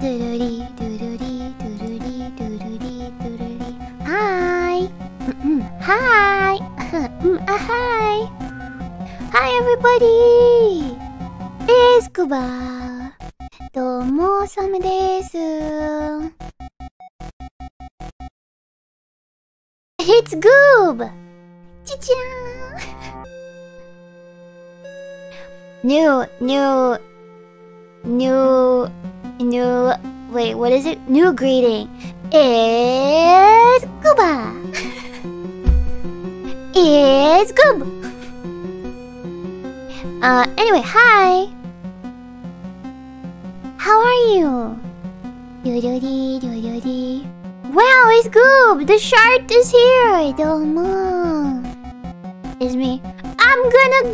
Doodly, doodly, doodly, doodly, doodly. Hi! Hi! Mm, uh, hi! Hi everybody! It's Kuba! Greeting. is Gooba! is Goob! Uh, anyway, hi! How are you? Doo-doo-dee, doo-doo-dee. Wow, it's Goob! The shark is here! Do Domo! It's me. I'm gonna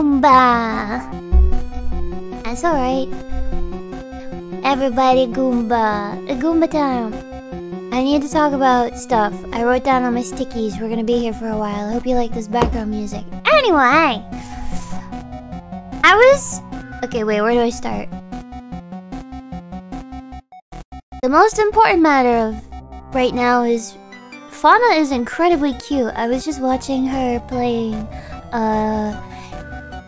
Goomba! That's alright. Everybody Goomba. Goomba time. I need to talk about stuff. I wrote down on my stickies. We're gonna be here for a while. I hope you like this background music. Anyway! I was... Okay, wait, where do I start? The most important matter of right now is Fauna is incredibly cute. I was just watching her playing uh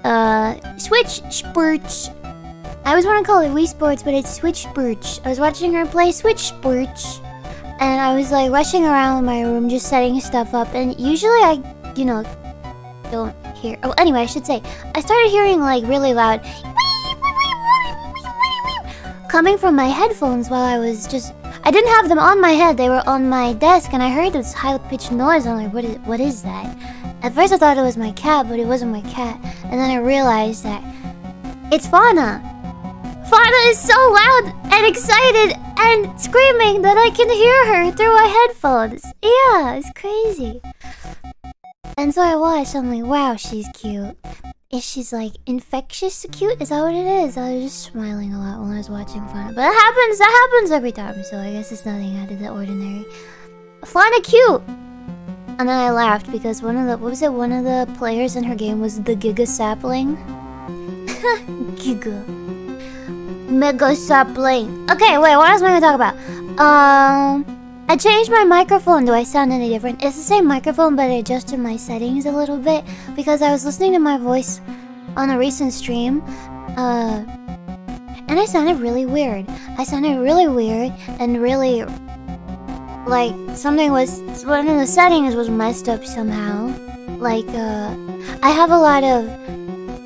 uh Switch Sports. I always want to call it Wii Sports, but it's Switch Sports. I was watching her play Switch Sports and I was like rushing around my room just setting stuff up and usually I, you know, don't hear. Oh, anyway, I should say I started hearing like really loud coming from my headphones while I was just I didn't have them on my head, they were on my desk and I heard this high-pitched noise. I'm like, what is what is that? At first I thought it was my cat, but it wasn't my cat. And then I realized that it's Fauna. Fauna is so loud and excited and screaming that I can hear her through my headphones. Yeah, it's crazy. And so I watched, I'm like, wow, she's cute. Is she's like infectious cute? Is that what it is? I was just smiling a lot when I was watching Fauna. But it happens, that happens every time, so I guess it's nothing out of the ordinary. Fauna cute! And then I laughed because one of the, what was it? One of the players in her game was the Giga Sapling. Giga. Mega Sapling. Okay, wait, what else am I gonna talk about? Um... I changed my microphone. Do I sound any different? It's the same microphone, but I adjusted my settings a little bit because I was listening to my voice on a recent stream. Uh, and I sounded really weird. I sounded really weird and really like something was one of the settings was messed up somehow. Like uh, I have a lot of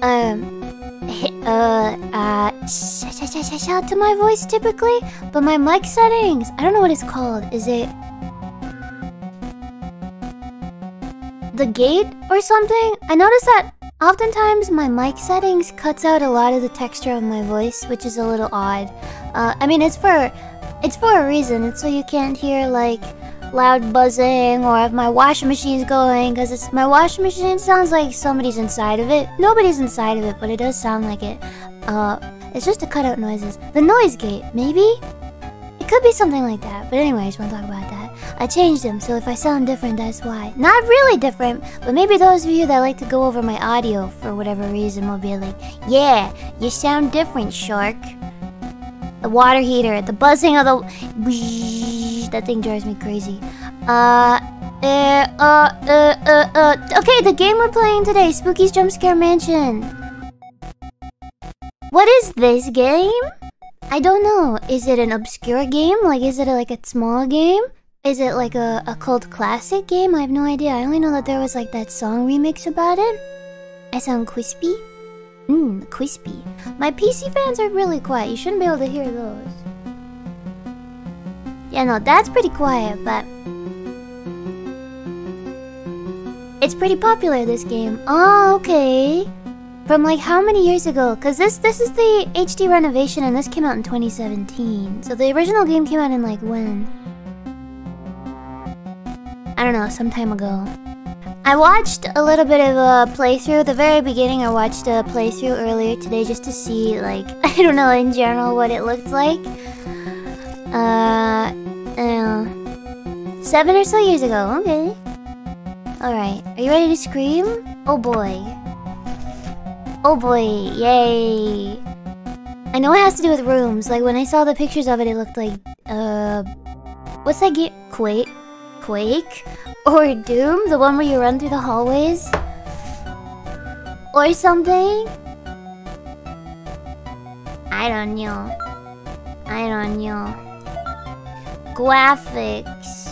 um uh, uh, shout to my voice typically, but my mic settings, I don't know what it's called. Is it the gate or something? I noticed that oftentimes my mic settings cuts out a lot of the texture of my voice, which is a little odd. Uh, I mean, it's for it's for a reason. It's so you can't hear like loud buzzing or if my washing machine's going because it's my washing machine sounds like somebody's inside of it nobody's inside of it but it does sound like it Uh, it's just to cut out noises. The noise gate, maybe? It could be something like that. But anyway, I just want to talk about that. I changed them, so if I sound different, that's why. Not really different, but maybe those of you that like to go over my audio for whatever reason will be like, yeah, you sound different, Shark. The water heater, the buzzing of the... That thing drives me crazy. Uh, uh, uh, uh, uh, uh. Okay, the game we're playing today, Spooky's Jump Scare Mansion. What is this game? I don't know. Is it an obscure game? Like, is it a, like a small game? Is it like a, a cult classic game? I have no idea. I only know that there was like that song remix about it. I sound crispy. Mmm, crispy. My PC fans are really quiet. You shouldn't be able to hear those. Yeah, no, that's pretty quiet, but... It's pretty popular, this game. Oh, okay. From like how many years ago? Cause this this is the HD renovation and this came out in 2017. So the original game came out in like when? I don't know, some time ago. I watched a little bit of a playthrough. The very beginning, I watched a playthrough earlier today just to see, like, I don't know, in general, what it looked like. Uh, seven or so years ago. Okay. Alright, are you ready to scream? Oh boy. Oh boy, yay. I know it has to do with rooms. Like, when I saw the pictures of it, it looked like, uh... What's that game? Quake? Quake? Or Doom? The one where you run through the hallways? Or something? I don't know. I don't know. Graphics.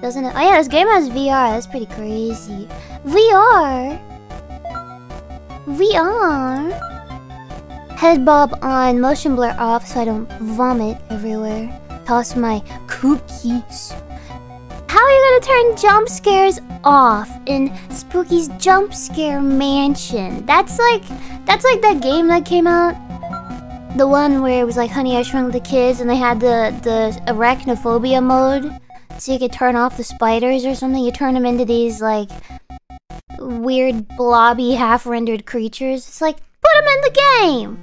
Doesn't it? Oh yeah, this game has VR. That's pretty crazy. VR? VR? Head bob on, motion blur off so I don't vomit everywhere. Toss my cookies. How are you gonna turn jump scares off in Spooky's Jump Scare Mansion? That's like, that's like that game that came out. The one where it was like Honey, I Shrunk the Kids and they had the, the arachnophobia mode. So you could turn off the spiders or something. You turn them into these like weird blobby half-rendered creatures. It's like, put them in the game!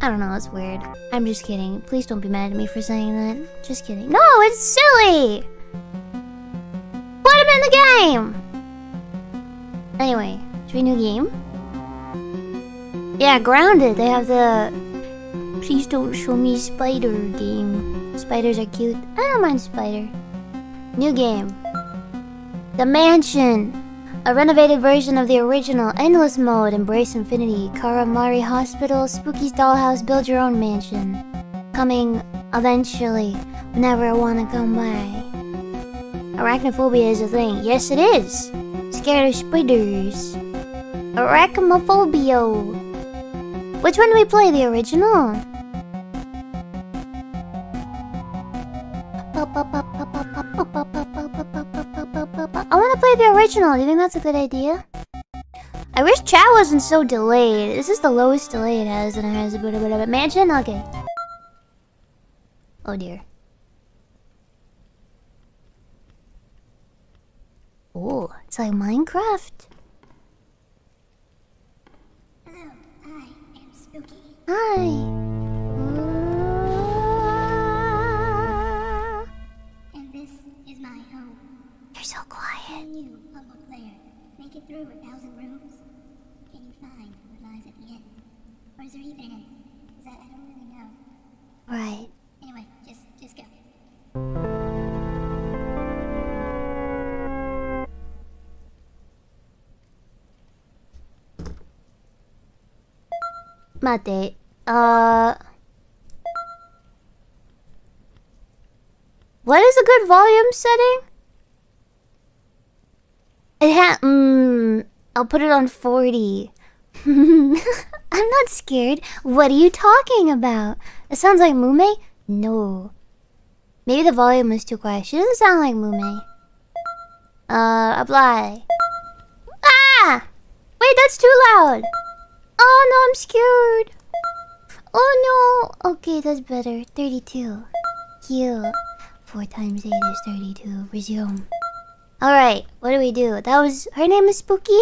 I don't know, it's weird. I'm just kidding. Please don't be mad at me for saying that. Just kidding. No, it's silly! Put him in the game! Anyway, should we new game? Yeah, Grounded. They have the... Please don't show me spider game. Spiders are cute. I don't mind spider. New game. The Mansion. A renovated version of the original Endless Mode, Embrace Infinity, Karamari Hospital, Spooky's Dollhouse, Build Your Own Mansion. Coming eventually, whenever I want to come by. Arachnophobia is a thing. Yes, it is. Scared of spiders. Arachnophobia. Which one do we play? The original? I want to play the original. Do you think that's a good idea? I wish chat wasn't so delayed. This is the lowest delay it has, and it has a bit of a mansion. Okay. Oh dear. Oh, it's like Minecraft. Hello, I am Spooky. Hi. And this is my home. You're so quiet. Can you, public player, make it through a thousand rooms? Can you find what lies at the end? Or is there even an end? Is that I don't really know. Right. Anyway, just just go. 待て、uh... What is a good volume setting? It ha- mm, I'll put it on 40. I'm not scared. What are you talking about? It sounds like Mumei? No. Maybe the volume is too quiet. She doesn't sound like Mumei. Uh, apply. Ah! Wait, that's too loud! Oh no, I'm scared. Oh no. Okay, that's better. 32. Cute. 4 times 8 is 32. Resume. Alright, what do we do? That was... Her name is Spooky?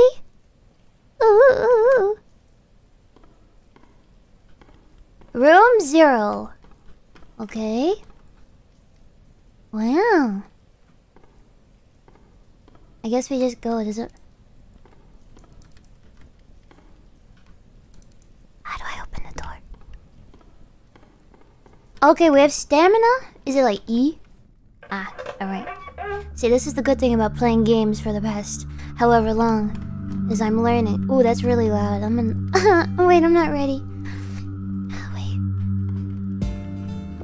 Ooh. Room zero. Okay. Wow. I guess we just go. Does How do I open the door? Okay, we have stamina. Is it like E? Ah, alright. See, this is the good thing about playing games for the past however long. Is I'm learning. Ooh, that's really loud. I'm in. wait, I'm not ready. Wait.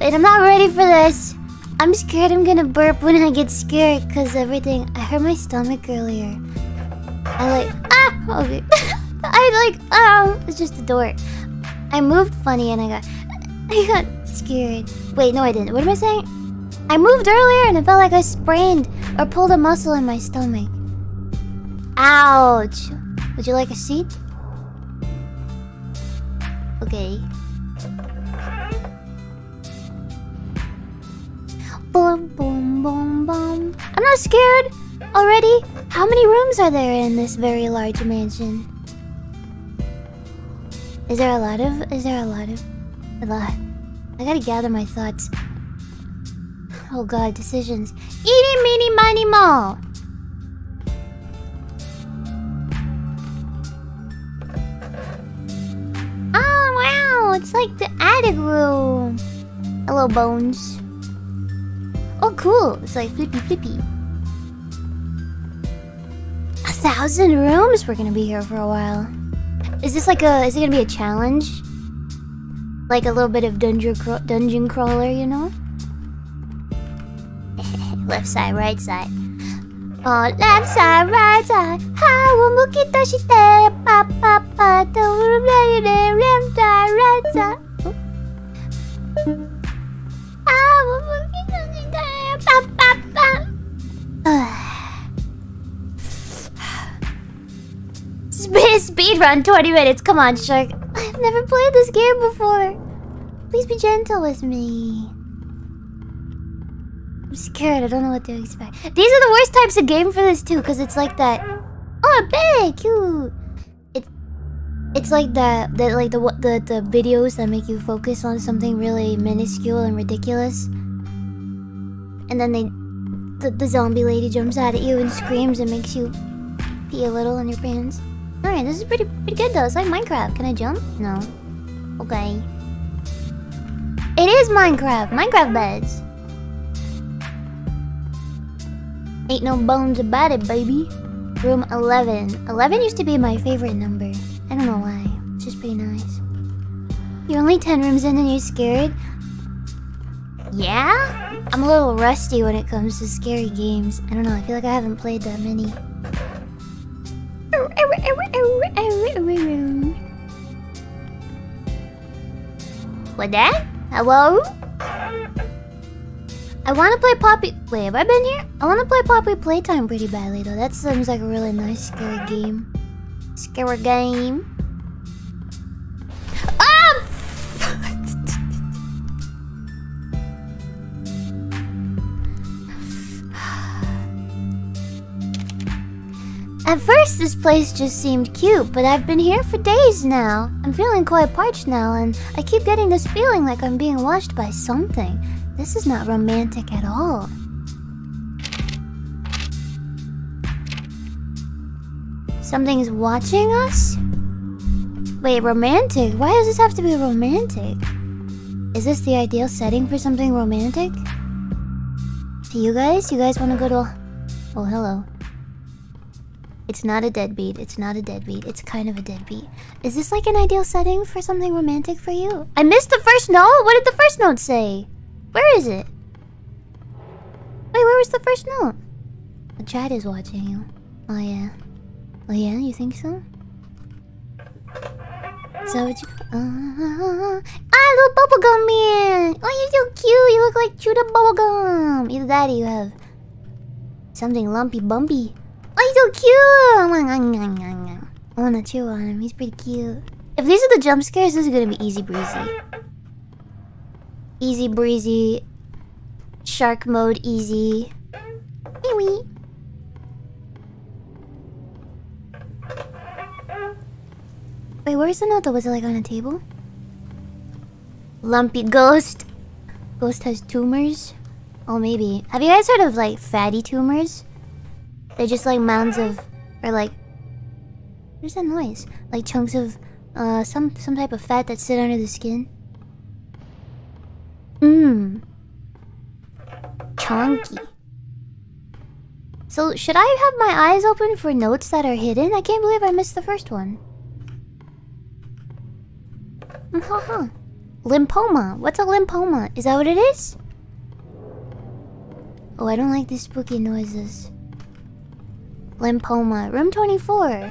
Wait, I'm not ready for this. I'm scared I'm gonna burp when I get scared because everything. I hurt my stomach earlier. I like. Ah! Okay. I like. Oh, it's just the door. I moved funny and I got. I got scared. Wait, no, I didn't. What am I saying? I moved earlier and it felt like I sprained or pulled a muscle in my stomach. Ouch. Would you like a seat? Okay. Boom, boom, boom, boom. I'm not scared already. How many rooms are there in this very large mansion? Is there a lot of? Is there a lot of? A lot. I gotta gather my thoughts. Oh god, decisions. Eeny, meeny, miny, mo. Oh wow, it's like the attic room. Hello, Bones. Oh cool, it's like flippy flippy. A thousand rooms? We're gonna be here for a while. Is this like a? Is it gonna be a challenge? Like a little bit of dungeon craw dungeon crawler, you know? left side, right side. Oh, left side, right side. How mukita shite pa pa pa to left side, right side. How mukita shite pa pa pa. Speed, speed run 20 minutes. Come on, Shark. I've never played this game before. Please be gentle with me. I'm scared. I don't know what to expect. These are the worst types of game for this too, because it's like that. Oh, big, cute. It, it's like that. That like the the the videos that make you focus on something really minuscule and ridiculous, and then they, the the zombie lady jumps out at you and screams and makes you pee a little in your pants. All right, this is pretty pretty good though. It's like Minecraft. Can I jump? No. Okay. It is Minecraft. Minecraft beds. Ain't no bones about it, baby. Room 11. 11 used to be my favorite number. I don't know why. It's just pretty nice. You're only 10 rooms in and you're scared? Yeah? I'm a little rusty when it comes to scary games. I don't know, I feel like I haven't played that many. What that? Hello? I want to play Poppy. Wait, have I been here? I want to play Poppy Playtime pretty badly though. That seems like a really nice scary game. Scary game. At first, this place just seemed cute, but I've been here for days now. I'm feeling quite parched now, and I keep getting this feeling like I'm being watched by something. This is not romantic at all. Something's watching us? Wait, romantic? Why does this have to be romantic? Is this the ideal setting for something romantic? To you guys? You guys want to go to... Oh, hello. It's not a deadbeat. It's not a deadbeat. It's kind of a deadbeat. Is this like an ideal setting for something romantic for you? I missed the first note? What did the first note say? Where is it? Wait, where was the first note? The chat is watching you. Oh yeah. Oh yeah, you think so? So what you... Uh, ah, little bubblegum man! Oh, you're so cute! You look like chewed up bubblegum! Either that or you have... Something lumpy bumpy. Oh, he's so cute! I wanna chew on him. He's pretty cute. If these are the jump scares, this is gonna be easy breezy. Easy breezy. Shark mode easy. Wee Wait, where's the note though? Was it like on a table? Lumpy ghost. Ghost has tumors? Oh, maybe. Have you guys heard of like fatty tumors? They're just like mounds of, or like, what's that noise? Like chunks of, uh, some some type of fat that sit under the skin. Mmm. Chonky. So, should I have my eyes open for notes that are hidden? I can't believe I missed the first one. Haha. Lymphoma. What's a lymphoma? Is that what it is? Oh, I don't like these spooky noises. Lymphoma. Room 24.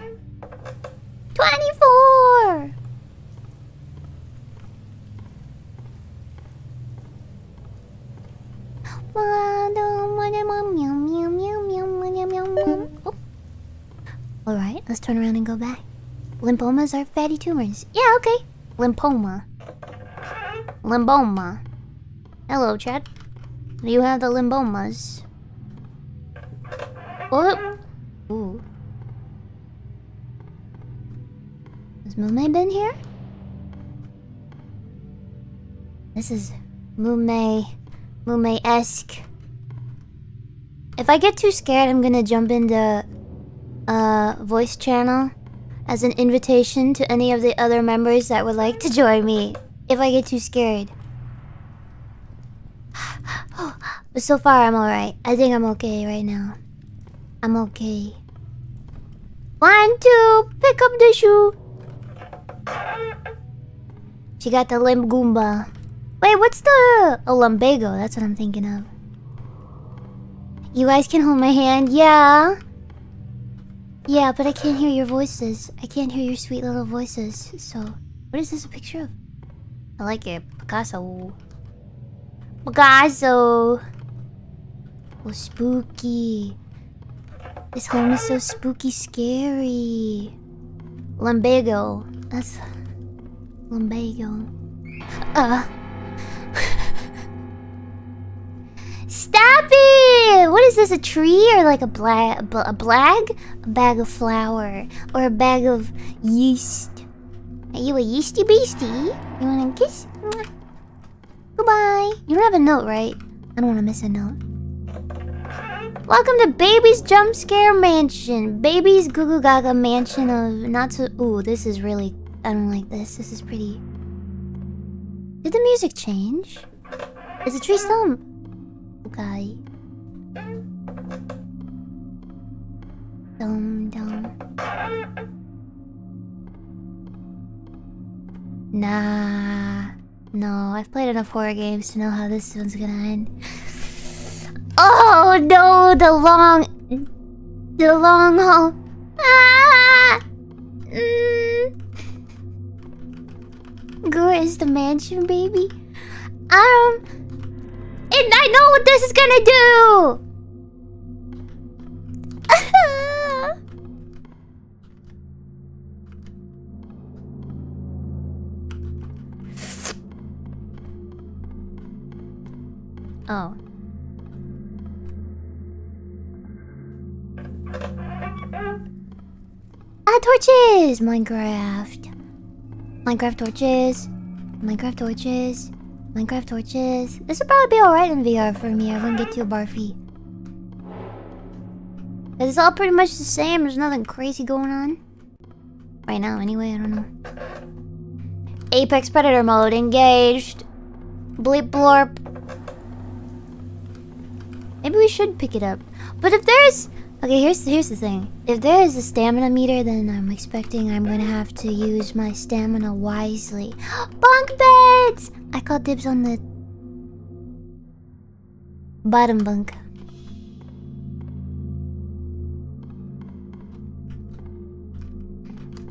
24! Oh. Alright, let's turn around and go back. Lymphomas are fatty tumors. Yeah, okay. Lymphoma. Lymphoma. Hello, Chad. Do you have the lymphomas. Oh! Ooh. Has Mumei been here? This is Mumei... Mumei-esque. If I get too scared, I'm gonna jump into... Uh, voice channel as an invitation to any of the other members that would like to join me if I get too scared. but so far, I'm alright. I think I'm okay right now. I'm okay. One, two, pick up the shoe. She got the limp Goomba. Wait, what's the... Oh, lumbago. That's what I'm thinking of. You guys can hold my hand? Yeah. Yeah, but I can't hear your voices. I can't hear your sweet little voices. So, what is this a picture of? I like it. Picasso. Picasso. Oh, spooky. This home is so spooky scary. Lumbago. That's... Lumbago. Uh... Stop it! What is this, a tree or like a blag? A blag? A bag of flour. Or a bag of yeast. Are you a yeasty beastie? You want a kiss? Mwah. Goodbye. You don't have a note, right? I don't want to miss a note. Welcome to Baby's Jump Scare Mansion. Baby's Goo Goo Gaga Mansion of not so. Ooh, this is really. I don't like this. This is pretty. Did the music change? Is the tree still Okay. Dum dum. Nah. No, I've played enough horror games to know how this one's gonna end. Oh no, the long... The long haul. Ah! Mm. Gore is the mansion, baby. Um... And I know what this is gonna do! oh. Ah, torches! Minecraft. Minecraft torches. Minecraft torches. Minecraft torches. This would probably be alright in VR for me. I wouldn't get too barfy. It's all pretty much the same. There's nothing crazy going on. Right now, anyway. I don't know. Apex Predator mode engaged. Bleep blorp. Maybe we should pick it up. But if there's... Okay, here's, here's the thing. If there is a stamina meter, then I'm expecting I'm gonna have to use my stamina wisely. Bunk beds! I called dibs on the... Bottom bunk.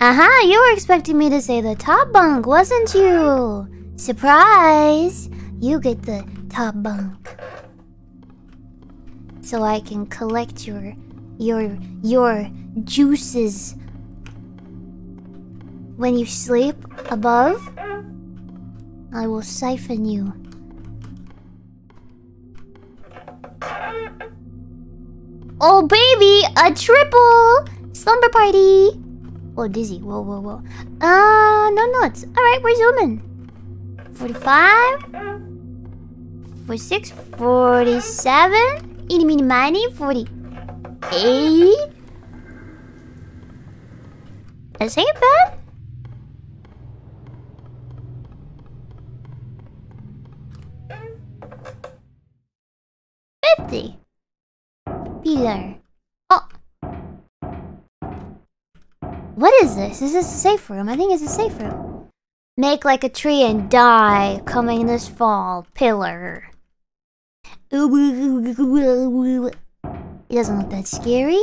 Aha, you were expecting me to say the top bunk, wasn't you? Surprise! You get the top bunk. So I can collect your your your juices when you sleep above. I will siphon you. Oh baby, a triple slumber party. Oh dizzy, whoa whoa whoa. Uh no nuts. Alright, we're zooming. 45, 46, 47, eeny, meeny, miny, 48. This ain't bad. Fifty. Pillar. Oh. What is this? Is this a safe room? I think it's a safe room. Make like a tree and die coming this fall. Pillar. It doesn't look that scary.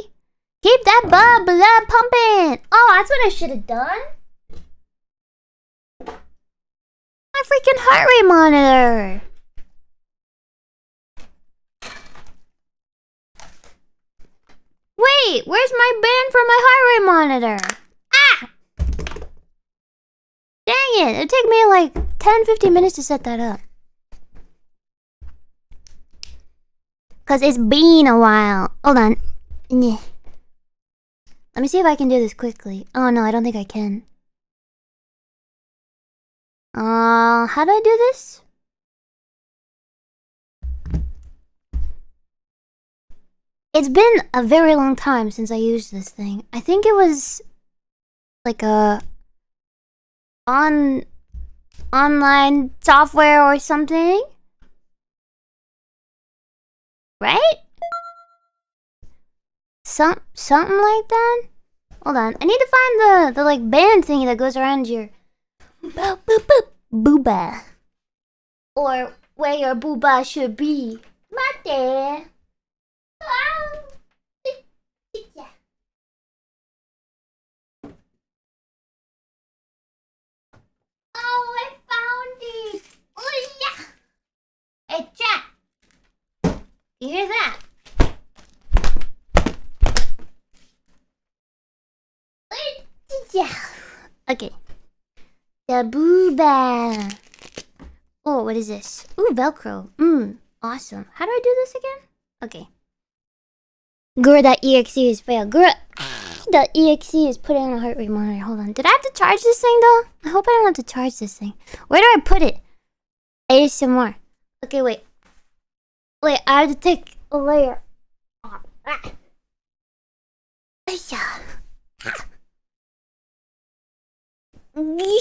Keep that blood, blood pumping. Oh, that's what I should have done. My freaking heart rate monitor. Wait, where's my band for my heart rate monitor? Ah! Dang it, it took me like 10 15 minutes to set that up. Because it's been a while. Hold on. Let me see if I can do this quickly. Oh no, I don't think I can. Uh, how do I do this? It's been a very long time since I used this thing. I think it was like a on online software or something. Right? Some something like that? Hold on. I need to find the the like band thingy that goes around your boop boop boop booba. Or where your booba should be. Mate. Oh, I found it! Oh, yeah! Hey, Jack! You hear that? Yeah. Okay. The booba. Oh, what is this? Ooh, Velcro. Mmm, awesome. How do I do this again? Okay. Gura.exe is failed. Gura.exe is putting on a heart rate monitor. Hold on. Did I have to charge this thing though? I hope I don't have to charge this thing. Where do I put it? ASMR. Okay, wait. Wait, I have to take a layer. Ah. Yeah.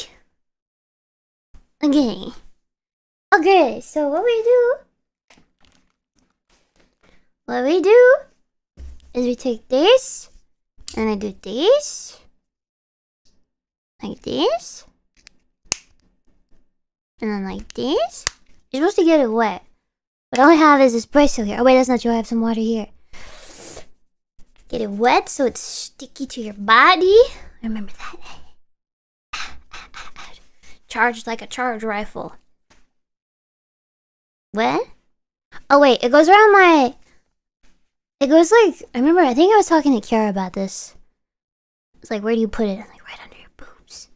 Okay. Okay, so what we do what we do is we take this and I do this like this and then like this. You're supposed to get it wet. But all I have is espresso here. Oh wait, that's not true. I have some water here. Get it wet so it's sticky to your body. Remember that. Charged like a charge rifle. What? Oh wait, it goes around my it goes like I remember. I think I was talking to Kara about this. It's like, where do you put it? Like right under your boobs,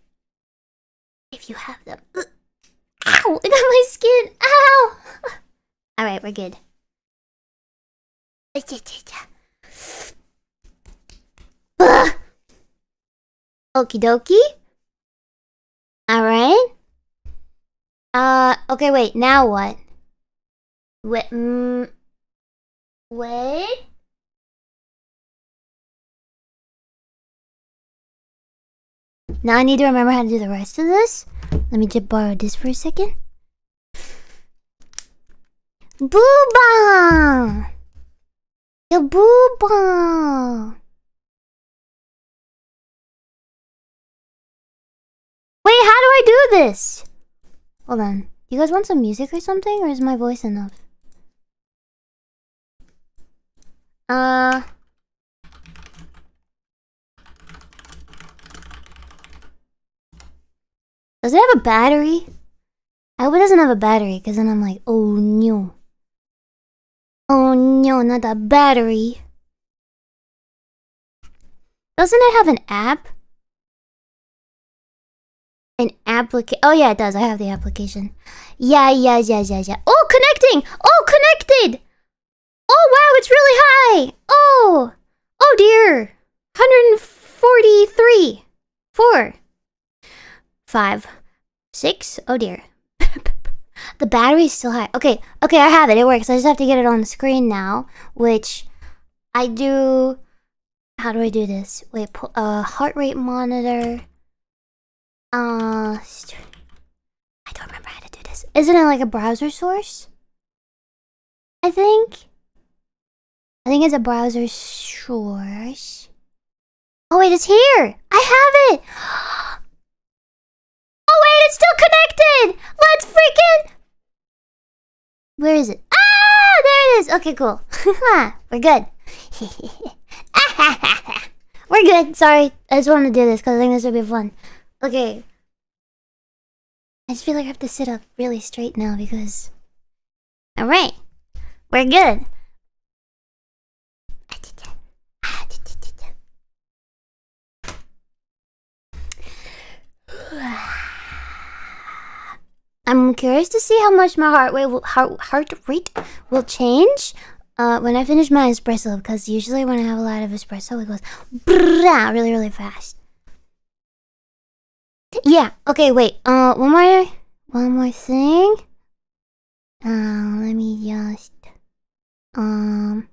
if you have them. Ugh. Ow! It got my skin. Ow! All right, we're good. Okie dokie. All right. Uh. Okay. Wait. Now what? Wait. Mm, wait. Now I need to remember how to do the rest of this. Let me just borrow this for a second. Booba! Your booba! Wait, how do I do this? Hold on. You guys want some music or something? Or is my voice enough? Uh... Does it have a battery? I hope it doesn't have a battery, because then I'm like, oh no. No, not a battery. Doesn't it have an app? An application. Oh yeah, it does. I have the application. Yeah, yeah, yeah, yeah, yeah. Oh, connecting! Oh, connected! Oh wow, it's really high! Oh! Oh dear! 143. 4 five, six. Oh dear. The battery's still high. Okay, okay, I have it. It works. I just have to get it on the screen now, which I do. How do I do this? Wait, pu- uh, heart rate monitor. Uh, I don't remember how to do this. Isn't it like a browser source? I think. I think it's a browser source. Oh wait, it's here. I have it. Oh wait, it's still connected. Let's freaking. Where is it? Ah, there it is. Okay, cool. We're good. We're good. Sorry, I just wanted to do this because I think this would be fun. Okay. I just feel like I have to sit up really straight now because. All right, we're good. I'm curious to see how much my heart rate will, heart, heart rate will change uh, when I finish my espresso. Because usually when I have a lot of espresso, it goes really, really fast. Yeah. Okay. Wait. Uh, one more, one more thing. Uh, let me just um,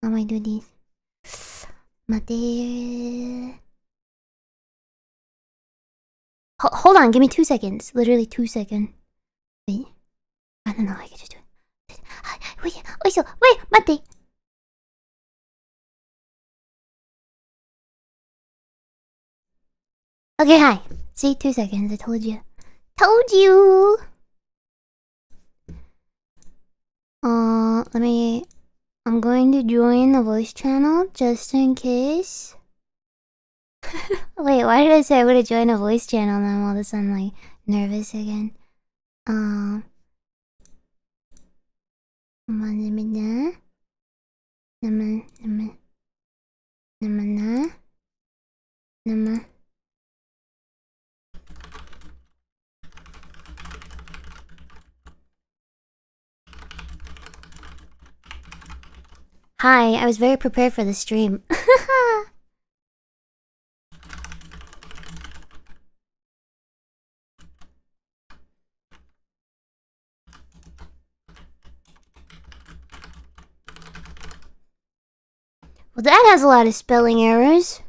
how do I do this? Mate. Ho- hold on, give me two seconds. Literally two seconds. Wait. I don't know, I can just do it. Wait, wait, so, wait, mate. Okay, hi. See, two seconds, I told you. Told you! Uh, let me... I'm going to join the voice channel just in case. Wait, why did I say I would have joined a voice channel and I'm all of a sudden like nervous again? Hi, I was very prepared for the stream. Well, that has a lot of spelling errors.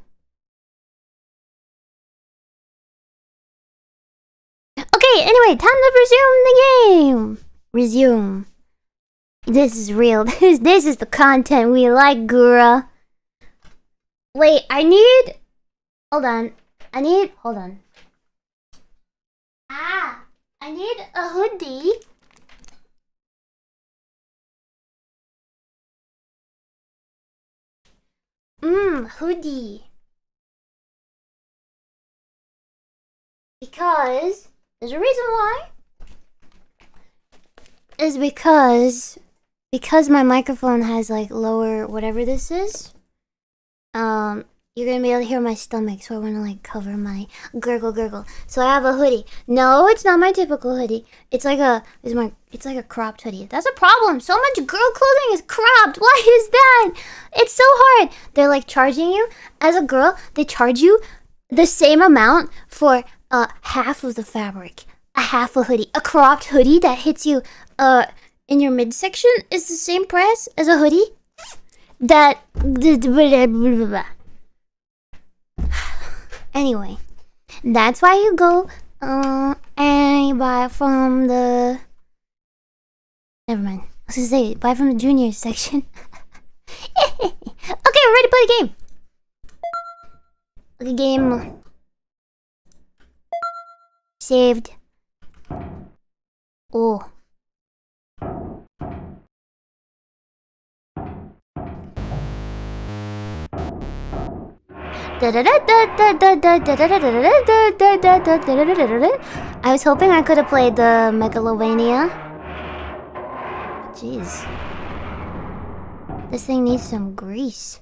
Okay, anyway, time to resume the game. Resume. This is real. This this is the content we like, Gura. Wait, I need. Hold on. I need. Hold on. Ah, I need a hoodie. Mmm, hoodie. Because there's a reason why. Is because because my microphone has like lower whatever this is. Um, you're gonna be able to hear my stomach, so I want to like cover my gurgle gurgle. So I have a hoodie. No, it's not my typical hoodie. It's like a it's my it's like a cropped hoodie. That's a problem. So much girl clothing is cropped. Why is that? It's so hard. They're like charging you as a girl. They charge you the same amount for uh half of the fabric. A half a hoodie. A cropped hoodie that hits you uh in your midsection is the same price as a hoodie that anyway that's why you go uh and you buy from the never mind. I was gonna say buy from the junior section. Okay we're ready to play the game. The game saved. Oh I was hoping I could have played the Megalovania. Jeez. This thing needs some grease.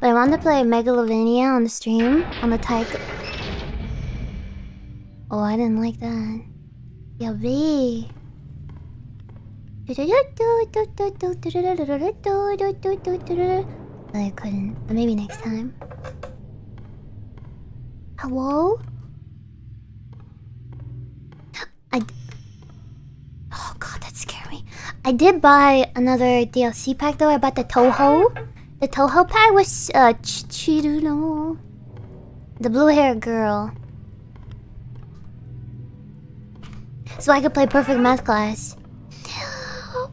But I wanted to play Megalovania on the stream, on the type. Oh, I didn't like that. Yabby. But I couldn't. But maybe next time. Hello? I. Oh god, that scared me. I did buy another DLC pack though. I bought the Touhou. The Touhou pack was uh Ch Chiruno. The blue hair girl. So I could play perfect math class.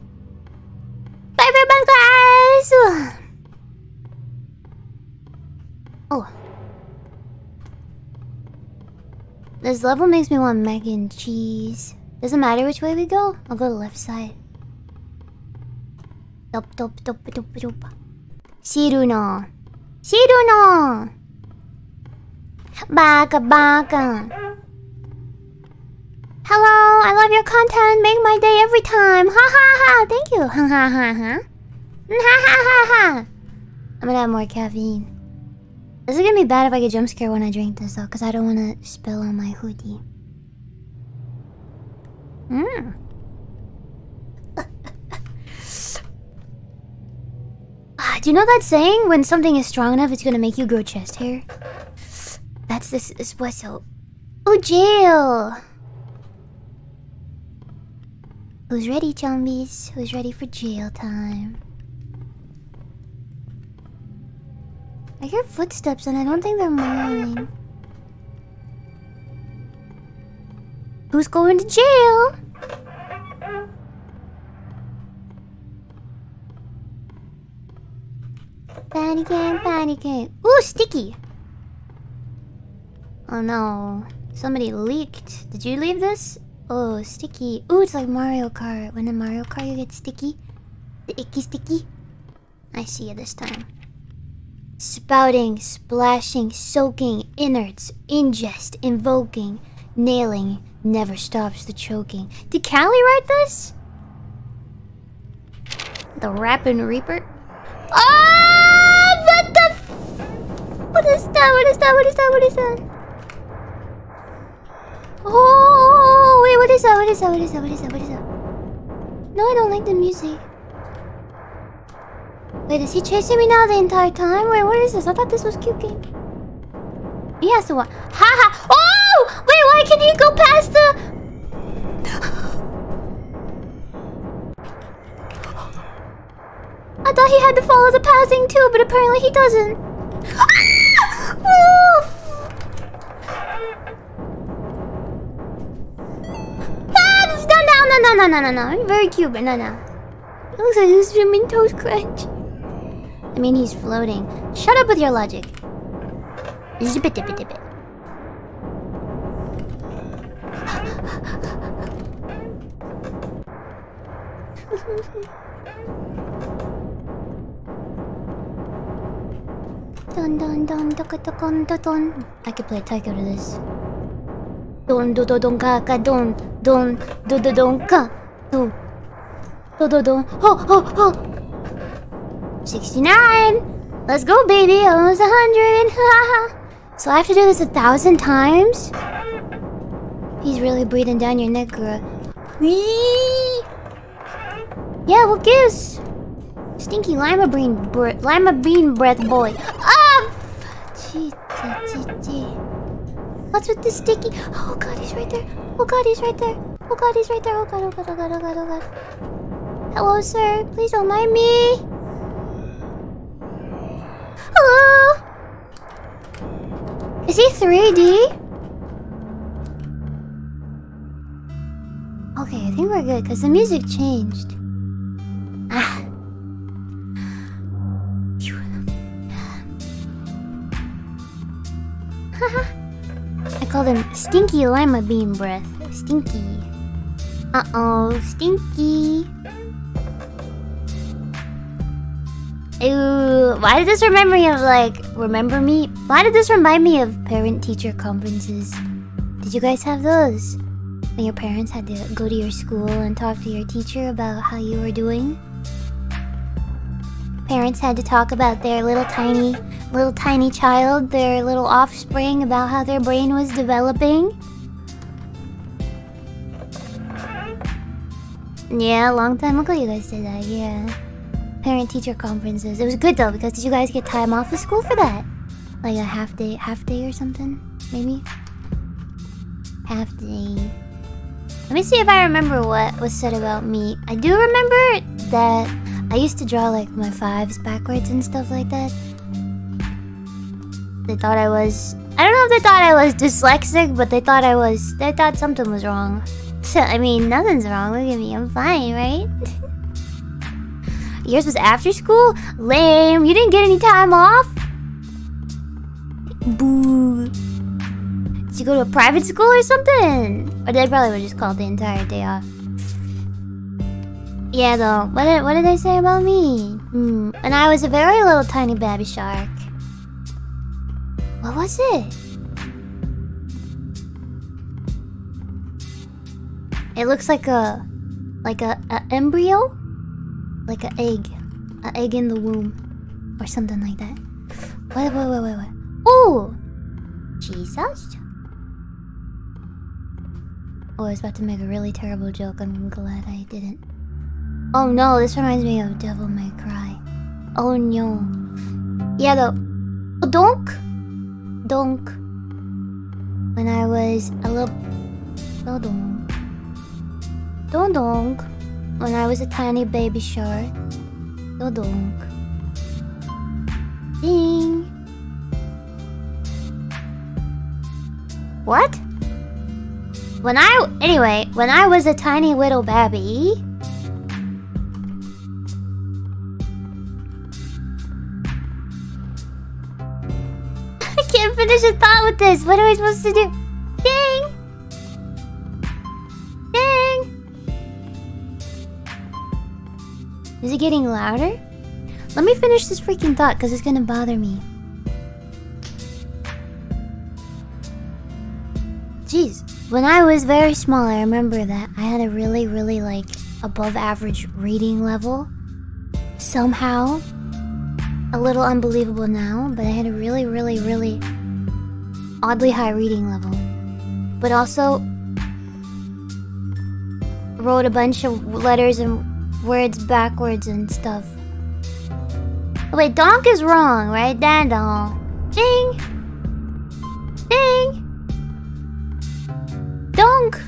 Perfect math class! Oh. This level makes me want mac and cheese. Doesn't matter which way we go. I'll go to the left side. Dop dop dop dop dop. Shiruno. Shiruno. Baka baka. Hello, I love your content. Make my day every time. Ha ha ha. Thank you. Ha ha ha ha. Ha ha ha ha. I'm gonna have more caffeine. This is gonna be bad if I get jump scare when I drink this though, because I don't want to spill on my hoodie. Mmm. Do you know that saying? When something is strong enough, it's gonna make you grow chest hair. That's this espresso. Oh, jail! Who's ready, zombies? Who's ready for jail time? I hear footsteps and I don't think they're mine. Who's going to jail? Panicking, panicking. Ooh, sticky! Oh no. Somebody leaked. Did you leave this? Oh, sticky. Ooh, it's like Mario Kart. When in Mario Kart you get sticky. The icky sticky. I see it this time. Spouting, splashing, soaking, innards, ingest, invoking, nailing, never stops the choking. Did Calli write this? The Rappin' Reaper? Ah! What the What is that? What is that? What is that? What is that? Oh, wait, what is that? What is that? What is that? What is that? What is that? No, I don't like the music. Wait, is he chasing me now the entire time? Wait, what is this? I thought this was cute game. He has to what? Ha ha! Oh! Wait, why can he go past the... I thought he had to follow the passing too, but apparently he doesn't. Ah! Ah, no, no, no, no, no, no, no. Very cute, but no, no. It looks like he's swimming toast crunch. I mean, he's floating. Shut up with your logic. Zip it, dip it, dip it. Dun dun dun dun dun dun dun. I could play Taiko to this. Don do do don ka ka don do do don ka do do do don ho ho ho. Sixty nine. Let's go, baby. Almost a hundred. so I have to do this a thousand times. He's really breathing down your neck, girl. Whee! Yeah, what gives? Stinky lima bean, lima bean breath boy. Ah, What's with the sticky? Oh god, he's right there. Oh god, he's right there. Oh god, he's right there. Oh god, oh god, oh god, oh god, oh god. Hello, sir. Please don't mind me. Hello. Is he 3D? Okay, I think we're good because the music changed. Ah. I call them Stinky Lima Bean Breath. Stinky. Uh-oh, Stinky. Ooh, why did this remind me of, like, remember me? Why did this remind me of parent-teacher conferences? Did you guys have those? When your parents had to go to your school and talk to your teacher about how you were doing? Parents had to talk about their little tiny little tiny child, their little offspring, about how their brain was developing. Yeah, a long time ago you guys did that, yeah. Parent-teacher conferences. It was good though, because did you guys get time off of school for that? Like a half day, half day or something, maybe? Half day. Let me see if I remember what was said about me. I do remember that I used to draw like my fives backwards and stuff like that. They thought I was. I don't know if they thought I was dyslexic, but they thought I was. They thought something was wrong. So I mean, nothing's wrong. Look at me. I'm fine, right? Yours was after school? Lame. You didn't get any time off? Boo. Did you go to a private school or something? Or they probably would just call the entire day off. Yeah, though. What did, what did they say about me? Hmm. And I was a very little tiny baby shark. What was it? It looks like a... Like a, a embryo? Like an egg. An egg in the womb. Or something like that. Wait, wait, wait, wait, wait. Oh! Jesus? Oh, I was about to make a really terrible joke. I'm glad I didn't. Oh no, this reminds me of Devil May Cry. Oh no. Yeah. Oh, donk! Donk. When I was a little. Oh, donk. Donk. When I was a tiny baby shark. Oh, donk. Ding. What? When I anyway, when I was a tiny little baby, I can't finish a thought with this. What am I supposed to do? Ding! Is it getting louder? Let me finish this freaking thought because it's gonna bother me. Jeez. When I was very small, I remember that I had a really, really like above average reading level. Somehow. A little unbelievable now, but I had a really, really, really oddly high reading level. But also wrote a bunch of letters and words backwards and stuff. Wait, donk is wrong, right? Dandon. Ding! Ding! Donk!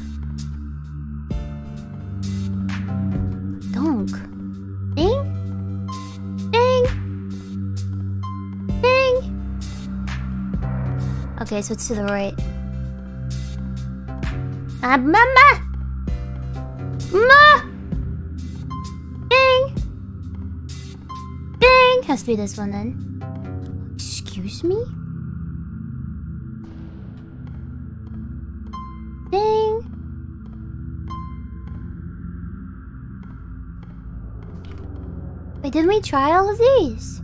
Donk. Ding? Ding! Ding! Okay, so it's to the right. Ah, mama! Ma! Ding! Has to be this one then. Excuse me? Ding! Wait, didn't we try all of these?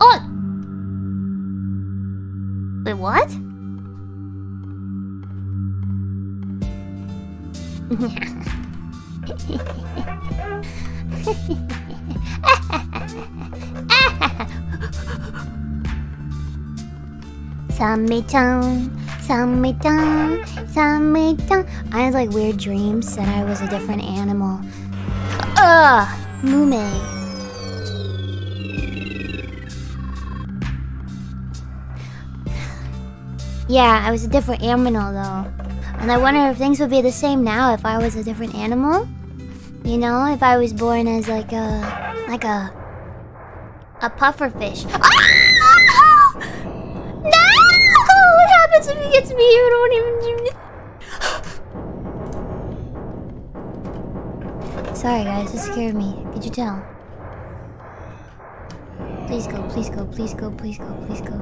Oh! Wait, what? Sammy-chan, Sammy-chan, Sammy-chan. I had like weird dreams that I was a different animal. Ugh! Mume. Yeah, I was a different animal though. And I wonder if things would be the same now if I was a different animal. You know, if I was born as like a like a a puffer fish. Ah! No! What happens if he gets me? You don't even. Sorry, guys, it scared me. Could you tell? Please go, please go, please go, please go, please go.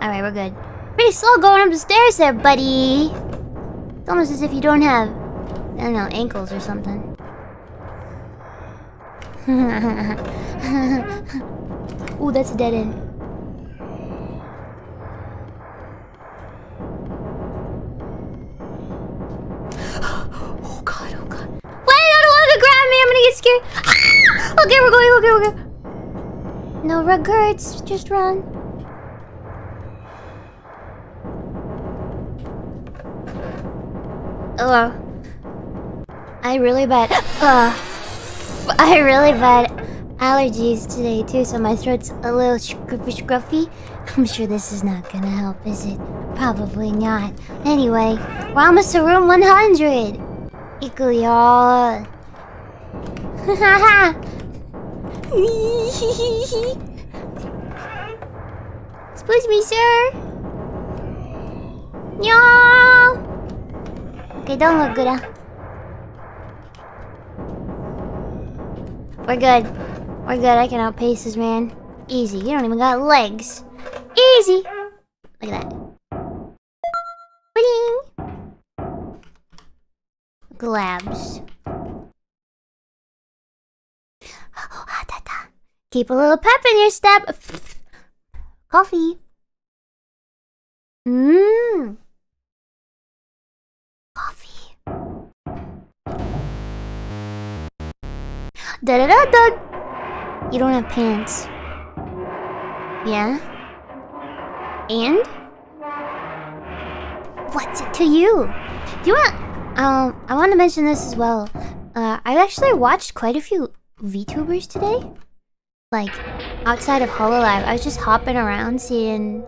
Alright, we're good. Pretty slow going up the stairs there, buddy. It's almost as if you don't have, I don't know, ankles or something. Ooh, that's a dead end. Oh god, oh god. Wait, I don't want to grab me, I'm gonna get scared. Ah! Okay, we're going, okay, we're going. No regrets, just run. Ugh. I really bad. Uh, I really bad allergies today too, so my throat's a little scruffy scruffy. I'm sure this is not gonna help, is it? Probably not. Anyway, we're almost to room 100. Equal y'all. Excuse me, sir. Y'all. Okay, don't look good. Huh? We're good. We're good. I can outpace this man. Easy. You don't even got legs. Easy. Look at that. Bling. Glabs. Keep a little pep in your step. Coffee. Mmm. Coffee. Da da da da. You don't have pants. Yeah? And? What's it to you? Do you want... Um, I want to mention this as well. Uh, I actually watched quite a few VTubers today. Like, outside of HoloLive, I was just hopping around seeing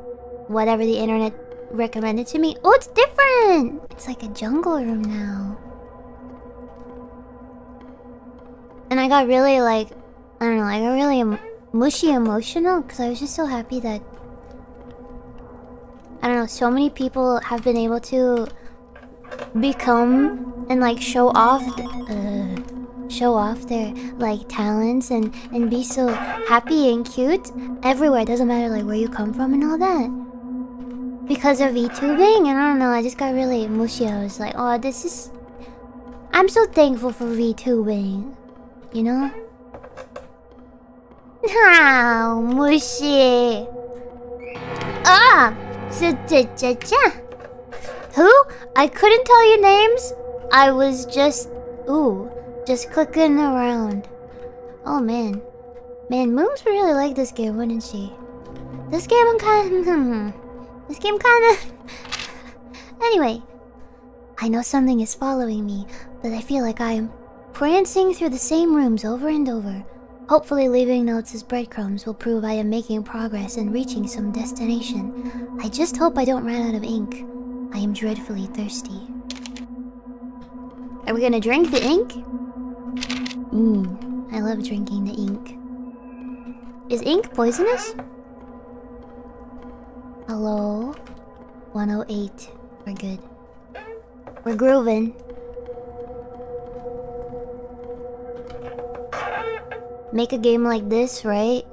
whatever the internet recommended to me. Oh, it's different! It's like a jungle room now. And I got really, like, I don't know, I got really mushy emotional because I was just so happy that I don't know, so many people have been able to become and like show off uh, show off their like talents and and be so happy and cute everywhere. It doesn't matter like where you come from and all that. Because of VTubing, and I don't know, I just got really mushy. I was like, oh, this is. I'm so thankful for VTubing. You know? Ah, mushy. Ah! Who? I couldn't tell you names. I was just... Ooh. Just clicking around. Oh, man. Man, Mooms really like this game, wouldn't she? This game I'm kinda... this game kinda... anyway. I know something is following me, but I feel like I am prancing through the same rooms over and over. Hopefully leaving notes as breadcrumbs will prove I am making progress and reaching some destination. I just hope I don't run out of ink. I am dreadfully thirsty. Are we gonna drink the ink? Mmm, I love drinking the ink. Is ink poisonous? Hello? 108. We're good. We're grooving. Make a game like this, right?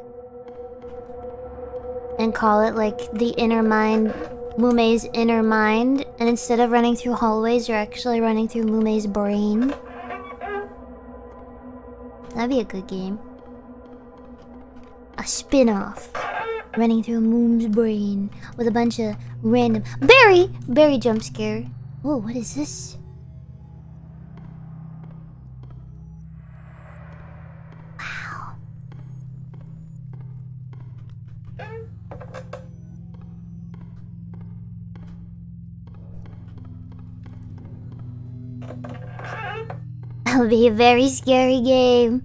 And call it like the inner mind, Mumei's inner mind. And instead of running through hallways, you're actually running through Mumei's brain. That'd be a good game. A spin-off. Running through Moom's brain with a bunch of random... Barry! Barry jump scare. Whoa, what is this? That'll be a very scary game.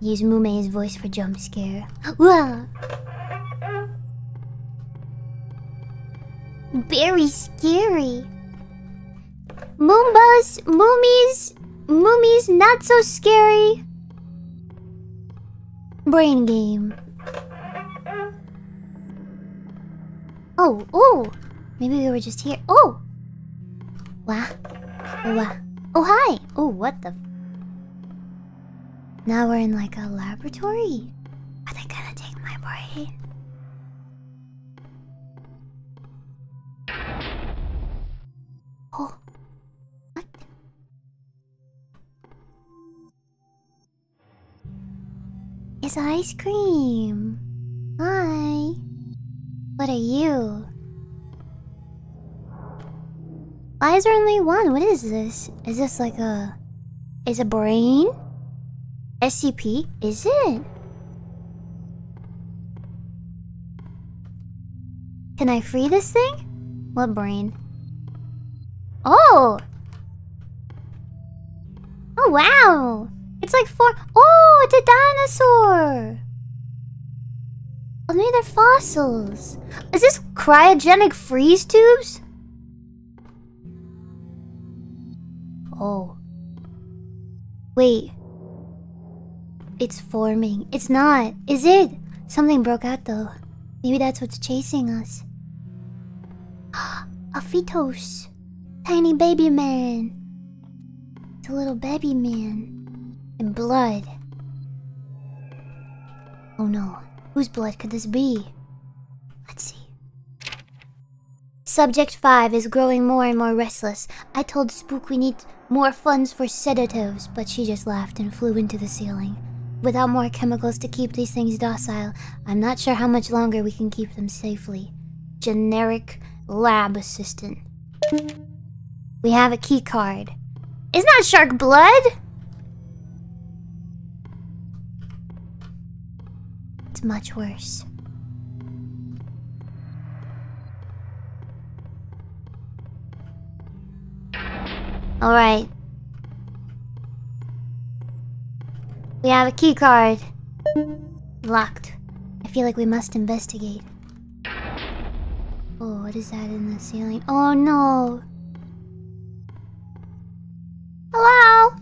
Use Mumei's voice for jump scare. Very scary. Moombas, Moomies, Moomies not so scary. Brain game. Oh, oh! Maybe we were just here. Oh! Wow. Wow. Oh, hi! Oh, what the... Now we're in like a laboratory? Are they gonna take my brain? Oh. What? It's ice cream. Hi. What are you? Why is there only one? What is this? Is this like a... Is a brain? SCP? Is it? Can I free this thing? What brain? Oh! Oh, wow! It's like four... Oh, it's a dinosaur! Oh, maybe they're fossils. Is this cryogenic freeze tubes? Oh. Wait. It's forming. It's not. Is it? Something broke out though. Maybe that's what's chasing us. A fetus. Tiny baby man. It's a little baby man. In blood. Oh no. Whose blood could this be? Let's see. Subject 5 is growing more and more restless. I told Spook we need more funds for sedatives, but she just laughed and flew into the ceiling. Without more chemicals to keep these things docile, I'm not sure how much longer we can keep them safely. Generic lab assistant. We have a key card. Isn't that shark blood? It's much worse. Alright. We have a key card. Locked. I feel like we must investigate. Oh, what is that in the ceiling? Oh no! Hello?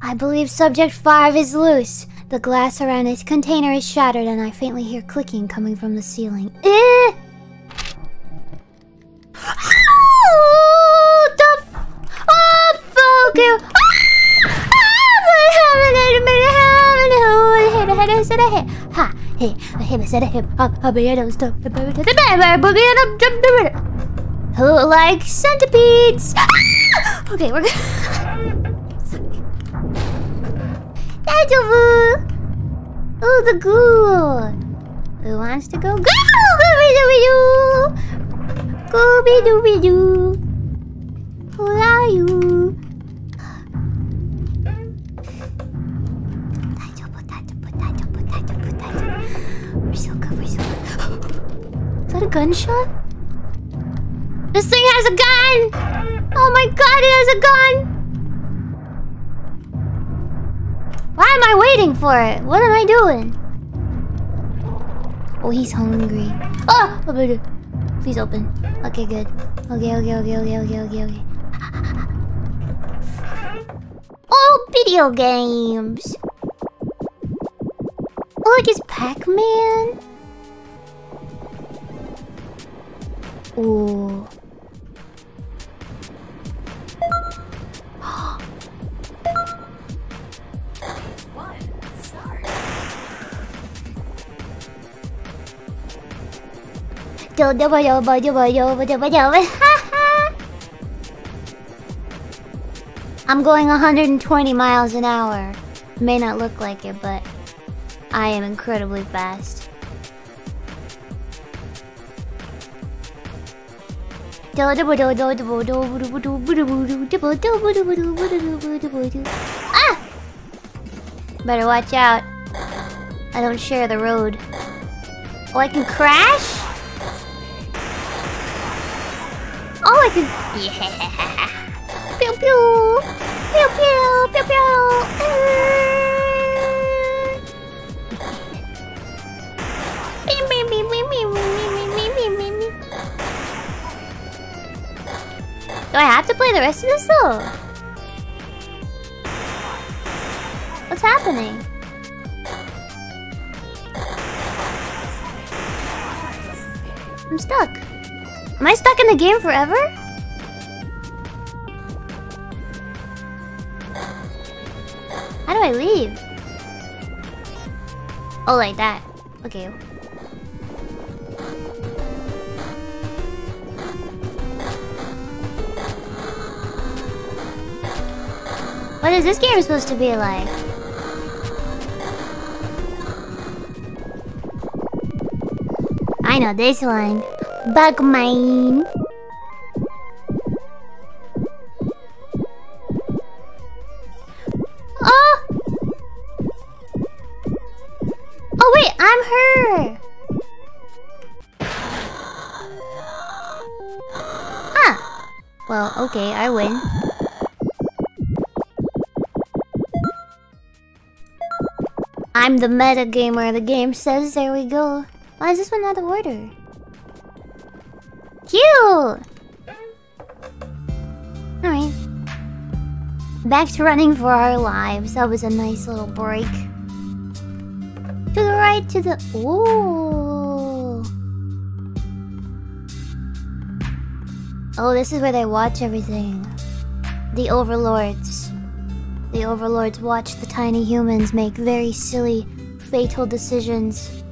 I believe subject 5 is loose. The glass around its container is shattered and I faintly hear clicking coming from the ceiling. Eh! Hey, I hit I said I hit up, up, I don't stop. Who like centipedes? Okay, we're good. Deja vu! Oh, the ghoul! Who wants to go? Go! Go! Scooby Dooby Doo. Who are you? That a gunshot? This thing has a gun! Oh my god, it has a gun! Why am I waiting for it? What am I doing? Oh, he's hungry. Ah! Oh! Please open. Okay, good. Okay, okay, okay, okay, okay, okay, okay. Oh, video games! Oh, look, it's Pac-Man! Ooh. I'm going 120 miles an hour. May not look like it, but I am incredibly fast. Ah! Better watch out. I don't share the road. Oh, I can crash? Oh, I can... Yeah! Pew pew! Pew pew! Pew pew! Do I have to play the rest of this though? What's happening? I'm stuck. Am I stuck in the game forever? How do I leave? Oh, like that. Okay. What is this game supposed to be like? I know this one. Bugmine. Oh! Oh wait, I'm her! Ah! Well, okay, I win. The meta gamer, the game says. There we go. Why is this one out of order? Cute! Alright. Back to running for our lives. That was a nice little break. To the right, to the... Ooh. Oh, this is where they watch everything. The overlords. The overlords watch the tiny humans make very silly, fatal decisions.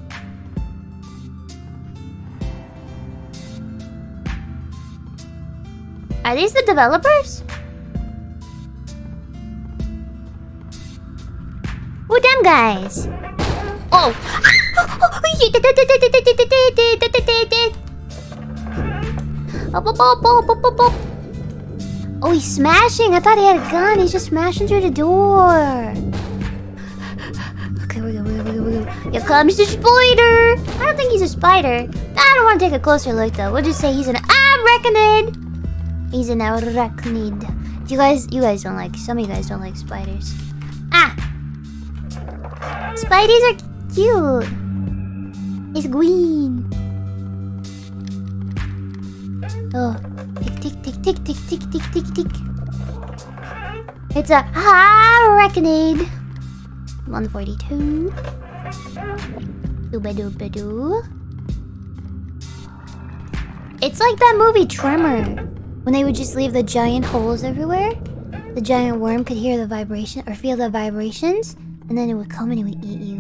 Are these the developers? Who them guys? Oh! Oh, he's smashing! I thought he had a gun. He's just smashing through the door. Okay, we're good, we're good, we're good. Here comes the spider! I don't think he's a spider. I don't want to take a closer look, though. We'll just say he's an arachnid. He's an arachnid. You guys, you guys don't like, some of you guys don't like spiders. Ah! Spideys are cute. It's green. Oh, Tick, tick, tick, tick, tick, tick, tick. It's a high reckoning. 142. Dooba dooba doo. It's like that movie Tremor. When they would just leave the giant holes everywhere. The giant worm could hear the vibration or feel the vibrations. And then it would come and it would eat you.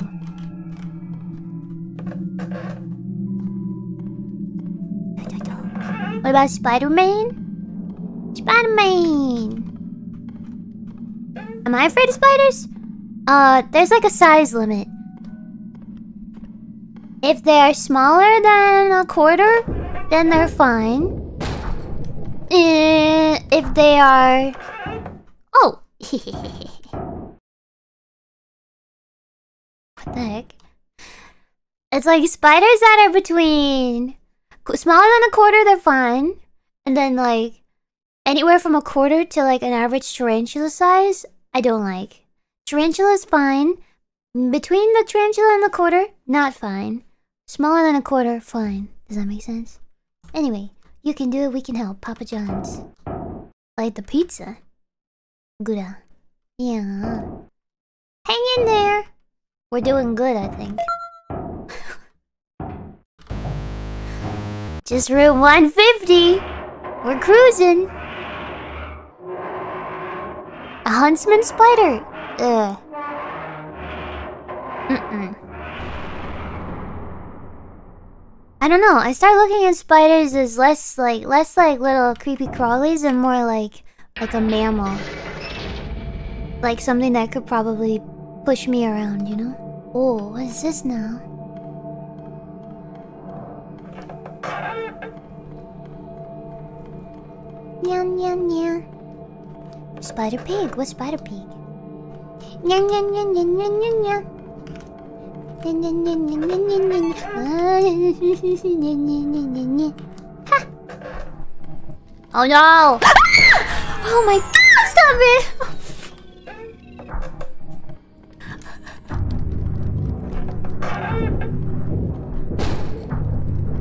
What about Spider-Man? Spider-Man! Am I afraid of spiders? Uh, there's like a size limit. If they're smaller than a quarter, then they're fine. Eh, if they are... Oh! what the heck? It's like spiders that are between... Smaller than a quarter, they're fine. And then like... Anywhere from a quarter to like an average tarantula size, I don't like. Tarantula's fine. Between the tarantula and the quarter, not fine. Smaller than a quarter, fine. Does that make sense? Anyway, you can do it, we can help. Papa John's. Like the pizza. Gouda. Uh, yeah. Hang in there. We're doing good, I think. Just room 150. We're cruising. A huntsman spider. Ugh. Mm-mm. I don't know. I start looking at spiders as less like less like little creepy crawlies and more like like a mammal. Like something that could probably push me around, you know? Oh, what is this now? Nya nya nya. Spider pig. What's spider pig? Nya nya nya nya nya nya nya. Ah. Ha! Oh no! oh my god! Stop it!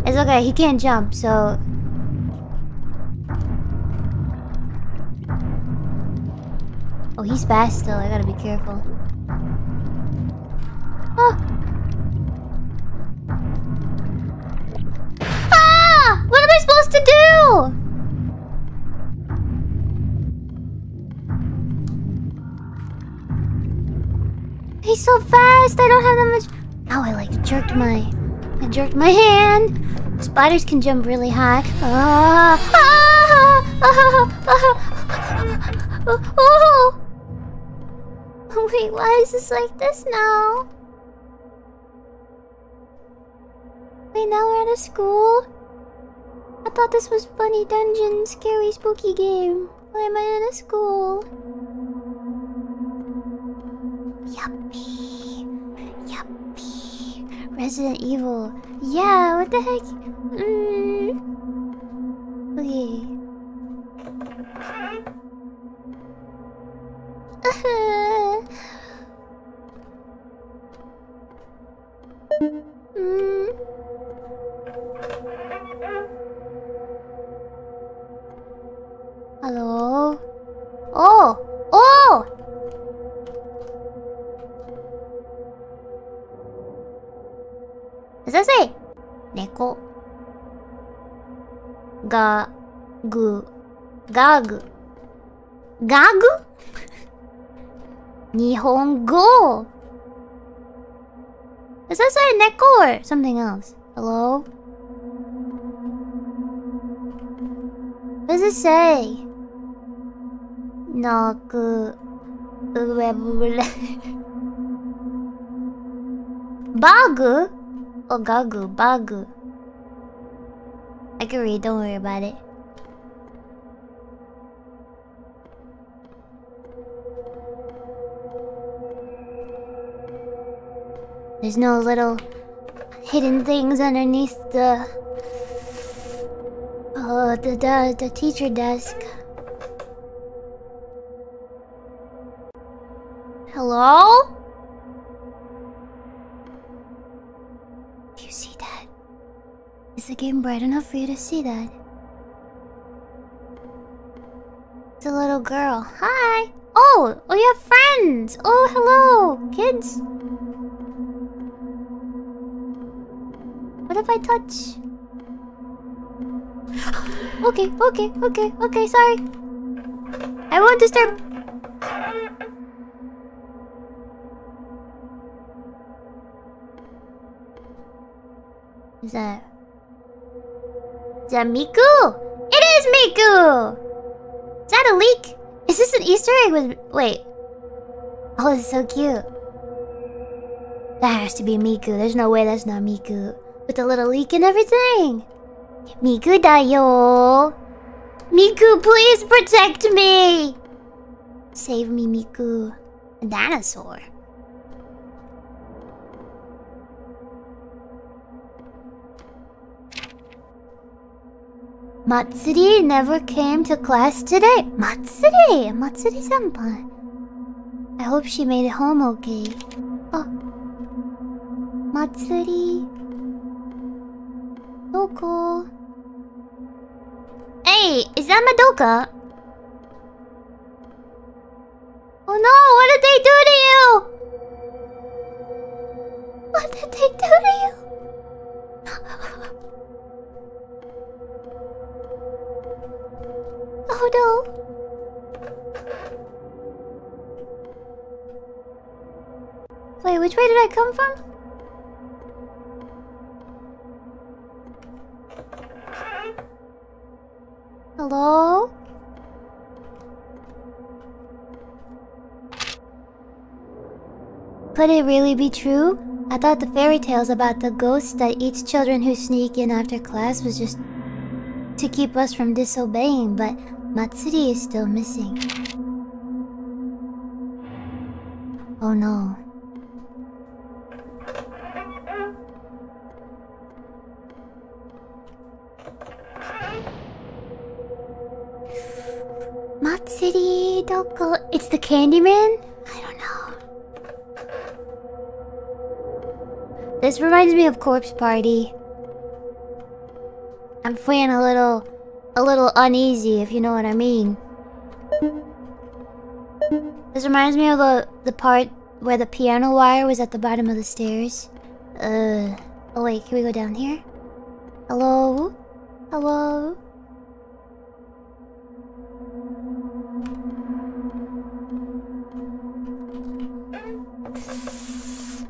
It's okay, he can't jump, so... Oh, he's fast still, I gotta be careful. Oh! Ah! What am I supposed to do? He's so fast, I don't have that much... Oh, I like jerked my... I jerked my hand. Spiders can jump really high. Ah, ah, ah, ah, ah, oh. Wait, why is this like this now? Wait, now we're at a school? I thought this was funny dungeon, scary, spooky game. Why am I in a school? Yuppie. Yuppie. Resident Evil. Yeah, what the heck? Mm. Okay. うん。ハロー。おお猫。がぐ。がぐがぐ Nihongo. Does that say neko or something else? Hello? What does it say? Naku. Bagu? Oh, gagu. Bagu. I can read, don't worry about it. There's no little hidden things underneath the uh the the, the teacher desk. Hello? Do you see that? Is the game bright enough for you to see that? It's a little girl. Hi. Oh, oh, you have friends. Oh, hello, kids. If I touch? okay, okay, okay, okay, sorry. I won't disturb. Is that... Is that Miku? It is Miku! Is that a leak? Is this an Easter egg with... Wait. Oh, it's so cute. That has to be Miku. There's no way that's not Miku. With a little leak and everything. Miku da yo. Miku, please protect me. Save me, Miku. A dinosaur. Matsuri never came to class today. Matsuri! Matsuri senpai. I hope she made it home okay. Oh. Matsuri. Doko. Hey, is that Madoka? Oh no, what did they do to you? What did they do to you? Oh no. Wait, which way did I come from? Hello? Could it really be true? I thought the fairy tales about the ghosts that eats children who sneak in after class was just to keep us from disobeying, but Matsuri is still missing. Oh no. Matsuri Doko. It's the Candyman? I don't know. This reminds me of Corpse Party. I'm feeling a little a little uneasy if you know what I mean. This reminds me of the the part where the piano wire was at the bottom of the stairs. Uh oh wait, can we go down here? Hello? Hello?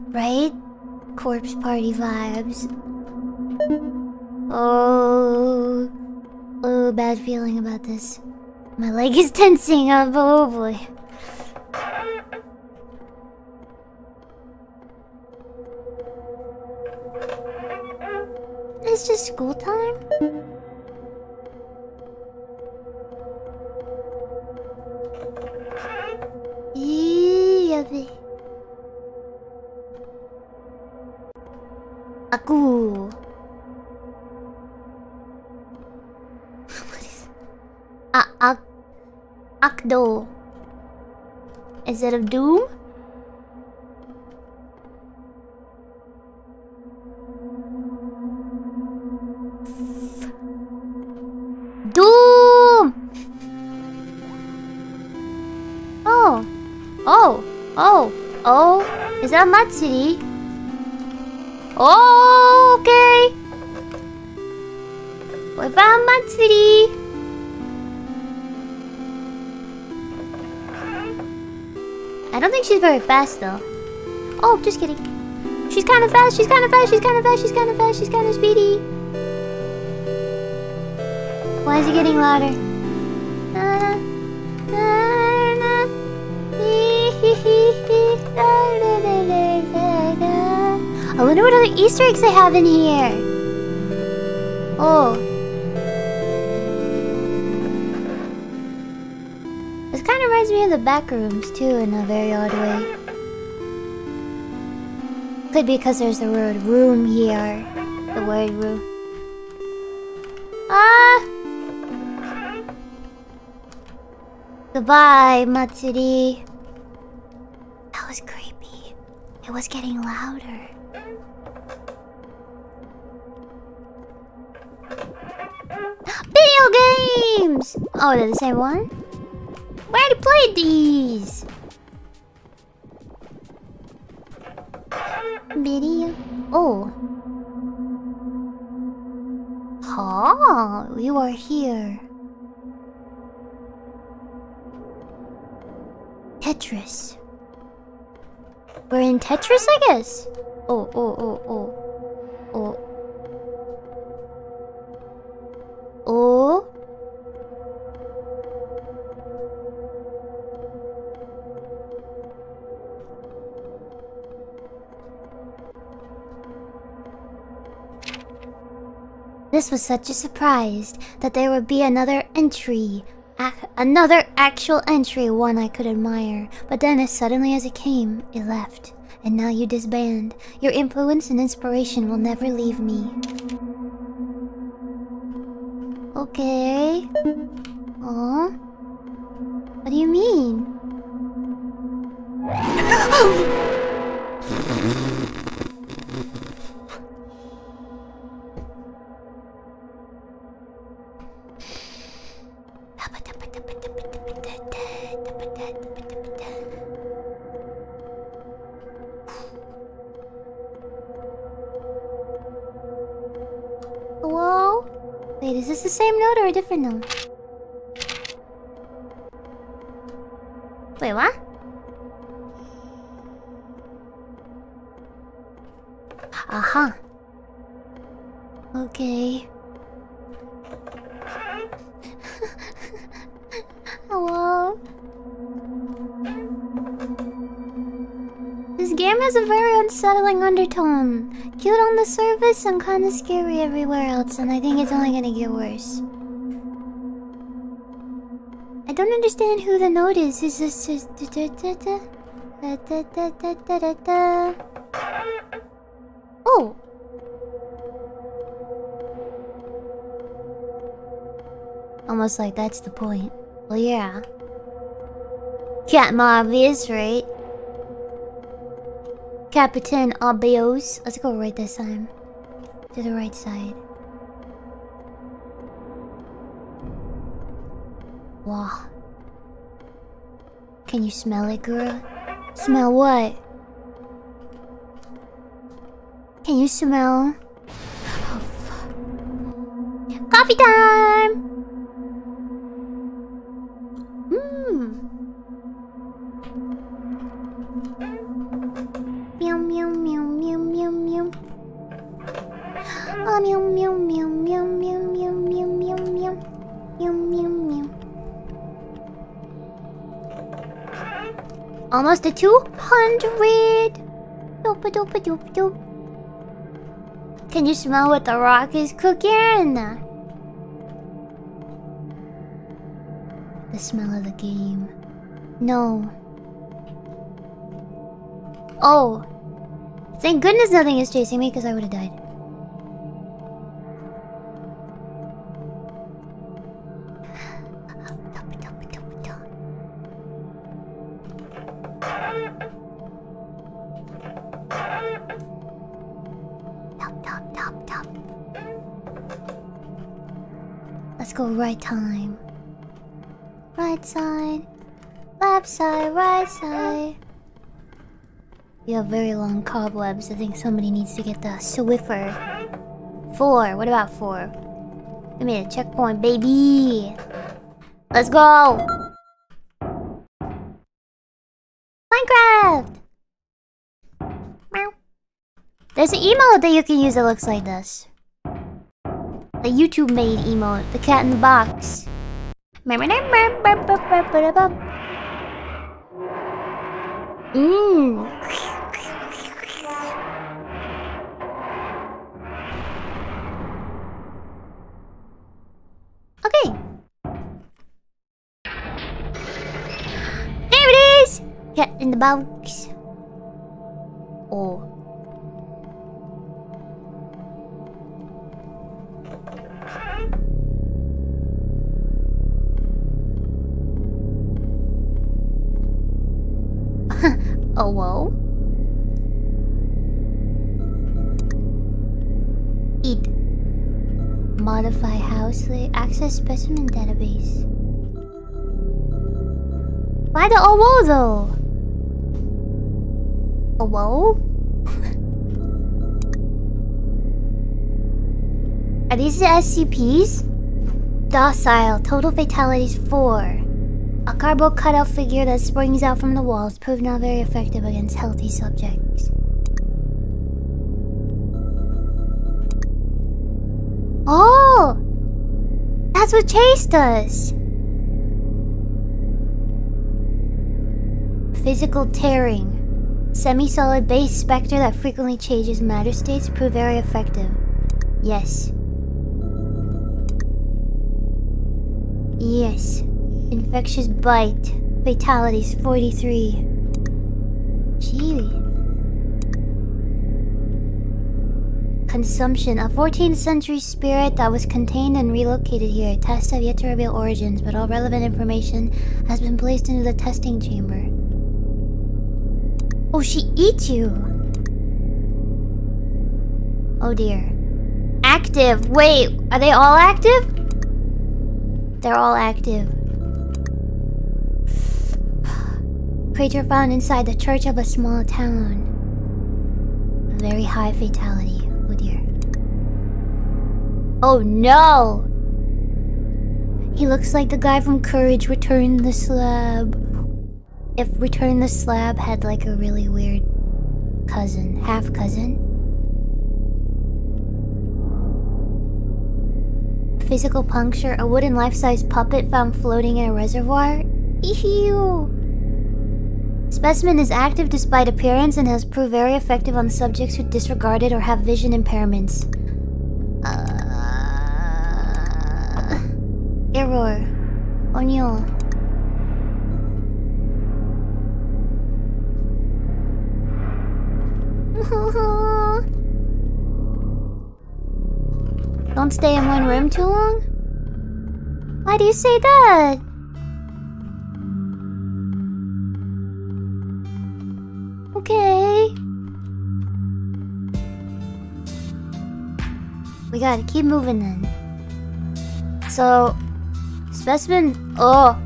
Right? Corpse party vibes. Oh, oh, bad feeling about this. My leg is tensing up. Oh boy. It's just school time. Yabe. Aku. what is? A ak Akdo. Instead of Doom. Doom. Oh. Oh. Oh. Oh. Is that my city? Okay. We found Matsuri. I don't think she's very fast though. Oh, just kidding. She's kind of fast, she's kind of fast, she's kind of fast, she's kind of fast, she's kind of speedy. Why is it getting louder? Wonder what other Easter eggs they have in here. Oh. This kind of reminds me of the back rooms too in a very odd way. Could be because there's the word room here. The word room. Ah! Goodbye, Matsuri. That was creepy. It was getting louder. Games! Oh, they're the same one? We already played these! Video. Oh. Ha! You are here. Tetris. We're in Tetris, I guess. Oh, oh, oh, oh. Oh. Oh. This was such a surprise that there would be another entry. Another actual entry, one I could admire. But then, as suddenly as it came, it left. And now you disband. Your influence and inspiration will never leave me. Okay. Oh? What do you mean? note? Wait, what? Aha. Okay. Hello? This game has a very unsettling undertone. Cute on the surface and kinda scary everywhere else, and I think it's only gonna get worse. I don't understand who the note is. Is this just. Oh! Almost like that's the point. Well, yeah. Captain Obvious, right? Capitan Obvious. Let's go right this time. To the right side. Wow. Can you smell it, girl? Smell what? Can you smell? Oh, fuck. Coffee time! Almost a two hundred. Doop doop doop doop. Can you smell what the rock is cooking? The smell of the game. No. Oh. Thank goodness nothing is chasing me because I would have died. Right time. Right side. Left side, right side. You have very long cobwebs. I think somebody needs to get the Swiffer. Four. What about four? Give me a checkpoint, baby. Let's go. Minecraft. There's an emote that you can use that looks like this. The YouTube made emote, the cat in the box. Mmm. Okay. There it is! Cat in the box. Oh. Access specimen database. Why the whoa though? Oh? Are these the SCPs? Docile. Total fatalities 4. A cardboard cutout figure that springs out from the walls proved not very effective against healthy subjects. What chased us! Physical tearing. Semi-solid base specter that frequently changes matter states prove very effective. Yes. Yes. Infectious bite. Fatalities 43. Consumption. A 14th century spirit that was contained and relocated here. Tests have yet to reveal origins, but all relevant information has been placed into the testing chamber. Oh, she eats you! Oh dear. Active! Wait, are they all active? They're all active. Creature found inside the church of a small town. Very high fatality. Oh. No! He looks like the guy from Courage Return the Slab. If Return the Slab had like a really weird cousin, half cousin. Physical puncture, a wooden life-size puppet found floating in a reservoir. Ew! Specimen is active despite appearance and has proved very effective on subjects who disregard it or have vision impairments. O'Neill. Don't stay in one room too long? Why do you say that? Okay. We gotta keep moving then. So, specimen. Oh.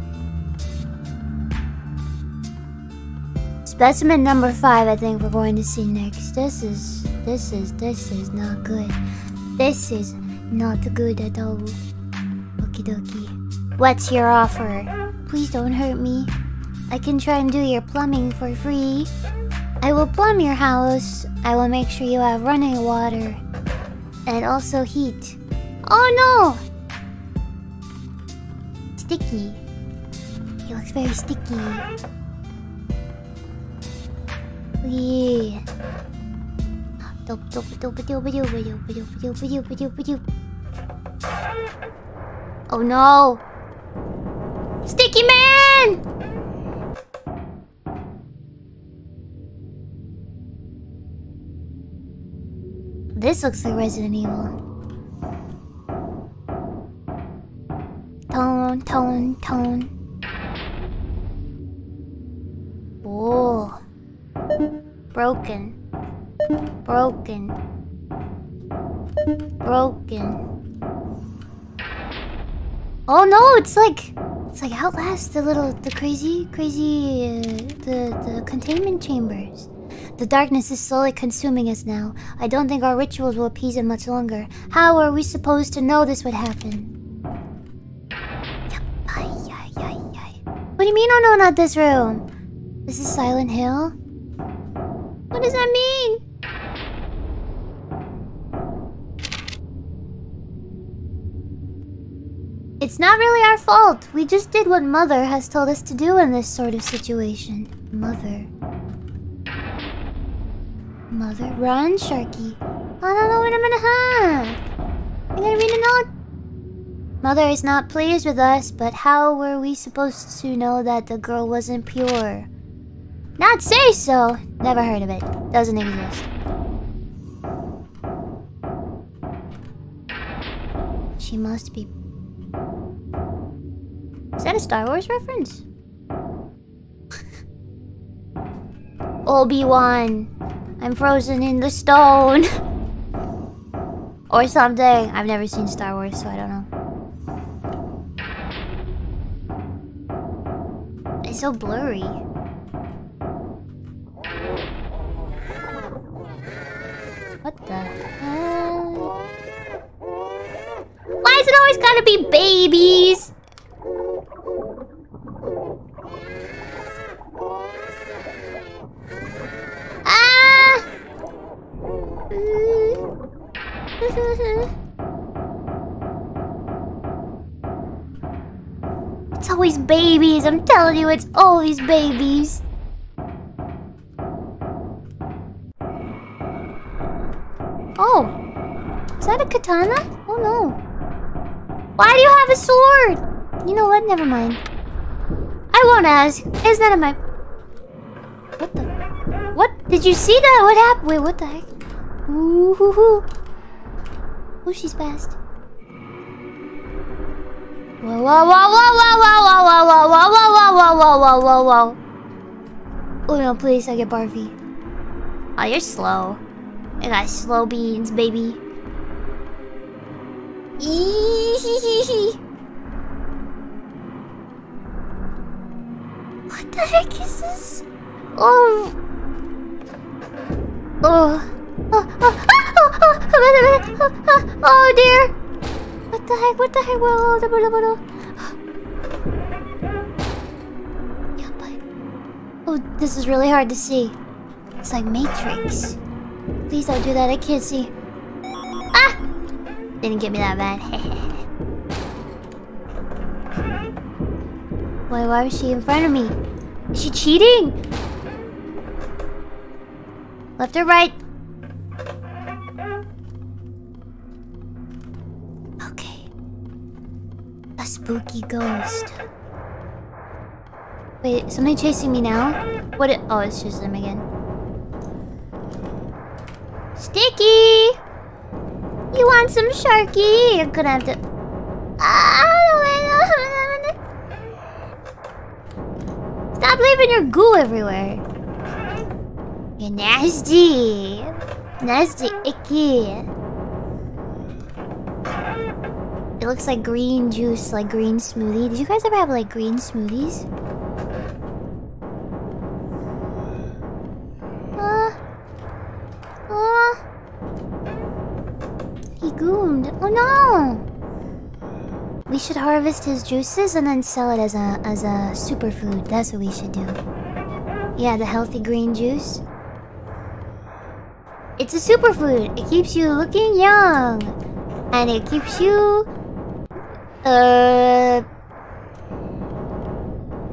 Specimen number five, I think we're going to see next. This is. This is. This is not good. This is not good at all. Okie dokie. What's your offer? Please don't hurt me. I can try and do your plumbing for free. I will plumb your house. I will make sure you have running water. And also heat. Oh no! Sticky. He looks very sticky. Yeah. Oh no! Sticky man! This looks like Resident Evil. Tone, tone, tone. Oh. Broken. Broken. Broken. Oh no, it's like It's like Outlast, the little, the crazy, crazy, uh, the the containment chambers. The darkness is slowly consuming us now. I don't think our rituals will appease it much longer. How are we supposed to know this would happen? What do you mean, oh no, not this room? This is Silent Hill? What does that mean? It's not really our fault. We just did what Mother has told us to do in this sort of situation. Mother. Mother. Run, Sharky. Oh, no, no, wait a minute, huh? I gotta read a note. Mother is not pleased with us, but how were we supposed to know that the girl wasn't pure? Not say so! Never heard of it. Doesn't exist. She must be is that a Star Wars reference? Obi-Wan, I'm frozen in the stone. or something. I've never seen Star Wars, so I don't know. It's so blurry. What the hell? Why is it always gotta be babies? Ah! it's always babies. I'm telling you, it's always babies. Oh. Is that a katana? Oh no. Why do you have a sword? You know what? Never mind. I won't ask. It's none of my... What the... What? Did you see that? What happened? Wait, what the heck? Ooh, hoo, hoo. Oh, she's fast. Whoa, whoa, whoa, whoa, whoa, whoa, whoa, whoa, whoa, whoa, whoa, whoa, whoa, whoa, whoa, whoa. Oh no, please, I get barfy. Oh, you're slow. I got slow beans, baby. Eeeeee. What the heck is this? Oh. Oh. Oh, oh, oh, oh, oh, oh dear. What the heck? What the heck? Whoa, whoa, whoa, whoa. Oh, this is really hard to see. It's like Matrix. Please don't do that. I can't see. Ah! Didn't get me that bad. Why, why was she in front of me? Is she cheating? Left or right? Spooky ghost. Wait, somebody chasing me now? What it- oh, it's just them again. Sticky! You want some Sharky? You're gonna have to... Ah, Stop leaving your goo everywhere. You're nasty. Nasty, icky. It looks like green juice, like green smoothie. Did you guys ever have like green smoothies? Uh, uh, he goomed. Oh no! We should harvest his juices and then sell it as a as a superfood. That's what we should do. Yeah, the healthy green juice. It's a superfood. It keeps you looking young. And it keeps you uh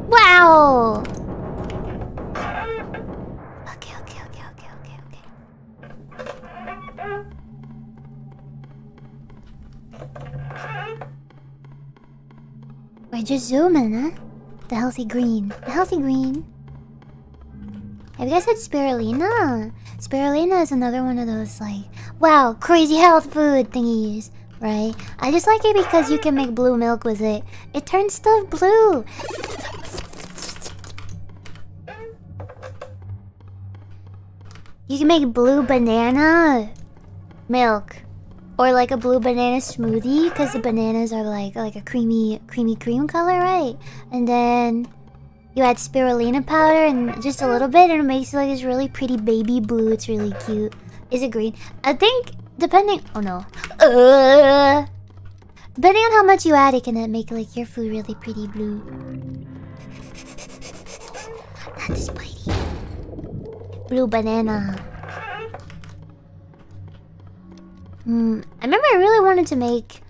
Wow. Okay, okay, okay, okay, okay, okay. We're just zooming, huh? The healthy green. The healthy green. Have you guys had spirulina? Spirulina is another one of those, like, wow, crazy health food thingies, right? I just like it because you can make blue milk with it. It turns stuff blue. You can make blue banana milk. Or like a blue banana smoothie, because the bananas are like like a creamy creamy cream color, right? And then you add spirulina powder and just a little bit, and it makes it like this really pretty baby blue. It's really cute. Is it green? I think depending. Oh no. Uh, depending on how much you add, it can make like your food really pretty blue. Not this. Blue banana. Hmm. I remember I really wanted to make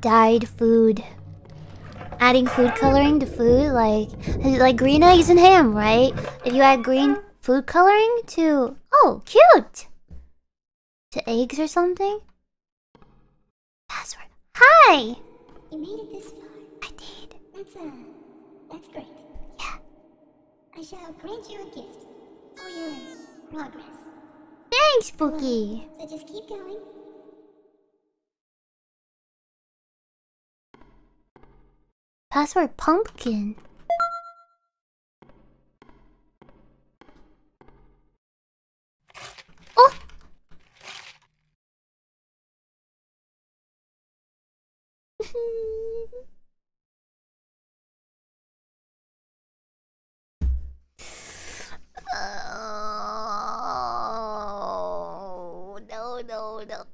dyed food. Adding food coloring to food, like like green eggs and ham, right? If you add green food coloring to oh, cute, to eggs or something. Password. Hi. You made it this far. I did. That's uh, that's great. Yeah. I shall grant you a gift for your progress. Thanks, Spooky. So just keep going. Password pumpkin. Oh, no, no, no.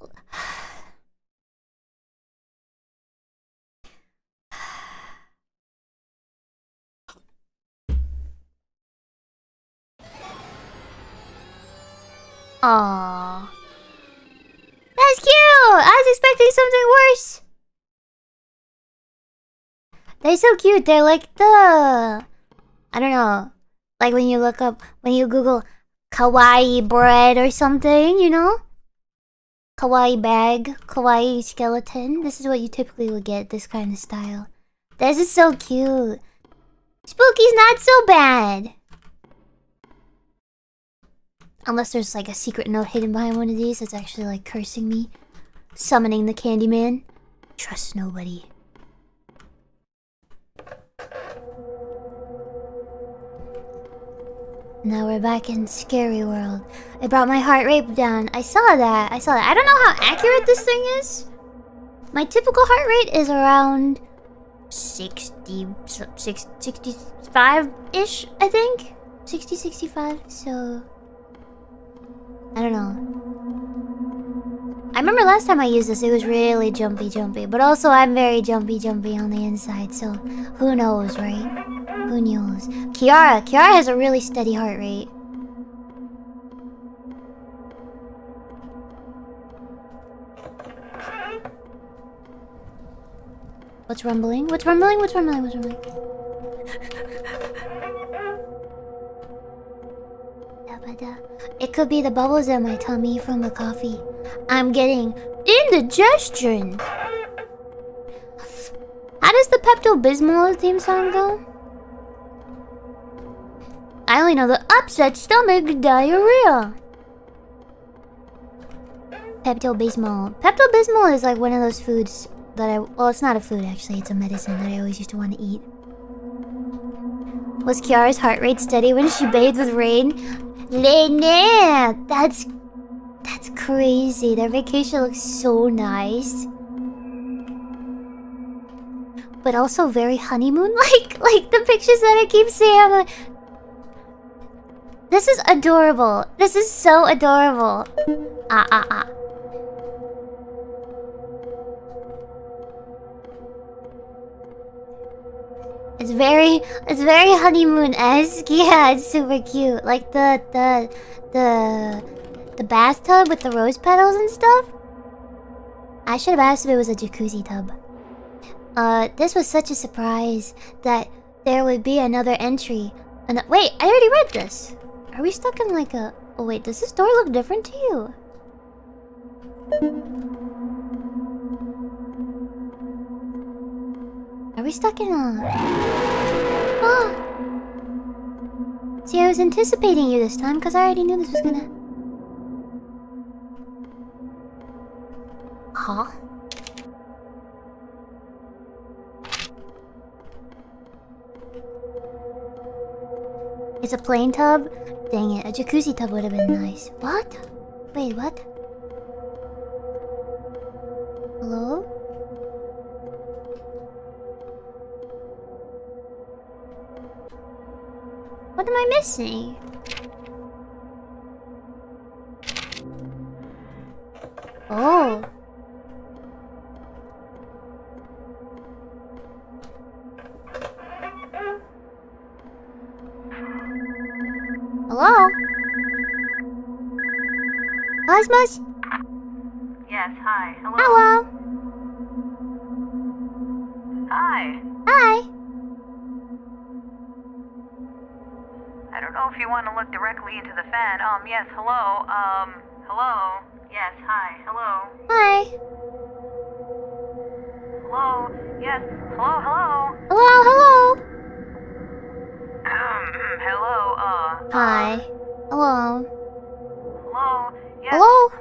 Aww. That's cute! I was expecting something worse. They're so cute. They're like the... I don't know. Like when you look up... When you Google kawaii bread or something, you know? Kawaii bag. Kawaii skeleton. This is what you typically would get, this kind of style. This is so cute. Spooky's not so bad. Unless there's like a secret note hidden behind one of these that's actually like cursing me. Summoning the Candyman. Trust nobody. Now we're back in scary world. I brought my heart rate down. I saw that. I saw that. I don't know how accurate this thing is. My typical heart rate is around 60, 65-ish, I think. 60, 65, so... I don't know. I remember last time I used this, it was really jumpy, jumpy. But also, I'm very jumpy, jumpy on the inside, so who knows, right? Who knows? Kiara, Kiara has a really steady heart rate. What's rumbling? What's rumbling? What's rumbling? What's rumbling? It could be the bubbles in my tummy from the coffee. I'm getting indigestion. How does the Pepto Bismol theme song go? I only know the upset stomach diarrhea. Pepto Bismol. Pepto Bismol is like one of those foods that I. Well, it's not a food actually, it's a medicine that I always used to want to eat. Was Kiara's heart rate steady when she bathed with rain? Lena! That's. That's crazy. Their vacation looks so nice. But also very honeymoon like. Like the pictures that I keep seeing. Like, this is adorable. This is so adorable. Ah, ah, ah. It's very, it's very honeymoon-esque. Yeah, it's super cute. Like the, the, the, the bathtub with the rose petals and stuff. I should have asked if it was a jacuzzi tub. Uh, this was such a surprise that there would be another entry. And wait, I already read this. Are we stuck in like a... Oh wait, does this door look different to you? Are we stuck in a... Oh! See, I was anticipating you this time because I already knew this was gonna... Huh? It's a plain tub? Dang it, a jacuzzi tub would have been nice. What? Wait, what? What am I missing? Oh. Hello? Cosmos? Yes, hi. Hello. Hello? Hi. Hi. I don't know if you want to look directly into the fan. Um, yes, hello. Um, hello. Yes, hi. Hello. Hi. Hello. Yes. Hello, hello. Hello, hello. Um, hello. Uh. Hi. Hello. Hello. Yes. Hello? Hello, hello.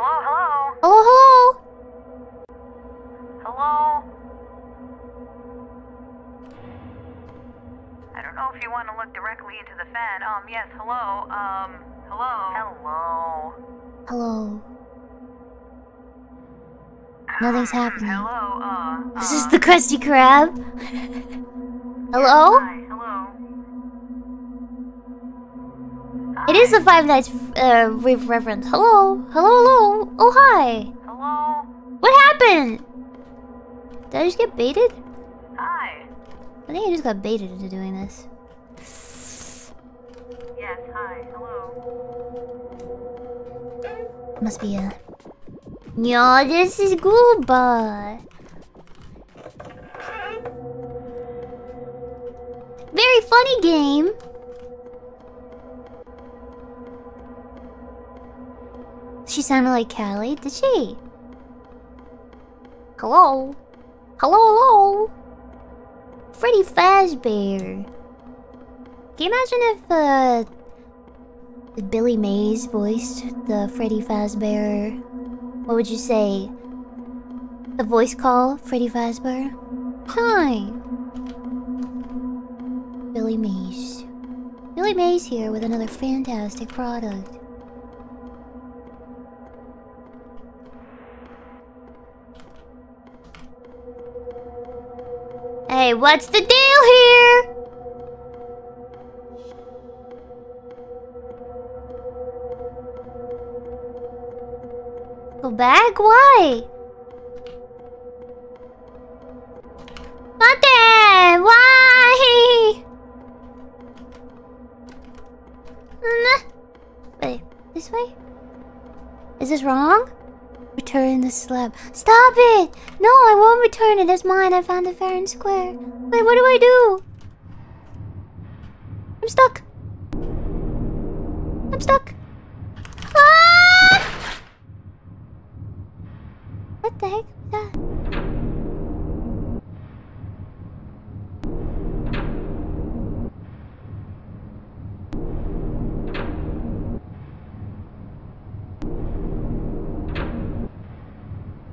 Directly into the fan. Um, yes, hello. Um, hello. Hello. Hello. Nothing's happening. Hello. Uh. This is the Krusty Krab. Hello? Hi. Hello. It is the Five Nights uh, Rave reference. Hello? Hello, hello. Oh, hi. Hello. What happened? Did I just get baited? Hi. I think I just got baited into doing this. Yes. Hi. Hello. Must be a. Yo, this is Gooba. Very funny game. She sounded like Calli, did she? Hello? Hello, hello? Freddy Fazbear. Can you imagine if, uh, Billy Mays voiced the Freddy Fazbear. What would you say? The voice call, Freddy Fazbear? Hi! Billy Mays. Billy Mays here with another fantastic product. Hey, what's the deal here? Go back? Why? Nothing! Why? Wait, this way? Is this wrong? Return the slab. Stop it! No, I won't return it. It's mine. I found it fair and square. Wait, what do I do? I'm stuck. I'm stuck. Ah! What the heck was that?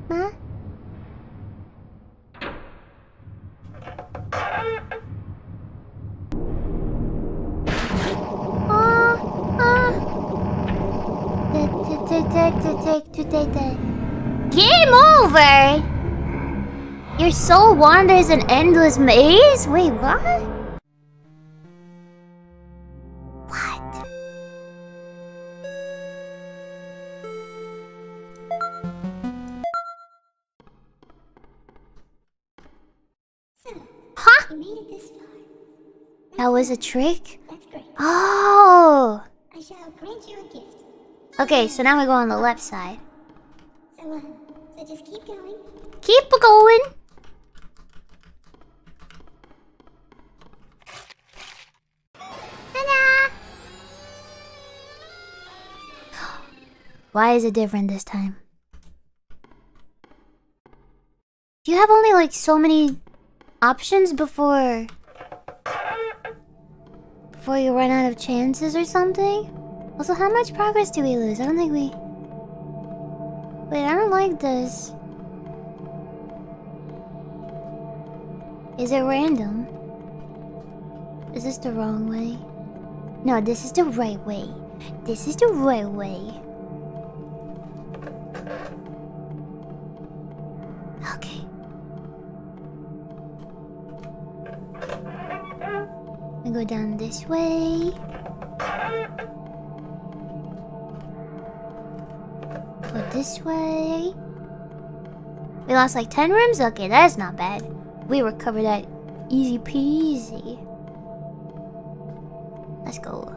Huh? Ah, ah. Game over! Your soul wanders an endless maze? Wait, what? What? Huh? you made it this far. That was a trick? Oh! I shall grant you a gift. Okay, so now we go on the left side. Uh, So, just keep going. Keep going! Why is it different this time? You have only like so many options before before you run out of chances or something? Also, how much progress do we lose? I don't think we. Wait, I don't like this. Is it random? Is this the wrong way? No, this is the right way. This is the right way. Okay. I go down this way. This way. We lost like 10 rooms? Okay, that's not bad. We recovered that easy peasy. Let's go.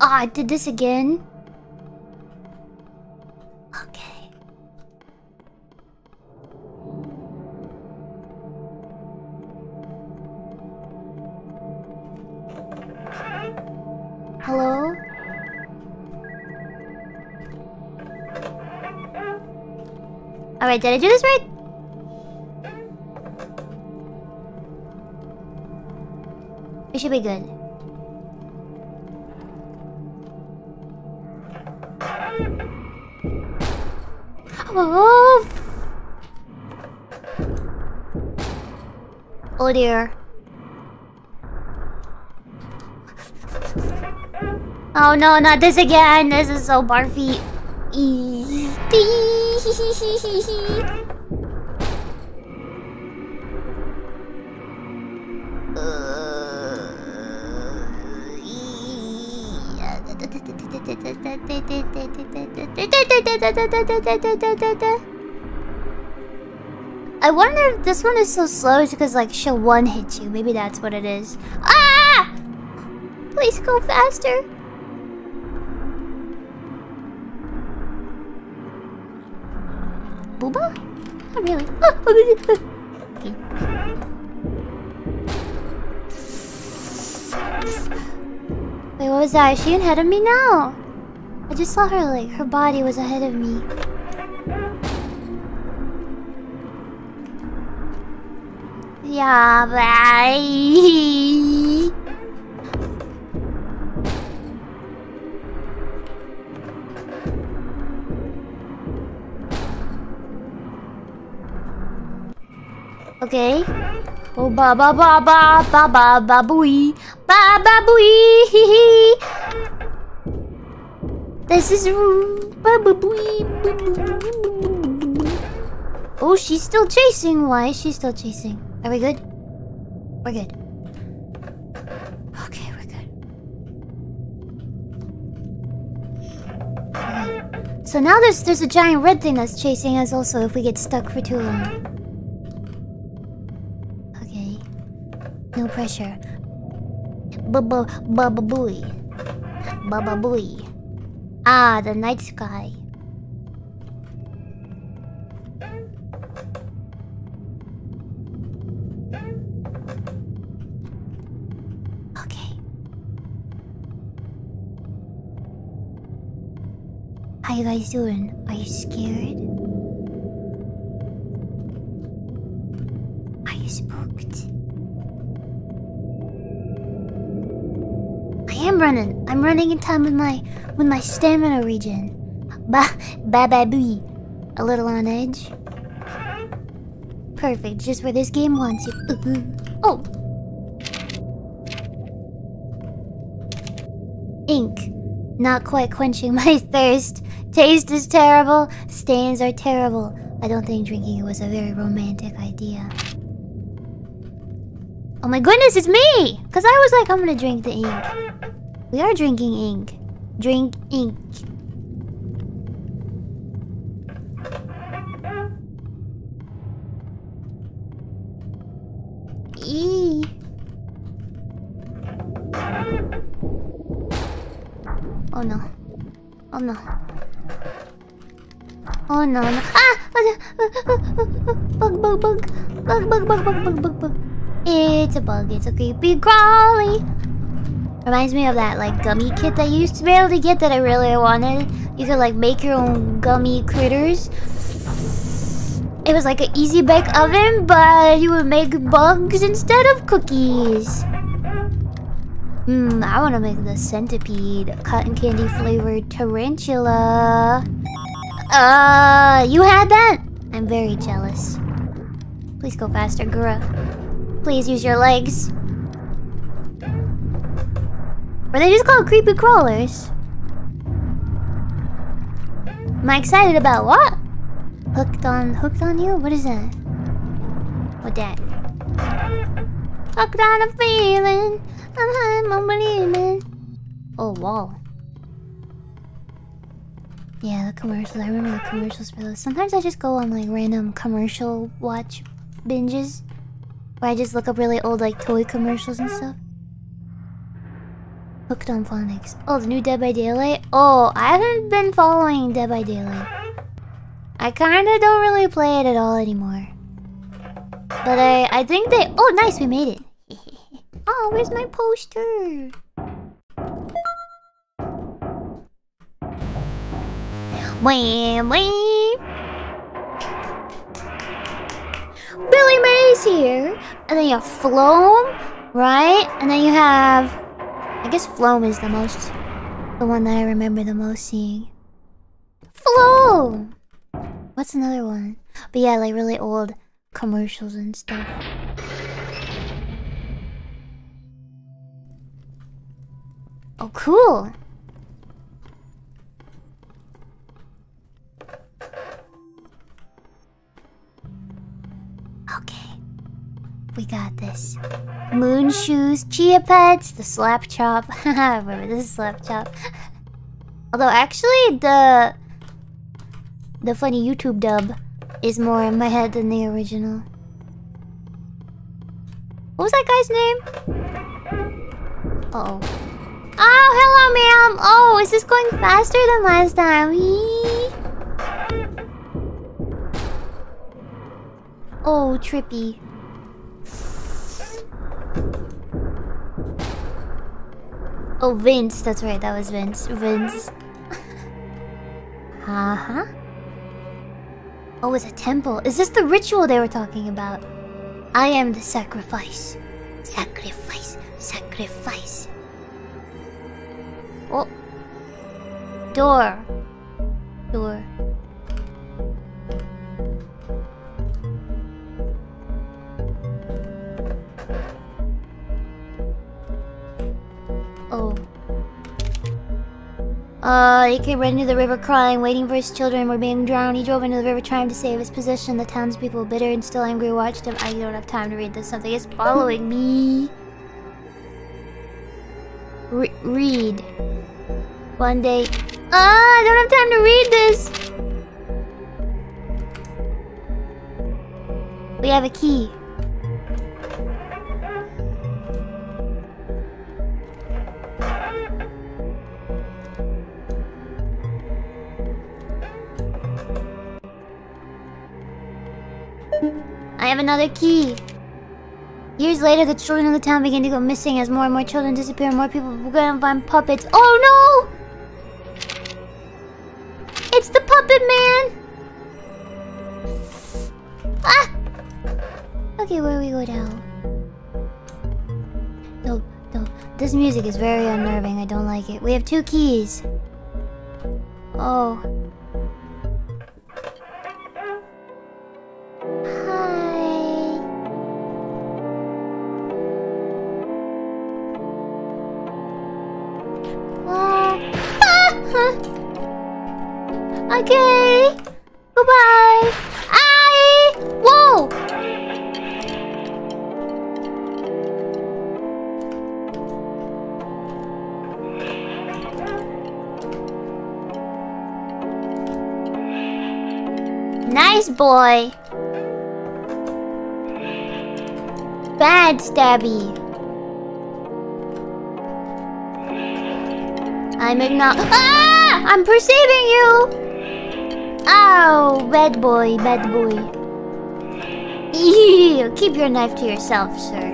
Ah, I did this again. Alright, did I do this right? We should be good. Oh, oh dear. Oh no, not this again. This is so barfy. Ee. I wonder if this one is so slow is because like she'll one hit you. Maybe that's what it is. Ah! Please go faster. Booba? Not oh, really. Oh, oh, okay. Wait, what was that? Is she ahead of me now? I just saw her like her body was ahead of me. Yeah, bye. Okay. Oh ba ba ba ba ba ba ba booey ba ba booey. This is ba ba. Oh, she's still chasing. Why is she still chasing? Are we good? We're good. Okay, we're good. Okay. So now there's there's a giant red thing that's chasing us also if we get stuck for too long. No pressure. Bubba bubba booey. Bubba booey. Ah, the night sky. Okay. How you guys doing? Are you scared? Are you spooked? Am running. I'm running in time with my with my stamina regen. Ba ba ba boo. A little on edge. Perfect, just where this game wants you. Oh, ink. Not quite quenching my thirst. Taste is terrible. Stains are terrible. I don't think drinking it was a very romantic idea. Oh my goodness, it's me! Because I was like, I'm gonna drink the ink. We are drinking ink. Drink ink. Eee. Oh no. Oh no. Oh no, no. Ah! Bug, bug, bug. Bug, bug, bug, bug, bug, bug, bug. It's a bug. It's a creepy crawly. Reminds me of that like gummy kit that you used to be able to get that I really wanted. You could like make your own gummy critters. It was like an easy bake oven, but you would make bugs instead of cookies. Hmm, I want to make the centipede cotton candy flavored tarantula. Uh, you had that? I'm very jealous. Please go faster, Gura. Please use your legs. Were they just called creepy crawlers? Am I excited about what? Hooked on hooked on you? What is that? What that? Fuck down a feeling. I'm high, I'm believing. Oh, wow. Yeah, the commercials. I remember the commercials for those. Sometimes I just go on like random commercial watch binges. Where I just look up really old like toy commercials and stuff. Hooked on phonics. Oh, the new Dead by Daylight? Oh, I haven't been following Dead by Daylight. I kinda don't really play it at all anymore. But I I think they oh nice we made it. oh where's my poster? Wham wham Billy Mays here. And then you have Floam, right? And then you have I guess Floam is the most the one that I remember the most seeing. Floam! What's another one? But yeah, like really old commercials and stuff. Oh, cool. We got this. Moon shoes, chia pets, the slap chop. Remember this slap chop. Although actually the the funny YouTube dub is more in my head than the original. What was that guy's name? Uh oh. Oh, hello, ma'am. Oh, is this going faster than last time? Oh, trippy. Oh, Vince. That's right. That was Vince. Vince. uh huh. Oh, it's a temple. Is this the ritual they were talking about? I am the sacrifice. Sacrifice. Sacrifice. Oh. Door. Door. Uh, he came right into the river crying, waiting for his children were being drowned. He drove into the river trying to save his position. The townspeople, bitter and still angry, watched him. I don't have time to read this. Something is following me. Re read. One day. Ah, I don't have time to read this. We have a key. I have another key. Years later, the children of the town begin to go missing as more and more children disappear. and More people begin to find puppets. Oh no! It's the puppet man! Ah! Okay, where do we go now? No, no. This music is very unnerving. I don't like it. We have two keys. Oh. Okay. Goodbye. I. Whoa. Nice boy. Bad stabby. I'm igno- Ah! I'm perceiving you! Oh, bad boy, bad boy. Keep your knife to yourself, sir.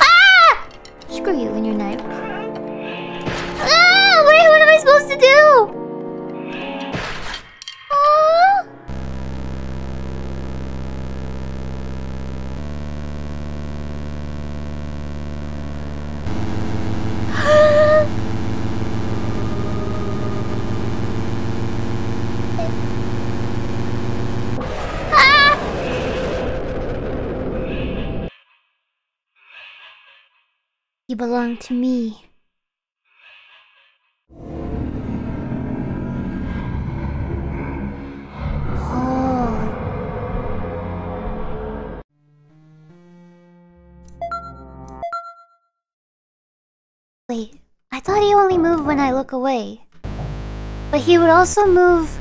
Ah! Screw you and your knife. Ah! Wait, what am I supposed to do? belong to me. Oh. Wait, I thought he only moved when I look away. But he would also move...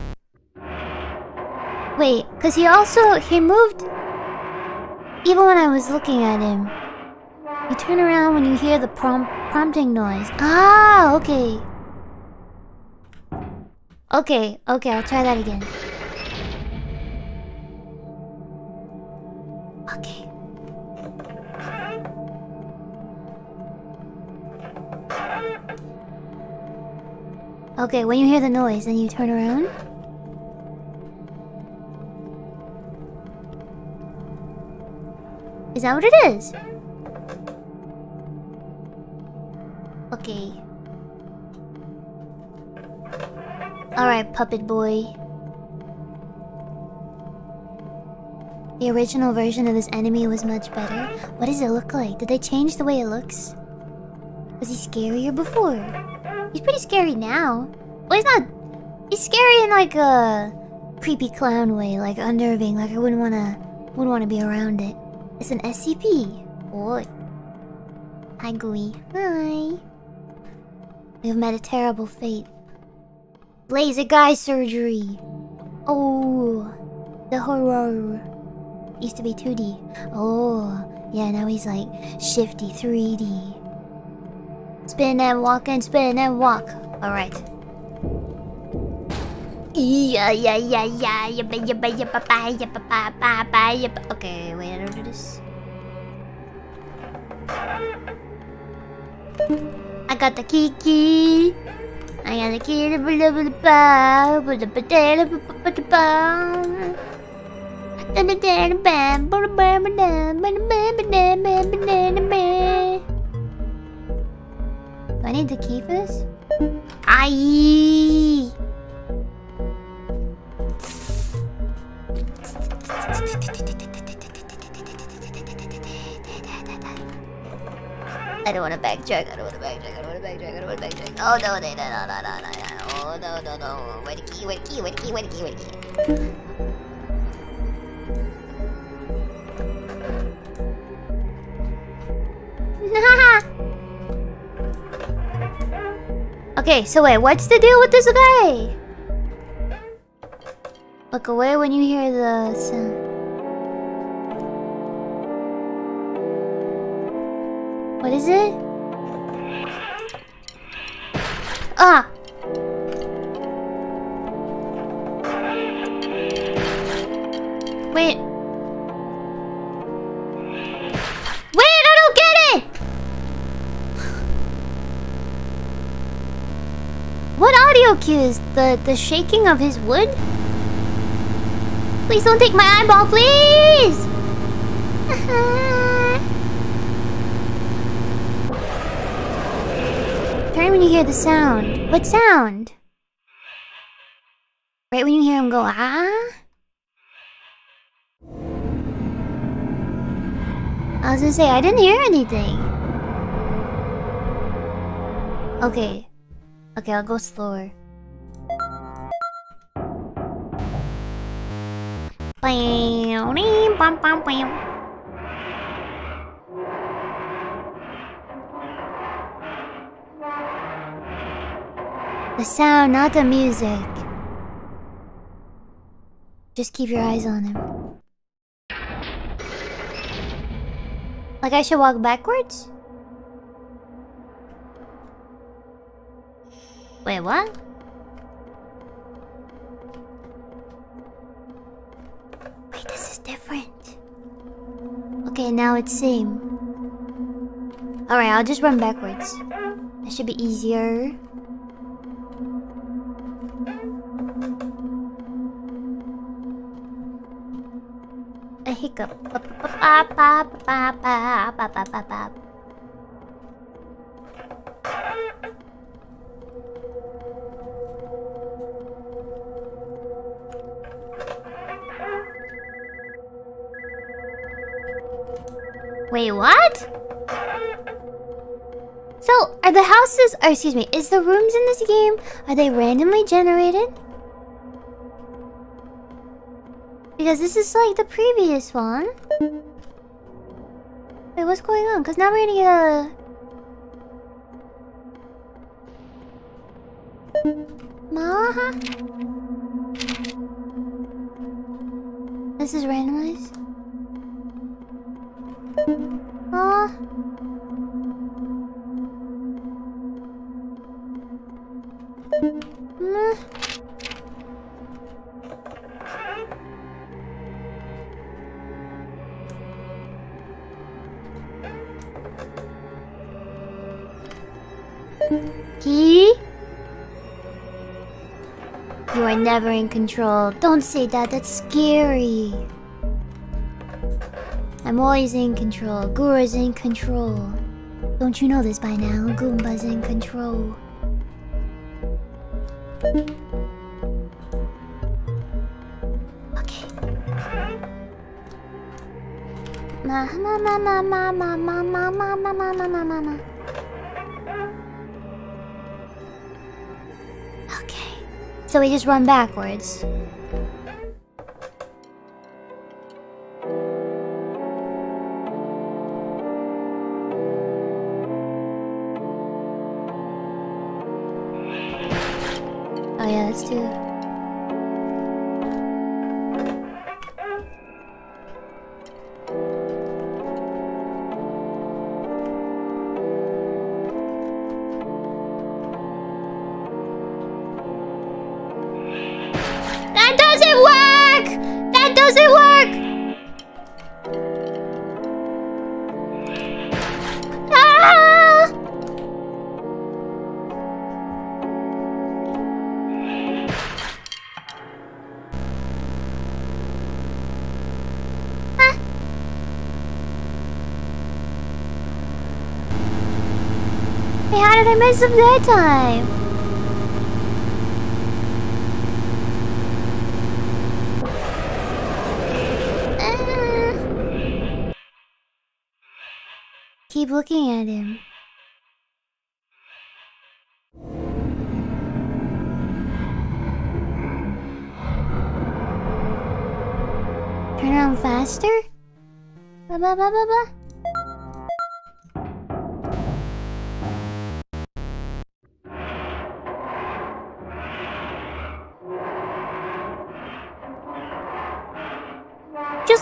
Wait, because he also... he moved... even when I was looking at him. You turn around when you hear the prom prompting noise. Ah, okay. Okay, okay, I'll try that again. Okay. Okay, when you hear the noise, then you turn around. Is that what it is? Okay. Alright, puppet boy. The original version of this enemy was much better. What does it look like? Did they change the way it looks? Was he scarier before? He's pretty scary now. Well, he's not. He's scary in like a creepy clown way, like unnerving. Like I wouldn't wanna, wouldn't wanna be around it. It's an SCP. What? Hi, Gooey. Hi. We have met a terrible fate. Laser guy surgery. Oh, the horror. Used to be 2D. Oh, yeah, now he's like shifty 3D. Spin and walk and spin and walk. Alright. Yeah, yeah, yeah, yeah, ba, yabba, ba, ba, ba, yabba. Okay, wait, I don't do this. I got the key. I got the key. Do I need the key for this? Aye. I don't want to backtrack. I don't want to backtrack. I don't want to backtrack. I don't want to backtrack. Oh no, no, no, no, no, no, no. Oh no, no, no. Where the key? Where the key? Where the key? Where the key? Where the key? okay, so wait, what's the deal with this guy? Look away when you hear the sound. Is it? Ah! Wait. Wait, I don't get it! What audio cues? The the shaking of his wood? Please don't take my eyeball, please! Turn when you hear the sound. What sound? Right when you hear him go, ah? I was gonna say, I didn't hear anything. Okay. Okay, I'll go slower. Bam, bam, bam, bam. The sound, not the music. Just keep your eyes on him. Like I should walk backwards? Wait, what? Wait, this is different. Okay, now it's same. Alright, I'll just run backwards. That should be easier. Wait, what? So, are the houses, or excuse me, is the rooms in this game, are they randomly generated? Because this is like the previous one what's going on? Because now we're gonna get a... Maha? This is random. Control. Don't say that, that's scary. I'm always in control. Gura's in control. Don't you know this by now? Goomba's in control. Okay. Ma ma ma ma ma ma ma ma ma ma ma ma ma ma So we just run backwards. I mess up that time? Ah. Keep looking at him. Turn around faster? Ba ba ba ba ba.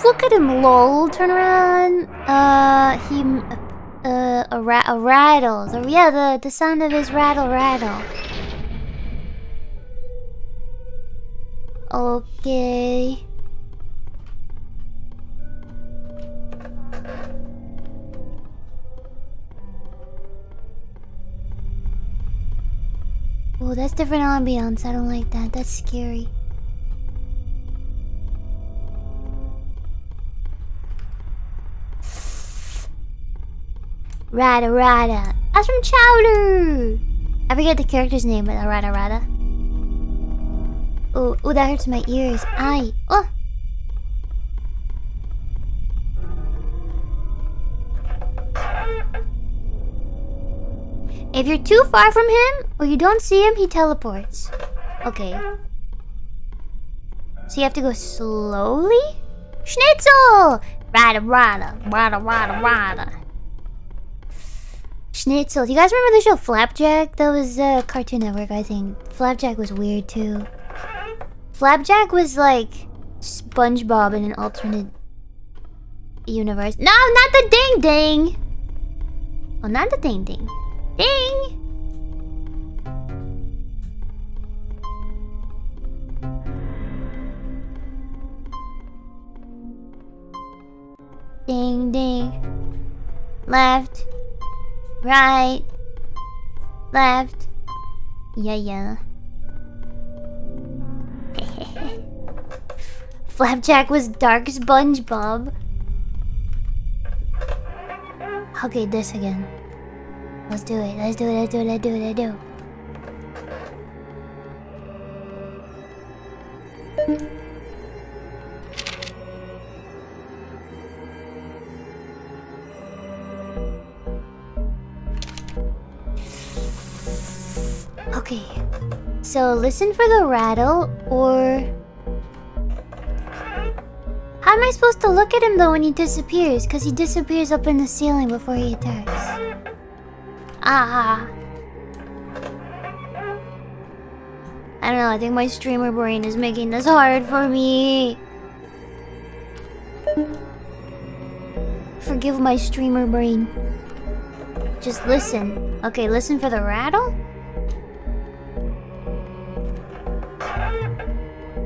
Look at him, lol. Turn around. Uh, he, uh, a ra a rattle. So yeah, the the sound of his rattle rattle. Okay. Oh, that's different ambiance. I don't like that. That's scary. Rada Rada. That's from Chowder. I forget the character's name, but Rada Rada. Oh, oh, that hurts my ears. Aye. Oh. If you're too far from him or you don't see him, he teleports. Okay. So you have to go slowly? Schnitzel! Rada rada, rada rada rada. Schnitzel. Do you guys remember the show Flapjack? That was uh, Cartoon Network, I think. Flapjack was weird too. Flapjack was like SpongeBob in an alternate universe. No, not the ding ding! Oh, not the ding ding. Ding! Ding ding. Left. Right. Left. Yeah, yeah. Flapjack was dark SpongeBob. Okay, this again. Let's do it. Let's do it. Let's do it. Let's do it. Let's do it. Okay. So listen for the rattle or How am I supposed to look at him though when he disappears? Cause he disappears up in the ceiling before he attacks. Ah. I don't know, I think my streamer brain is making this hard for me. Forgive my streamer brain. Just listen. Okay, listen for the rattle?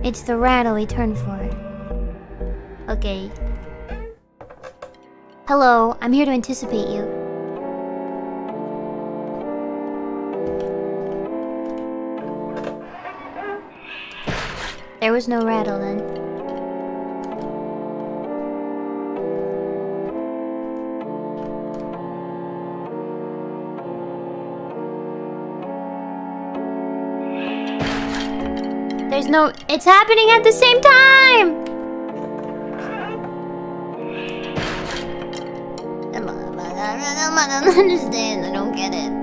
It's the rattle we turn for. Okay. Hello, I'm here to anticipate you. There was no rattle then. No... It's happening at the same time! I don't understand. I don't get it.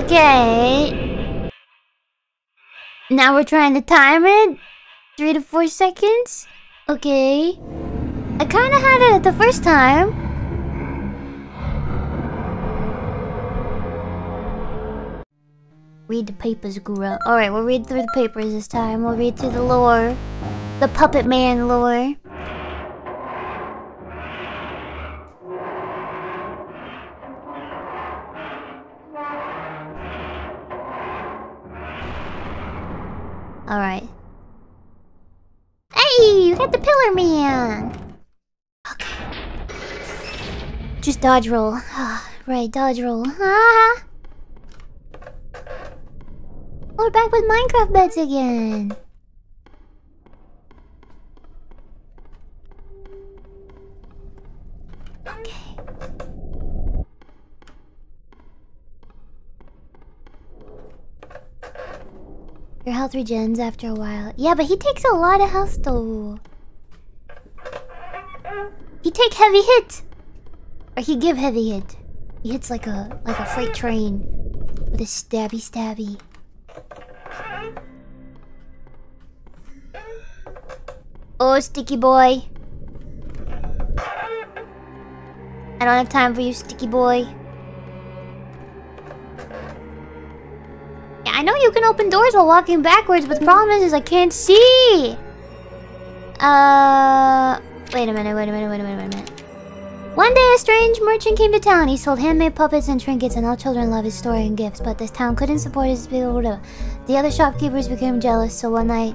Okay. Now we're trying to time it. Three to four seconds. Okay. I kind of had it at the first time. Read the papers, Gura. Alright, we'll read through the papers this time. We'll read through the lore. The Puppet Man lore. Dodge roll. right, dodge roll. Ah! We're back with Minecraft beds again. Okay. Your health regens after a while. Yeah, but he takes a lot of health though. He take heavy hit. He give heavy hit. He hits like a like a freight train with a stabby stabby. Oh, sticky boy. I don't have time for you, sticky boy. Yeah, I know you can open doors while walking backwards, but the problem is, is I can't see. Uh, wait a minute, wait a minute, wait a minute, wait a minute. One day, a strange merchant came to town. He sold handmade puppets and trinkets, and all children love his story and gifts. But this town couldn't support his order. The other shopkeepers became jealous, so one night,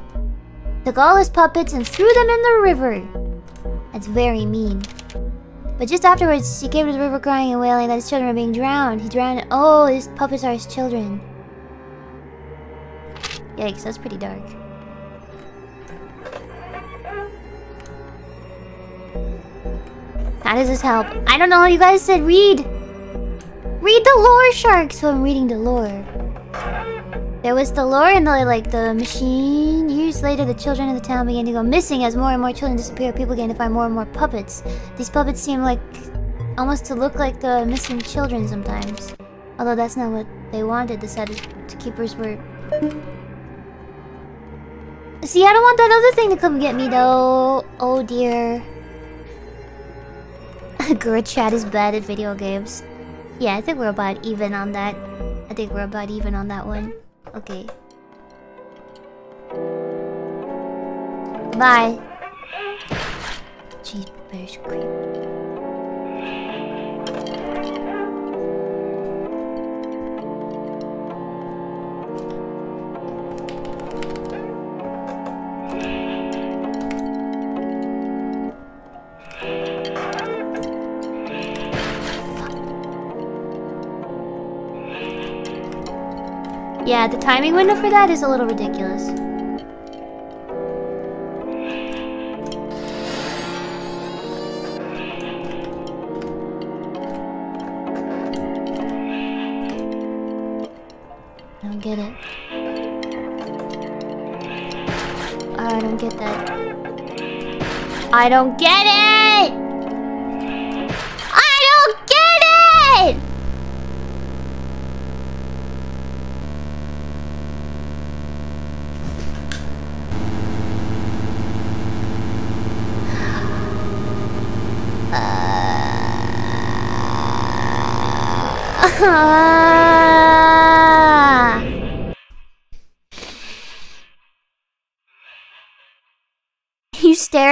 took all his puppets and threw them in the river. That's very mean. But just afterwards, he came to the river crying and wailing that his children were being drowned. He drowned. Oh, his puppets are his children. Yikes, that's pretty dark. How does this help? I don't know, you guys said read! Read the lore, Shark! So I'm reading the lore. There was the lore and the, like, the machine. Years later, the children of the town began to go missing as more and more children disappear. People began to find more and more puppets. These puppets seem like... almost to look like the missing children sometimes. Although that's not what they wanted. The said keepers were... See, I don't want that other thing to come get me, though. Oh, dear. Gura chat is bad at video games. Yeah, I think we're about even on that. I think we're about even on that one. Okay. Bye. Creep. Yeah, the timing window for that is a little ridiculous. I don't get it. I don't get that. I don't get it!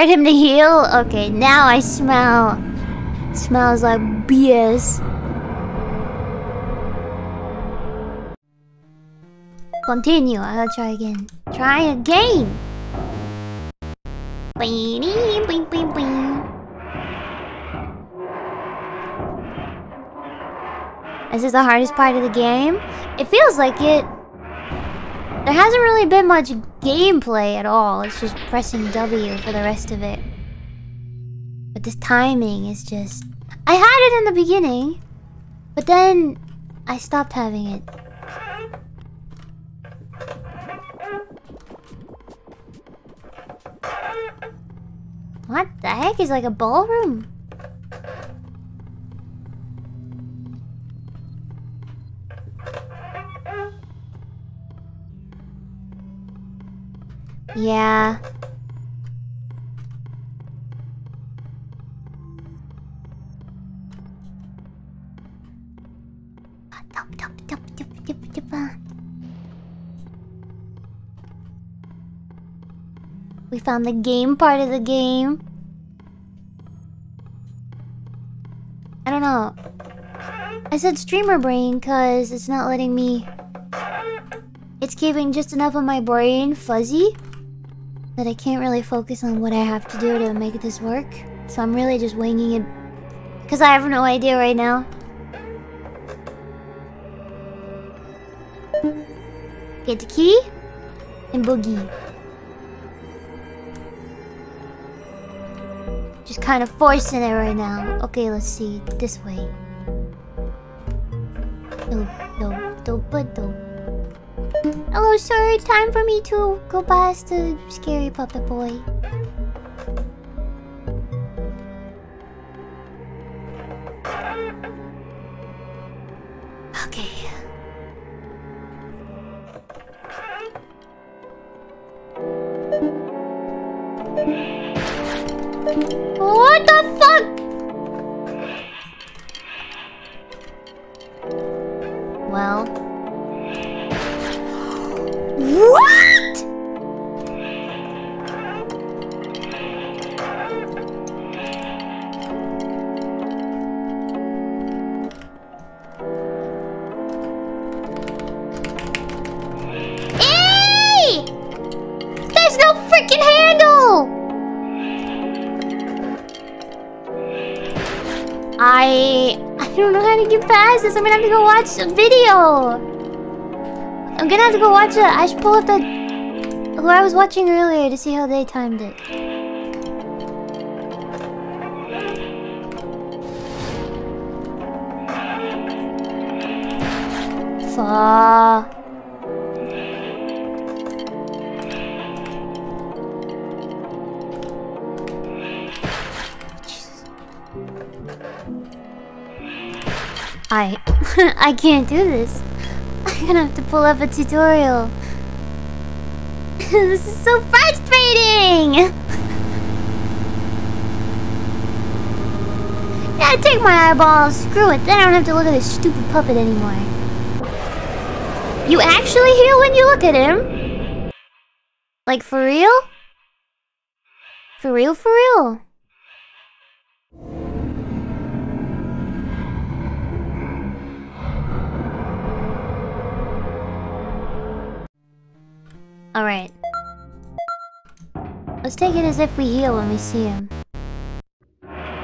Him to heal? Okay, now I smell. Smells like BS. Continue, I'll try again. Try again! This is the hardest part of the game. It feels like it. There hasn't really been much gameplay at all. It's just pressing W for the rest of it. But this timing is just... I had it in the beginning, but then I stopped having it. What the heck is like a ballroom? Yeah. We found the game part of the game. I don't know. I said streamer brain because it's not letting me... It's keeping just enough of my brain fuzzy that I can't really focus on what I have to do to make this work. So I'm really just winging it because I have no idea right now. Get the key and boogie. Just kind of forcing it right now. Okay, let's see. This way. No, no, no, but no. Hello, sir. Time for me to go past the scary puppet boy. Okay. What the fuck? I'm gonna have to go watch it. I should pull up the who I was watching earlier to see how they timed it. Fa. I I can't do this. I'm gonna have to pull up a tutorial. this is so frustrating! yeah, take my eyeballs. Screw it. Then I don't have to look at this stupid puppet anymore. You actually heal when you look at him? Like, for real? For real, for real? Take it as if we heal when we see him.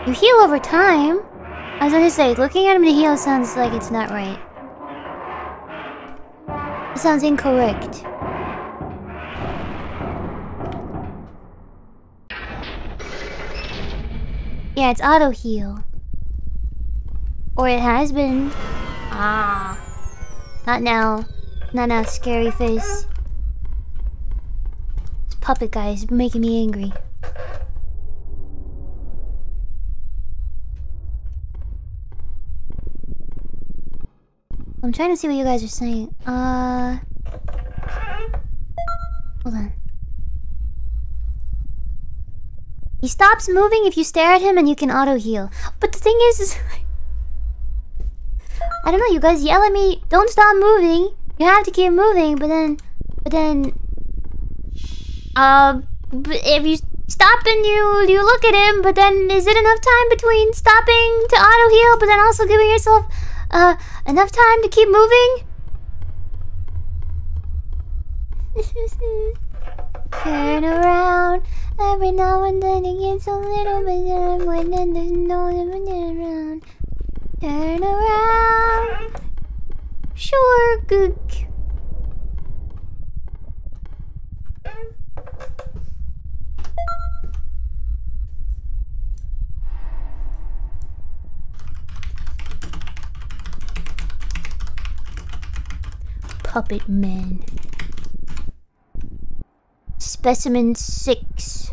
You heal over time? I was gonna say, looking at him to heal sounds like it's not right. It sounds incorrect. Yeah, it's auto heal. Or it has been. Ah. Not now. Not now, scary face puppet guy is making me angry. I'm trying to see what you guys are saying. Uh... Hold on. He stops moving if you stare at him and you can auto-heal. But the thing is, is... I don't know, you guys yell at me, don't stop moving! You have to keep moving, but then... But then uh, if you stop and you you look at him, but then is it enough time between stopping to auto heal, but then also giving yourself uh enough time to keep moving? Turn around. Every now and then it gets a little bit when then there's no one around. Turn around. Sure, gook. Puppet Man. Specimen 6.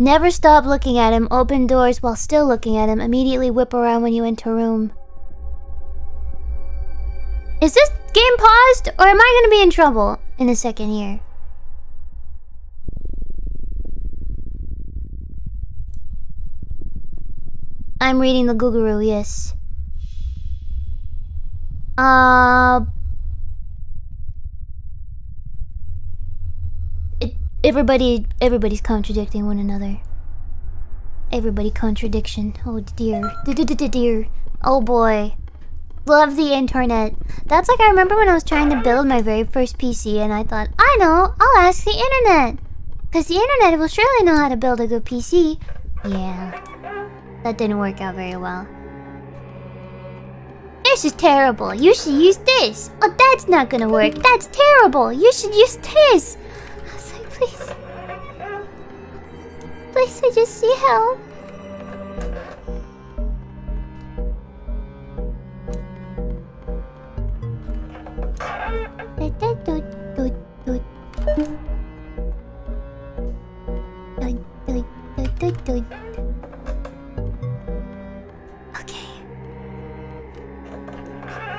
Never stop looking at him. Open doors while still looking at him. Immediately whip around when you enter a room. Is this game paused? Or am I gonna be in trouble in a second here? I'm reading the Googaroo, yes. Uh... Everybody, everybody's contradicting one another. Everybody contradiction. Oh dear. dear. Oh boy. Love the internet. That's like I remember when I was trying to build my very first PC and I thought, I know, I'll ask the internet. Because the internet will surely know how to build a good PC. Yeah. That didn't work out very well. This is terrible. You should use this. Oh, that's not gonna work. That's terrible. You should use this. I was like, please. Please, I just see help.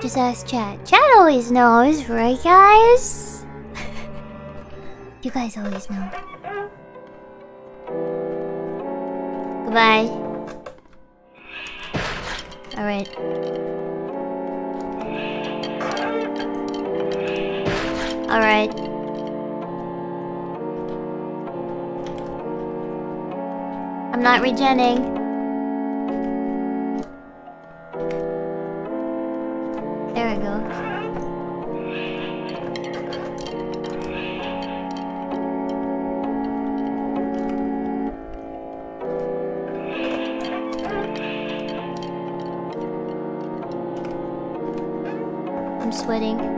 Just ask chat. Chat always knows, right guys? you guys always know. Goodbye. Alright. Alright. I'm not regenning. There we go. I'm sweating.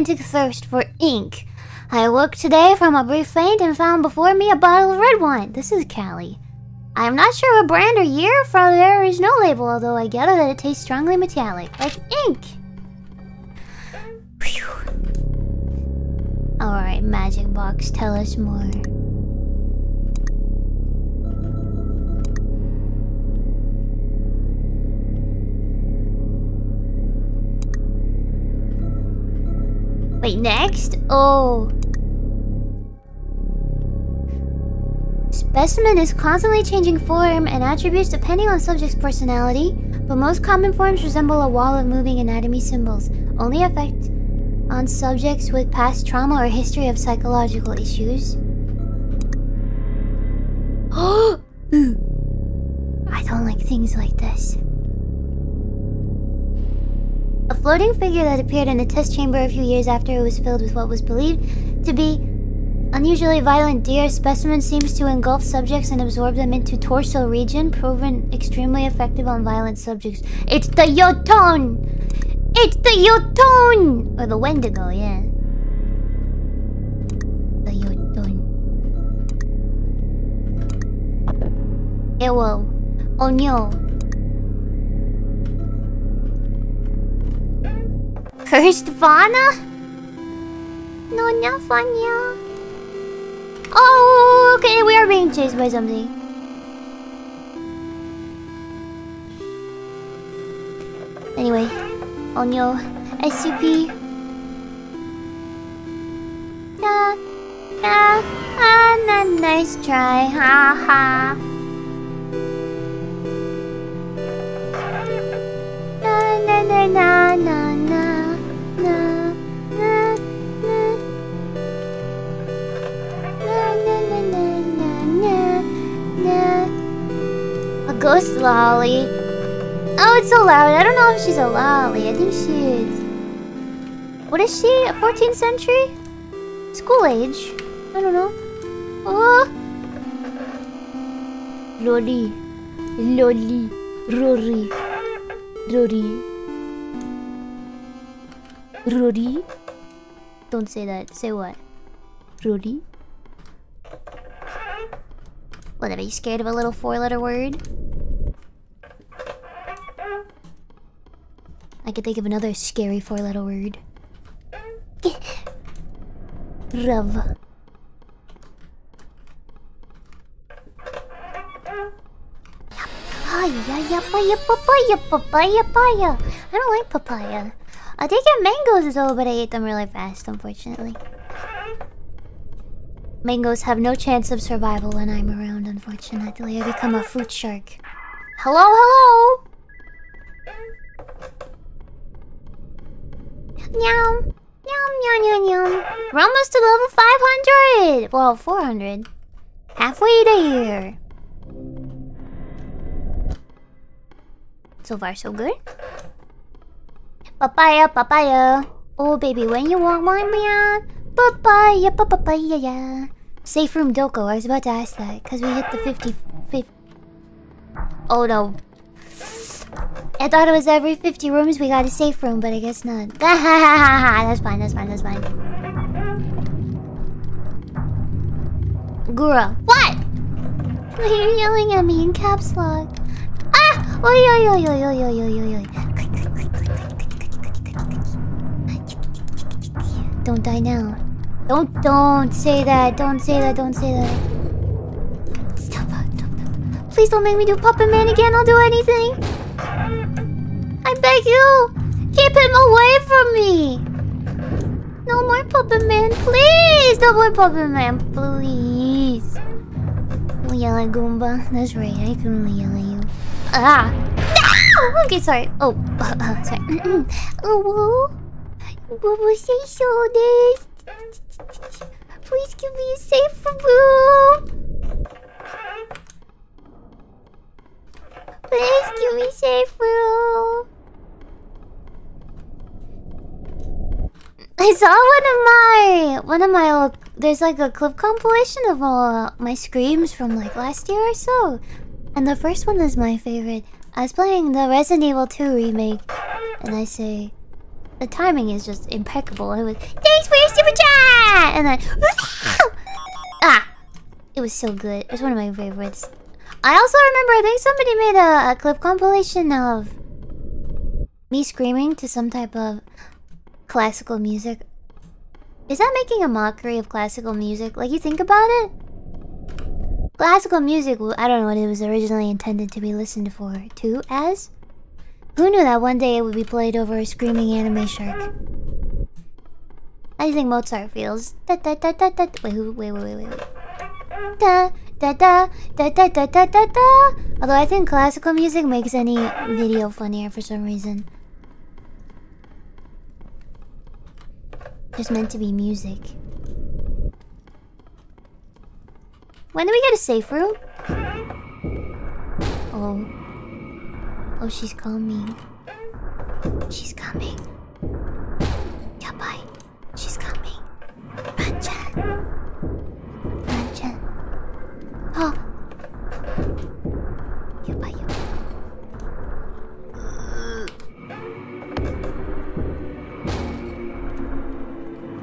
Unromantic thirst for ink. I awoke today from a brief faint and found before me a bottle of red wine. This is Calli. I am not sure what brand or year, for there is no label, although I gather that it tastes strongly metallic, like ink. Alright, Magic Box, tell us more. Wait, next? Oh. Specimen is constantly changing form and attributes depending on subject's personality, but most common forms resemble a wall of moving anatomy symbols, only affect on subjects with past trauma or history of psychological issues. I don't like things like this. Floating figure that appeared in a test chamber a few years after it was filled with what was believed to be unusually violent deer specimen seems to engulf subjects and absorb them into torso region, proven extremely effective on violent subjects. It's the Yotun! It's the Yotun! Or the Wendigo, yeah. The Yotun. Ewo. Oh no. Cursed Fauna? No, not Fanya. Oh, okay, we are being chased by something. Anyway, oh no, SCP. Ah, ah, ah, na, nice try, ha ha. Na na na na na ghost lolly. Oh, it's so loud. I don't know if she's a lolly. I think she is. What is she? A 14th century? School age? I don't know. Oh! Lolly. Lolly. Rory. Rory. Rory? Don't say that. Say what? Rory? What, are you scared of a little four-letter word? I could think of another scary four-letter word. Rav. Papaya, papaya, papaya, papaya, papaya. I don't like papaya. I take it mangoes though, but I ate them really fast, unfortunately. Mangoes have no chance of survival when I'm around, unfortunately. I become a fruit shark. Hello, hello! Meow, meow, meow, meow. We're almost to level 500! Well, 400. Halfway there. So far, so good. Papaya, papaya. Oh, baby, when you want one, meow. Papaya, papaya, yeah. Safe room Doko. I was about to ask that because we hit the 50, 50. Oh no. I thought it was every 50 rooms we got a safe room, but I guess not. that's fine, that's fine, that's fine. Gura. What? You're yelling at me in caps lock. Ah! Oi, oi, oi, oi, oi, oi, oi, oi. Don't die now. Don't, don't say that. Don't say that. Don't say that. Stop, stop, stop. Please don't make me do Puppet Man again. I'll do anything. I beg you. Keep him away from me. No more Puppet Man. Please. No more Puppet Man. Please. I'll Goomba. That's right. I can only yell at you. Ah. Okay, sorry. Oh, uh, uh, sorry. oh, whoa. Boo say so. Please give me a safe room. Please give me safe room. I saw one of my one of my old, there's like a clip compilation of all my screams from like last year or so. And the first one is my favorite. I was playing the Resident Evil 2 remake and I say the timing is just impeccable. It was thanks for your super chat. and then ah, it was so good. It's one of my favorites. I also remember I think somebody made a, a clip compilation of me screaming to some type of classical music. Is that making a mockery of classical music? Like you think about it? Classical music, I don't know what it was originally intended to be listened for to as. Who knew that one day it would be played over a screaming anime shark? You think Mozart feels? Da, da, da, da, da. Wait, wait, wait, wait, wait, wait. Da, da, da, da, da, da, da, da. Although I think classical music makes any video funnier for some reason. Just meant to be music. When do we get a safe room? Oh. Oh, she's coming. She's coming. Yabai. She's coming. Ranchan. Ranchan.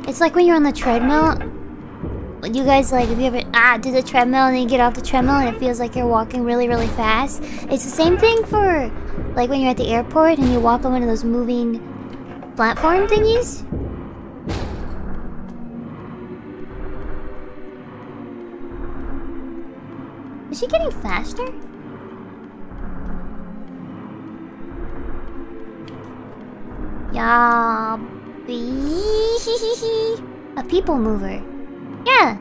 It's like when you're on the treadmill. You guys like if you ever ah do the treadmill and then you get off the treadmill and it feels like you're walking really really fast. It's the same thing for like when you're at the airport and you walk on one of those moving platform thingies. Is she getting faster? Yeah. A people mover. Yeah.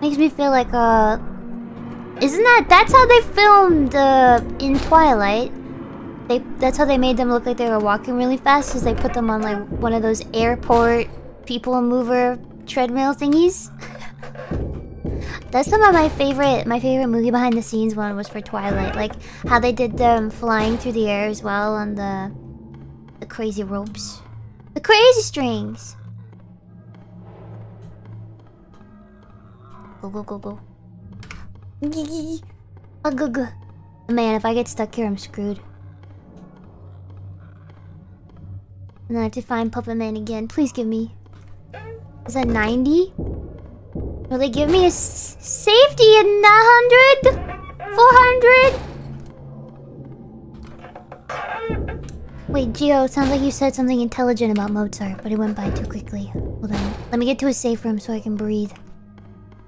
Makes me feel like uh Isn't that that's how they filmed uh in Twilight? They that's how they made them look like they were walking really fast is they put them on like one of those airport people mover treadmill thingies. that's some of my favorite my favorite movie behind the scenes one was for Twilight. Like how they did them flying through the air as well on the the crazy ropes. The crazy strings. Go, go, go, go. Uh, go, go. Man, if I get stuck here, I'm screwed. And I have to find Puppet Man again. Please give me. Is that 90? Will they give me a safety in 100? 400? Wait, Geo, sounds like you said something intelligent about Mozart, but it went by too quickly. Hold on. Let me get to a safe room so I can breathe.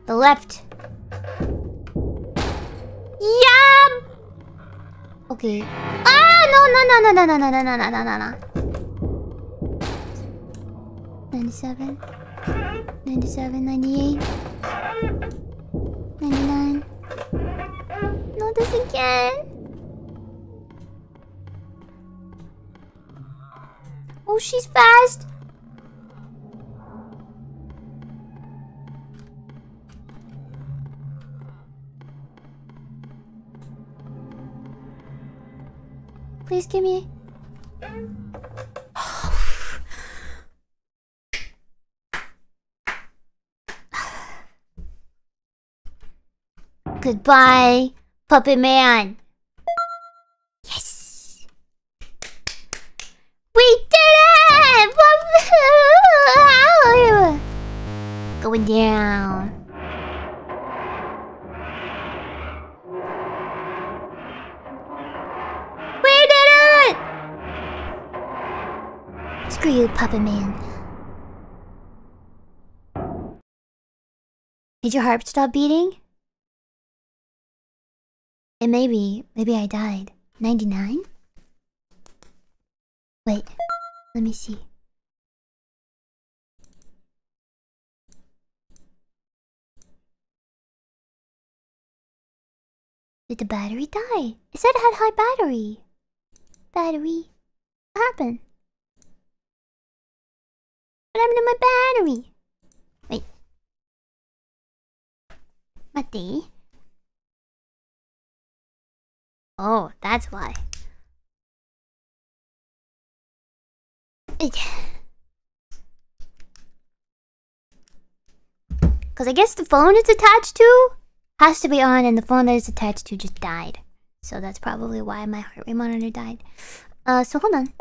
The left. Yum! Okay. Ah, no, no, no, no, no, no, no, no, no, no, no, no. 97. 97, 98. 99. Not this again. Oh, she's fast. Please give me. Oh, Goodbye, Puppet Man. Yes. We did it! Going down. We did it! Screw you, Puppet Man. Did your heart stop beating? It may be. Maybe I died. 99? Wait. Let me see. Did the battery die? It said it had high battery. Battery. What happened? What happened to my battery? Wait. Mate. Oh, that's why. Because I guess the phone it's attached to has to be on, and the phone that it's attached to just died. So that's probably why my heart rate monitor died. Uh, so hold on.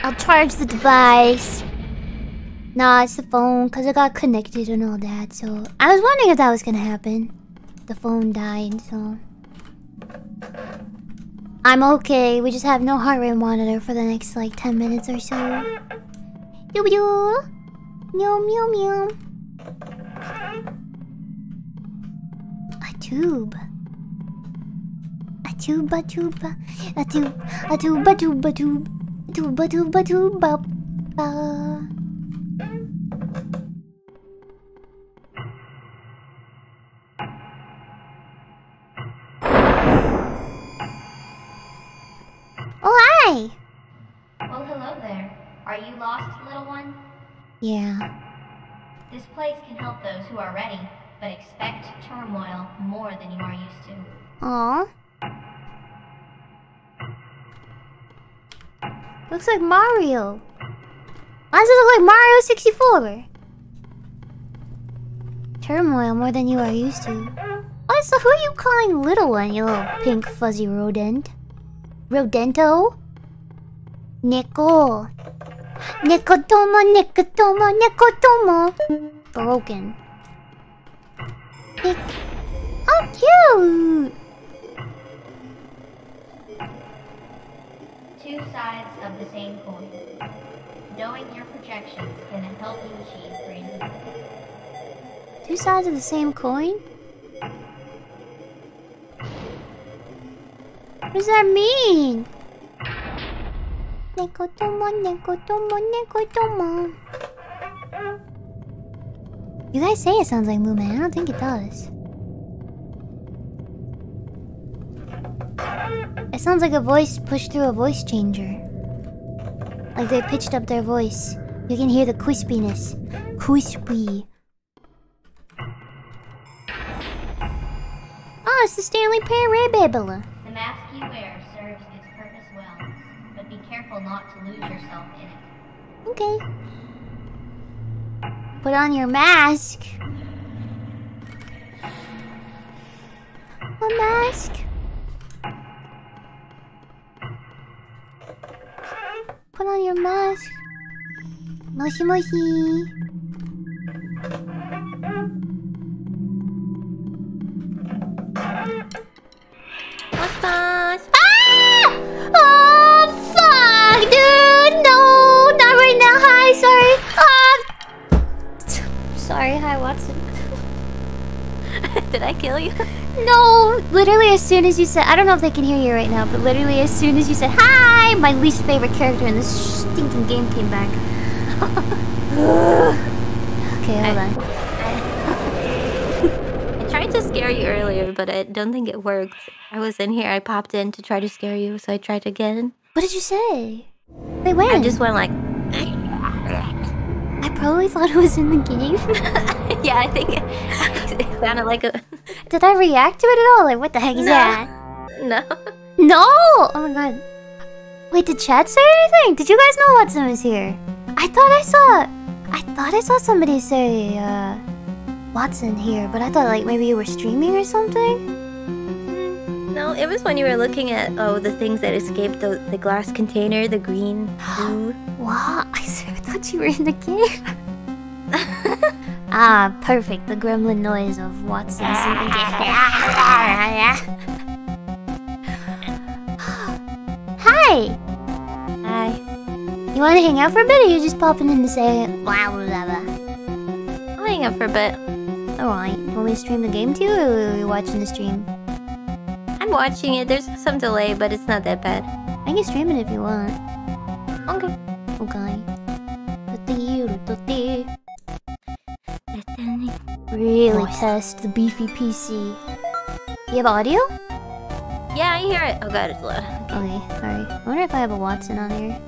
I'll charge the device. Nah, it's the phone, because it got connected and all that, so... I was wondering if that was gonna happen. The phone died, so... I'm okay, we just have no heart rate monitor for the next, like, 10 minutes or so. Yoo yoo! Meow meow meow. A tube. A tube, a tube, a tube, a tube, a tube, a tube, tube, a tube, a tube, a ba. Oh you lost, little one? Yeah. This place can help those who are ready, but expect turmoil more than you are used to. Aw. Looks like Mario. Why does it look like Mario 64? Turmoil more than you are used to. Oh, so who are you calling little one, you little pink fuzzy rodent? Rodento? Nico. Nekotomo, Nekotomo, Nekotomo. Broken. Oh, cute! Two sides of the same coin. Knowing your projections can help you achieve greater. Two sides of the same coin? What does that mean? You guys say it sounds like Moo Man. I don't think it does. It sounds like a voice pushed through a voice changer. Like they pitched up their voice. You can hear the crispiness. Crispy. Oh, it's the Stanley Parable. Careful not to lose yourself in it. Okay. Put on your mask. A mask. Put on your mask. Moshi moshi. Ah! Oh, fuck, dude! No, not right now. Hi, sorry. Ah. Sorry, hi, Watson. Did I kill you? No, literally as soon as you said, I don't know if they can hear you right now, but literally as soon as you said hi, my least favorite character in this stinking game came back. okay, hold on. I tried to scare you earlier, but I don't think it worked. I was in here, I popped in to try to scare you, so I tried again. What did you say? Wait, when? I just went like, I probably thought it was in the game. yeah, I think it, it sounded like a. Did I react to it at all? Like, what the heck is No. that? No. No! Oh my god. Wait, did chat say anything? Did you guys know Watson was here? I thought I saw... I thought I saw somebody say, uh... Watson here, but I thought like maybe you were streaming or something? No, it was when you were looking at oh the things that escaped the, the glass container, the green blue. Wow, I thought you were in the game. ah, perfect. The gremlin noise of Watson. Hi! Hi. You wanna hang out for a bit or you just popping in to say blah blah blah? blah? I'll hang out for a bit. Alright, want me to stream the game to you or are you watching the stream? I'm watching it. There's some delay, but it's not that bad. I can stream it if you want. Okay. Okay. Really test the beefy PC. You have audio? Yeah, I hear it. Oh god, it's loud. Okay, sorry. I wonder if I have a Watson on here.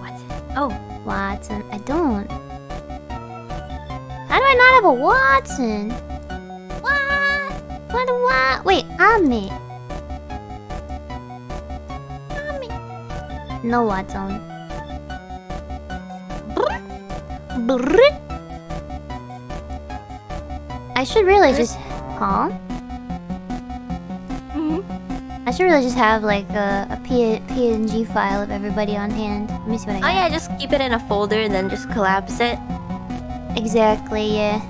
What? Oh, Watson. I don't. How do I not have a Watson? What? What? What? Wait, Ami. Ami. No Watson. Brrrt. I should really just. Huh? Mhm. I I should really just have like a, a P- PNG file of everybody on hand. Let me see what I Oh yeah, just keep it in a folder and then just collapse it. Exactly, yeah.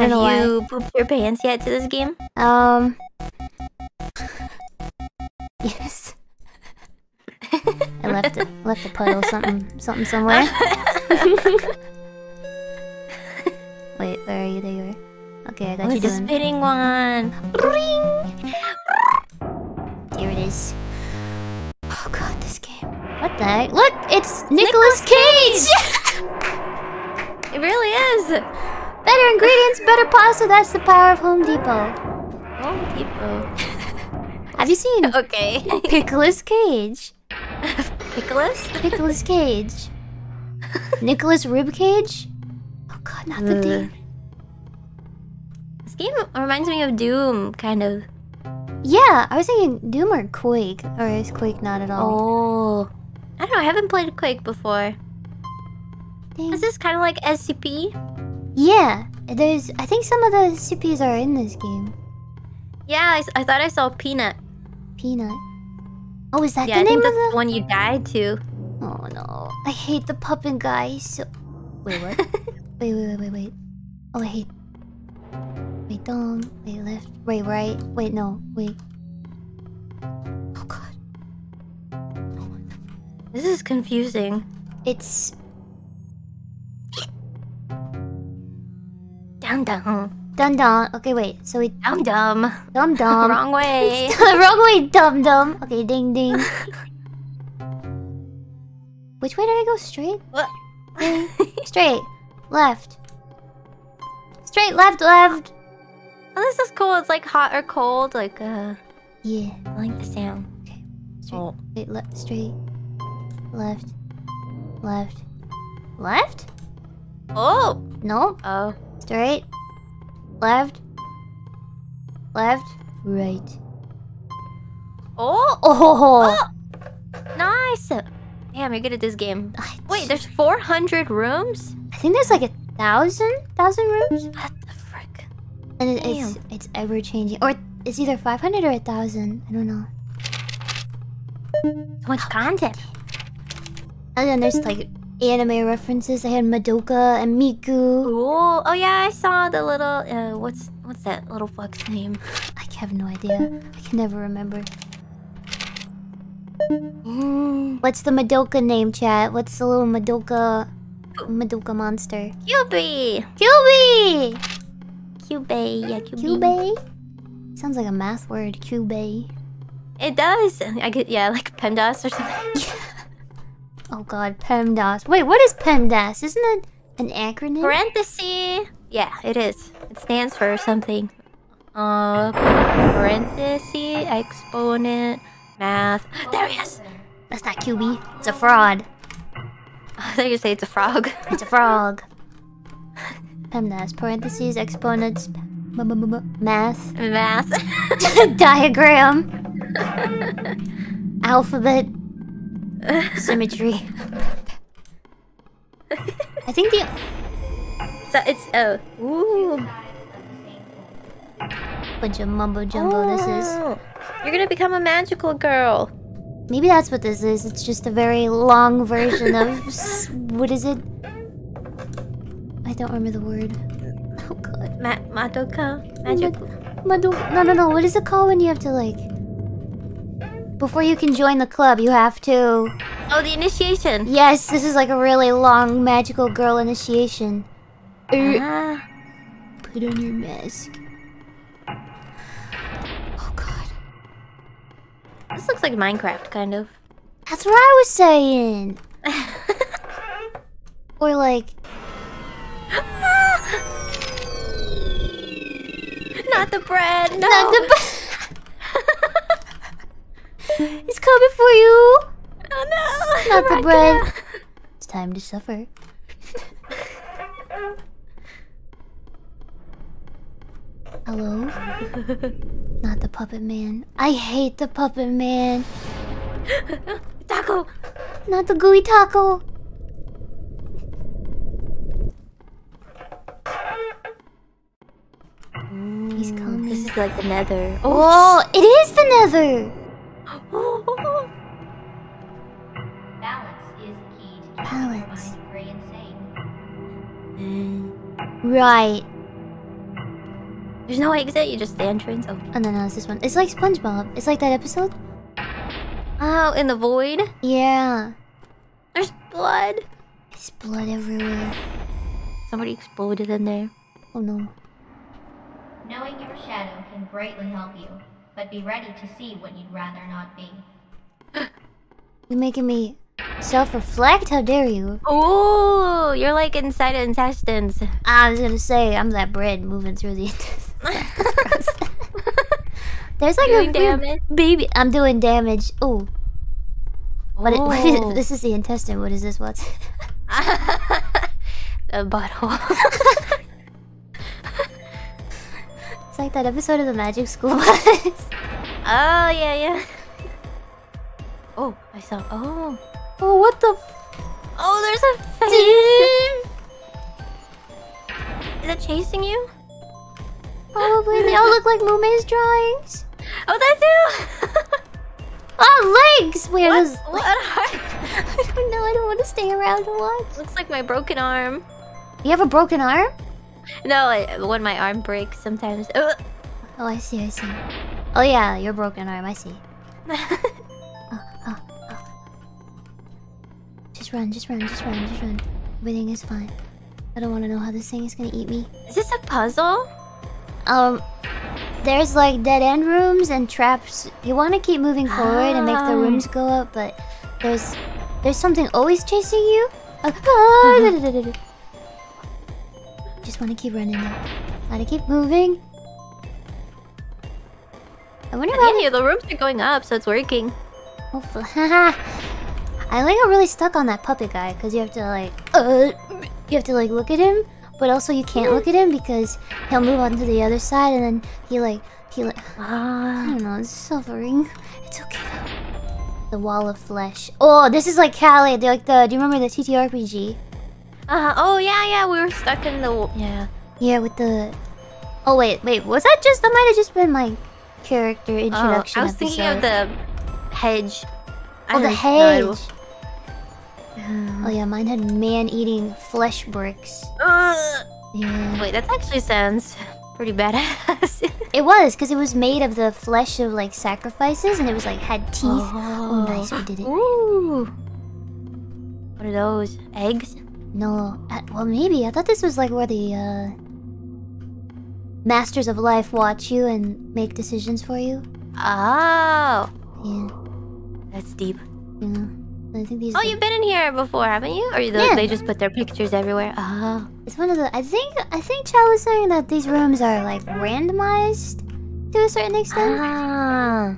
Have you pooped your pants yet to this game? Um. Yes. I left it. Left a puddle, something, something somewhere. Wait, where are you? There you are. Okay, I got you What's the spinning one? Ring. Here it is. Oh god, this game. What the heck? Look, it's Nicolas Cage. It really is. Better ingredients, better pasta. That's the power of Home Depot. Home Depot. Have you seen Okay. Nicolas Cage? Pickles? Nicolas Cage. Nicholas Ribcage? Oh god, not the hmm. D. Ugh. This game reminds me of Doom, kind of. Yeah, I was thinking Doom or Quake. Or is Quake not at all? Oh. I don't know, I haven't played Quake before. Dang. Is this kind of like SCP? Yeah, there's. I think some of the SCPs are in this game. Yeah, I, I thought I saw Peanut. Peanut. Oh, is that Yeah, the I name think of that's the? the one you died to. Oh no, I hate the puppet guy. He's So wait, what? wait, wait, wait, wait, wait. Oh, I hate. Wait, down. Wait, left. Wait, right. Wait, no. Wait. Oh god, This is confusing. it's Dum dum. dun dun. Okay, wait. So we Dum dum. dum dum. Wrong way. Wrong way, dum dum. Okay, ding ding. Which way did I go? Straight? What? Straight. Left. Straight, left, left. Oh, this is cool. It's like hot or cold. Like, uh, Yeah. I like the sound. Okay. Straight. Oh. Wait, left, straight. Left. Left. Left? Oh. No. Oh. Straight. Left. Left. Right. Oh. Oh. oh! Nice. Damn, you're good at this game. Wait, there's 400 rooms? I think there's like a thousand, thousand rooms, What the frick? and it, it's it's ever changing, or it's either five hundred or a thousand. I don't know. So much content. And then there's like anime references. They had Madoka and Miku. Cool. Oh yeah, I saw the little. Uh, what's what's that little fuck's name? I have no idea. I can never remember. Mm, What's the Madoka name, chat? What's the little Madoka Madoka monster? Cubey. Kyubey! Cubey. Yeah, Cubey. Kyubey? Sounds like a math word, Kyubey. It does. I could. Yeah, like PEMDAS or something. Oh god, PEMDAS. Wait, what is PEMDAS? Isn't it an acronym? Parenthesis. Yeah, it is. It stands for something. Uh, parenthesis, exponent, math. There he is. That's not Kyubey. It's a fraud. I thought you say it's a frog. It's a frog. PEMDAS. Parentheses, exponents, math, math. diagram, alphabet, symmetry. I think the so it's oh. Ooh. bunch of mumbo jumbo this is. Oh, You're gonna become a magical girl. Maybe that's what this is. It's just a very long version of what is it? I don't remember the word. Oh god. Ma- Madoka. Magical. Madu- no, no, no. What is it called when you have to like? Before you can join the club, you have to. Oh, the initiation. Yes, this is like a really long magical girl initiation. Ah. Put on your mask. Oh god. This looks like Minecraft, kind of. That's what I was saying. Or like, Not the bread. No. not the. He's coming for you. Oh no. Not the bread. It's time to suffer. Hello? Not the puppet man. I hate the puppet man. Taco. Not the gooey taco. He's coming. This is like the nether. Oh, it is the nether. Balance is key to keeping your Balance. mind free and sane. Right. There's no exit, you just the entrance. Oh. And then there's this one. It's like SpongeBob. It's like that episode. Oh, in the void? Yeah. There's blood. There's blood everywhere. Somebody exploded in there. Oh no. Knowing your shadow can greatly help you, but be ready to see what you'd rather not be. You're making me self-reflect? How dare you? Ooh, you're like inside of intestines. I was gonna say, I'm that bread moving through the intestines. There's like Doing a damage. baby. I'm doing damage. Ooh. What, it, what is, Oh. this is the intestine. What is this? What's the butthole. Like that episode of the Magic School Bus. oh, yeah, yeah. Oh, I saw. Oh. oh, what the? Oh, there's a face. Is it chasing you? Probably. They all look like Mumei's drawings. Oh, that too. Oh, legs. Wait, what? those? What? I don't know. I don't want to stay around to watch. Looks like my broken arm. You have a broken arm? No, when my arm breaks sometimes. Ugh. Oh, I see. I see. Oh yeah, your broken arm. I see. Oh, oh, oh. Just run. Just run. Just run. Just run. Everything is fine. I don't want to know how this thing is gonna eat me. Is this a puzzle? Um, there's like dead end rooms and traps. You want to keep moving forward and make the rooms go up, but there's there's something always chasing you. Uh, Just want to keep running though. Gotta keep moving. I wonder how. yeah, the rooms are going up, so it's working. Hopefully, I like got really stuck on that puppet guy because you have to like, uh, you have to like look at him, but also you can't look at him because he'll move on to the other side and then he like he like I don't know, it's suffering. It's okay though. The wall of flesh. Oh, this is like Calli. Like the. Do you remember the TTRPG? Uh, oh, yeah, yeah, we were stuck in the. Yeah. Yeah, with the. Oh wait, wait. Was that just? That might have just been my character introduction? Oh. I was thinking of the hedge. I Oh, the hedge. Um, Oh yeah, mine had man-eating flesh bricks. Ugh. Yeah. Wait, that actually sounds pretty badass. It was because it was made of the flesh of like sacrifices, and it was like had teeth. Oh, nice, we did it. Ooh. What are those? Eggs? No, uh, well maybe I thought this was like where the uh, masters of life watch you and make decisions for you. Oh, Yeah, that's deep. yeah. I think these. Oh, you've been in here before, haven't you? Or you, Yeah. they just put their pictures everywhere? Oh. It's one of the. I think. I think Chow was saying that these rooms are like randomized to a certain extent. Ah.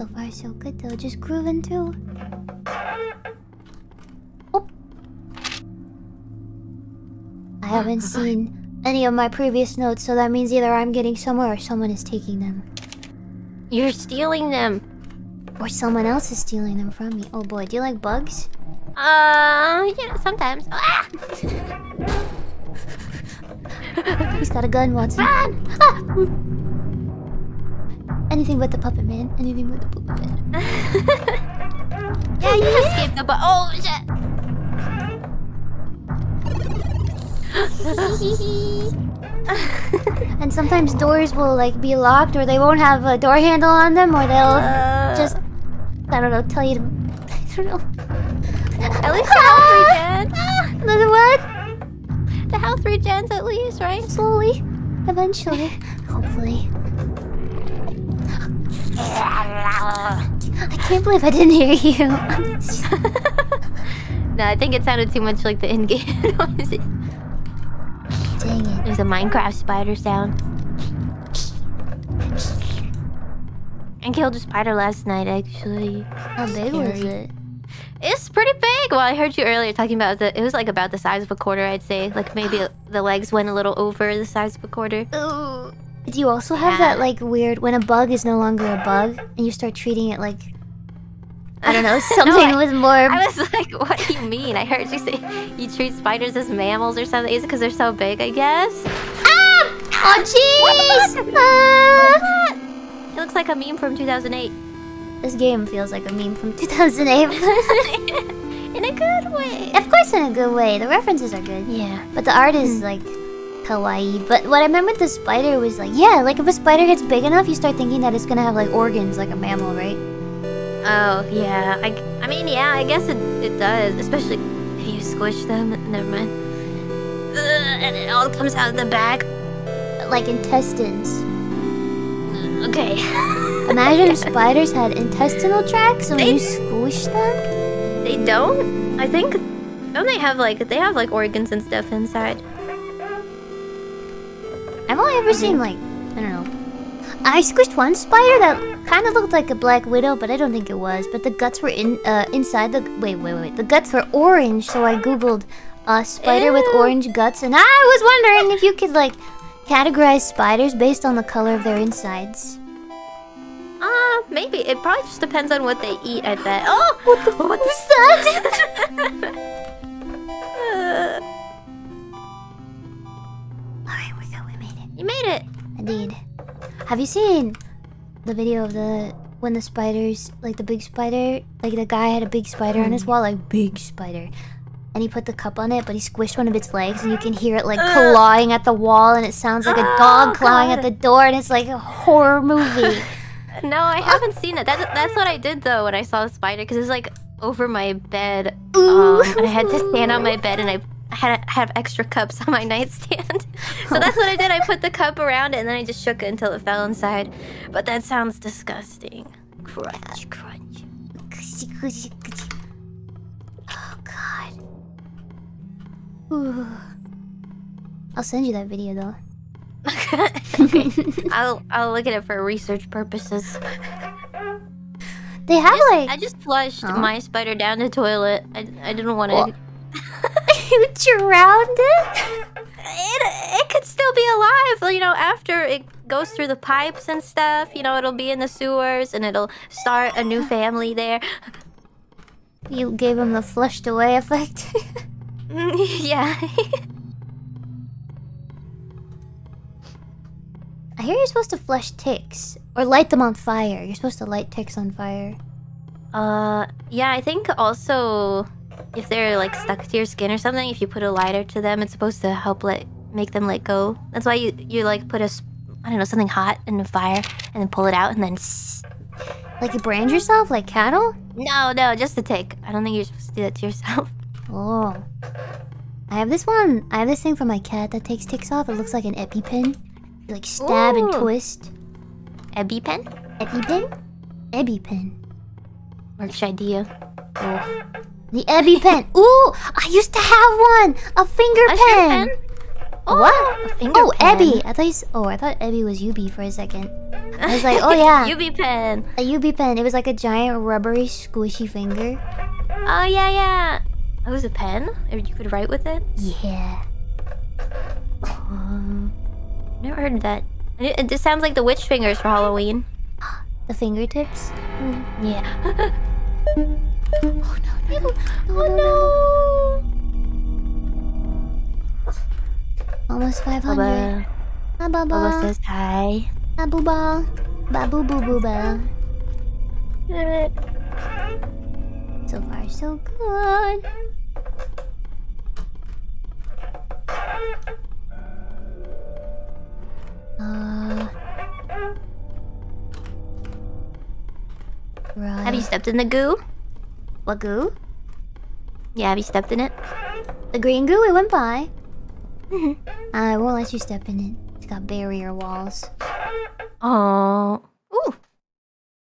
So far, so good though. Just grooving through. Oh. I haven't seen any of my previous notes, so that means either I'm getting somewhere or someone is taking them. You're stealing them. Or someone else is stealing them from me. Oh boy, do you like bugs? Uh, yeah, sometimes. Ah! He's got a gun, Watson. Ah! Anything but the puppet man. Anything but the puppet man. yeah, you escaped the but Oh, shit. and sometimes doors will like be locked or they won't have a door handle on them or they'll Uh, just I don't know, tell you to I don't know. At least the health regens. Another what? The health regens at least, right? Slowly. Eventually. Hopefully. I can't believe I didn't hear you. no, I think it sounded too much like the in-game noise. Dang it. There's a Minecraft spider sound. I killed a spider last night, actually. How big was it? It's pretty big. Well, I heard you earlier talking about the. It was like about the size of a quarter, I'd say. Like maybe the legs went a little over the size of a quarter. Ooh. Do you also have that like weird when a bug is no longer a bug and you start treating it like I don't know, something I- with more I was like, what do you mean? I heard you say you treat spiders as mammals or something. Is it because they're so big, I guess? Ah! Oh jeez! Ah. It looks like a meme from 2008. This game feels like a meme from 2008. In a good way. of course, in a good way. The references are good. Yeah. But the art is like kawaii. But what I remember with the spider was like, yeah, like if a spider gets big enough, you start thinking that it's gonna have like organs like a mammal, right? Oh, yeah. I, I mean, yeah, I guess it, it does. Especially if you squish them. Never mind. Ugh, and it all comes out of the back. Like intestines. Mm, okay. Imagine if spiders had intestinal tracts and when you squish them. They don't? I think... Don't they have, like... They have, like, organs and stuff inside. I've only ever seen like I don't know. I squished one spider that kind of looked like a black widow, but I don't think it was. But the guts were in uh, inside the wait wait wait. The guts were orange, so I googled uh, spider with orange guts, and I was wondering if you could like categorize spiders based on the color of their insides. Uh, maybe. It probably just depends on what they eat, I bet. Oh! What the what was that? you made it! Indeed. Have you seen the video of the when the spiders, like the big spider, like the guy had a big spider on his wall, like big spider, and he put the cup on it, but he squished one of its legs, and you can hear it like clawing at the wall, and it sounds like a Oh, dog clawing at the door, and it's like a horror movie. No, I haven't seen it. That, that's what I did, though, when I saw the spider, because it was, like, over my bed. Um, and I had to stand on my bed, and I had have extra cups on my nightstand. so that's what I did. I put the cup around it, and then I just shook it until it fell inside. But that sounds disgusting. Crunch, crunch. oh God. Ooh. I'll send you that video though. okay. I'll I'll look at it for research purposes. They have like I just flushed my spider down the toilet. I, I didn't want to. You drowned it. It, it could still be alive, you know, after it goes through the pipes and stuff. You know, it'll be in the sewers and it'll start a new family there. You gave him the flushed away effect. yeah. I hear you're supposed to flush ticks or light them on fire. You're supposed to light ticks on fire. uh, yeah, I think also if they're like stuck to your skin or something, if you put a lighter to them, it's supposed to help let make them let go. That's why you you like put a I don't know something hot in the fire and then pull it out and then. Like you brand yourself like cattle? No, no, just a tick. I don't think you're supposed to do that to yourself. Oh. I have this one. I have this thing for my cat that takes ticks off. It looks like an EpiPen. You like stab and twist. EpiPen? EpiPen? EpiPen. Merch idea. Oh. The EpiPen. Ooh, I used to have one. A finger A finger pen. pen? What? A finger Oh, pen. Ebby. I thought you. Oh, I thought Ebby was Yubi for a second. I was like, oh yeah, UV pen. a Yubi pen. It was like a giant rubbery squishy finger. Oh yeah, yeah. It was a pen. You could write with it. Yeah. Um, never heard of that. It, it just sounds like the witch fingers for Halloween. The fingertips. Yeah. Oh no no no no no. Almost 500. Bubba. Ah, baba. Bubba says hi. Ah, booba. Babu boo boo ba. So far, so good. Uh. Right. Have you stepped in the goo? What goo? Yeah, have you stepped in it? The green goo it went by. I won't let you step in it. It's got barrier walls. Oh. Ooh.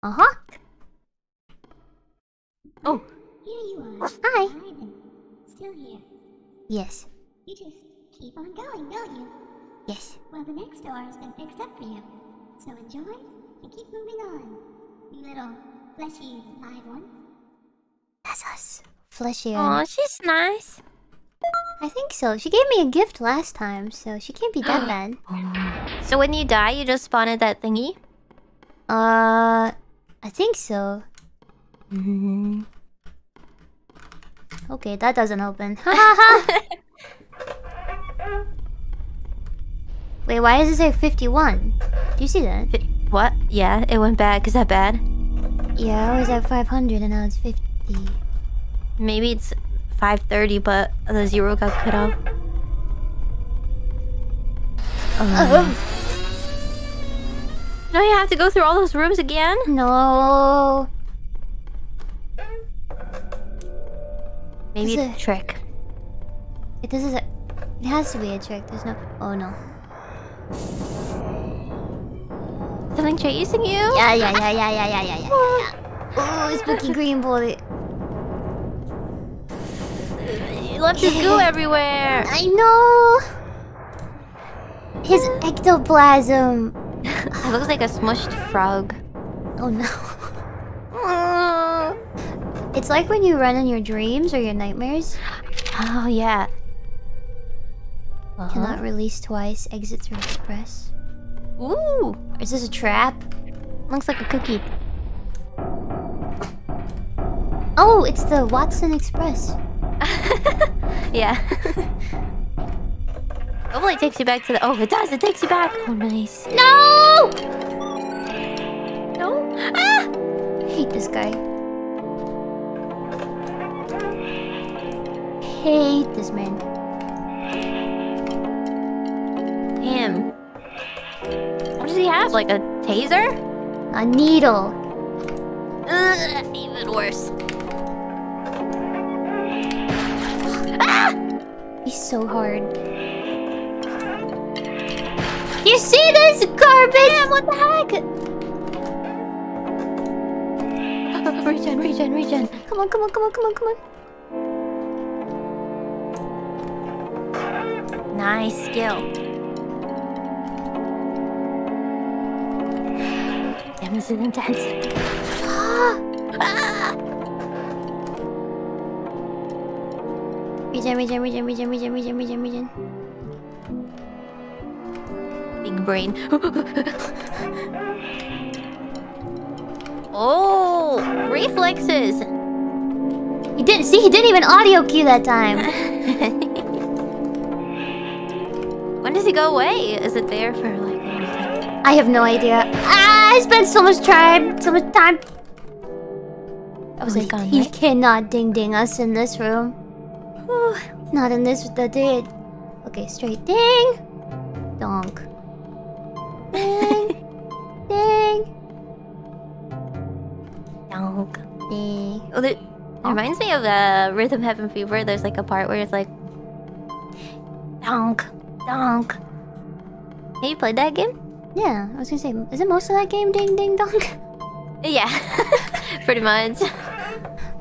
Uh huh. Here you are. Hi. Alive and still here. Yes. You just keep on going, don't you? Yes. Well, the next door has been fixed up for you. So enjoy and keep moving on. You little fleshy live one. That's us. Fleshy. Oh, she's nice. I think so. She gave me a gift last time, so she can't be that bad. So when you die, you just spawn at that thingy? Uh, I think so. Okay, that doesn't open. Wait, why does it say 51? Do you see that? What? Yeah, it went bad. Is that bad? Yeah, I was at 500 and now it's 50. Maybe it's 5:30, but the zero got cut off. Oh. No, you have to go through all those rooms again. No. Maybe it's a trick. It this is a, it has to be a trick. There's no Oh no. Something chasing you? Yeah, yeah, yeah, yeah, yeah, yeah, yeah, yeah. yeah. Oh, spooky green boy. You left his goo everywhere. I know. His ectoplasm. It looks like a smushed frog. Oh no. It's like when you run in your dreams or your nightmares. Oh yeah. Uh-huh. Cannot release twice. Exit through express. Ooh, is this a trap? looks like a cookie. Oh, it's the Watson Express. Yeah. Hopefully it takes you back to the. Oh, it does. It takes you back. Oh, nice. No! No. Ah! I hate this guy. Hate this man. Him. What does he have? Like a taser? A needle. Ugh, even worse. He's so hard. You see this garbage? Damn, what the heck? regen, regen, regen. Come on, come on, come on, come on, come on. Nice skill. Damn, this is intense. Ah! Regen, regen, regen, regen, regen, regen, regen, regen. Big brain. oh, reflexes. He didn't see. He didn't even audio cue that time. when does he go away? Is it there for like a long time? I have no idea. Ah, I spent so much time, so much time. I was like, gone, he right? cannot ding ding us in this room. Whew, not in this with the did. Okay, straight ding, donk, ding, ding, Donk. ding. Oh, there, it reminds me of uh, Rhythm Heaven Fever. There's like a part where it's like, donk, donk. Have you played that game? Yeah, I was gonna say, is it most of that game ding ding donk? Yeah, pretty much.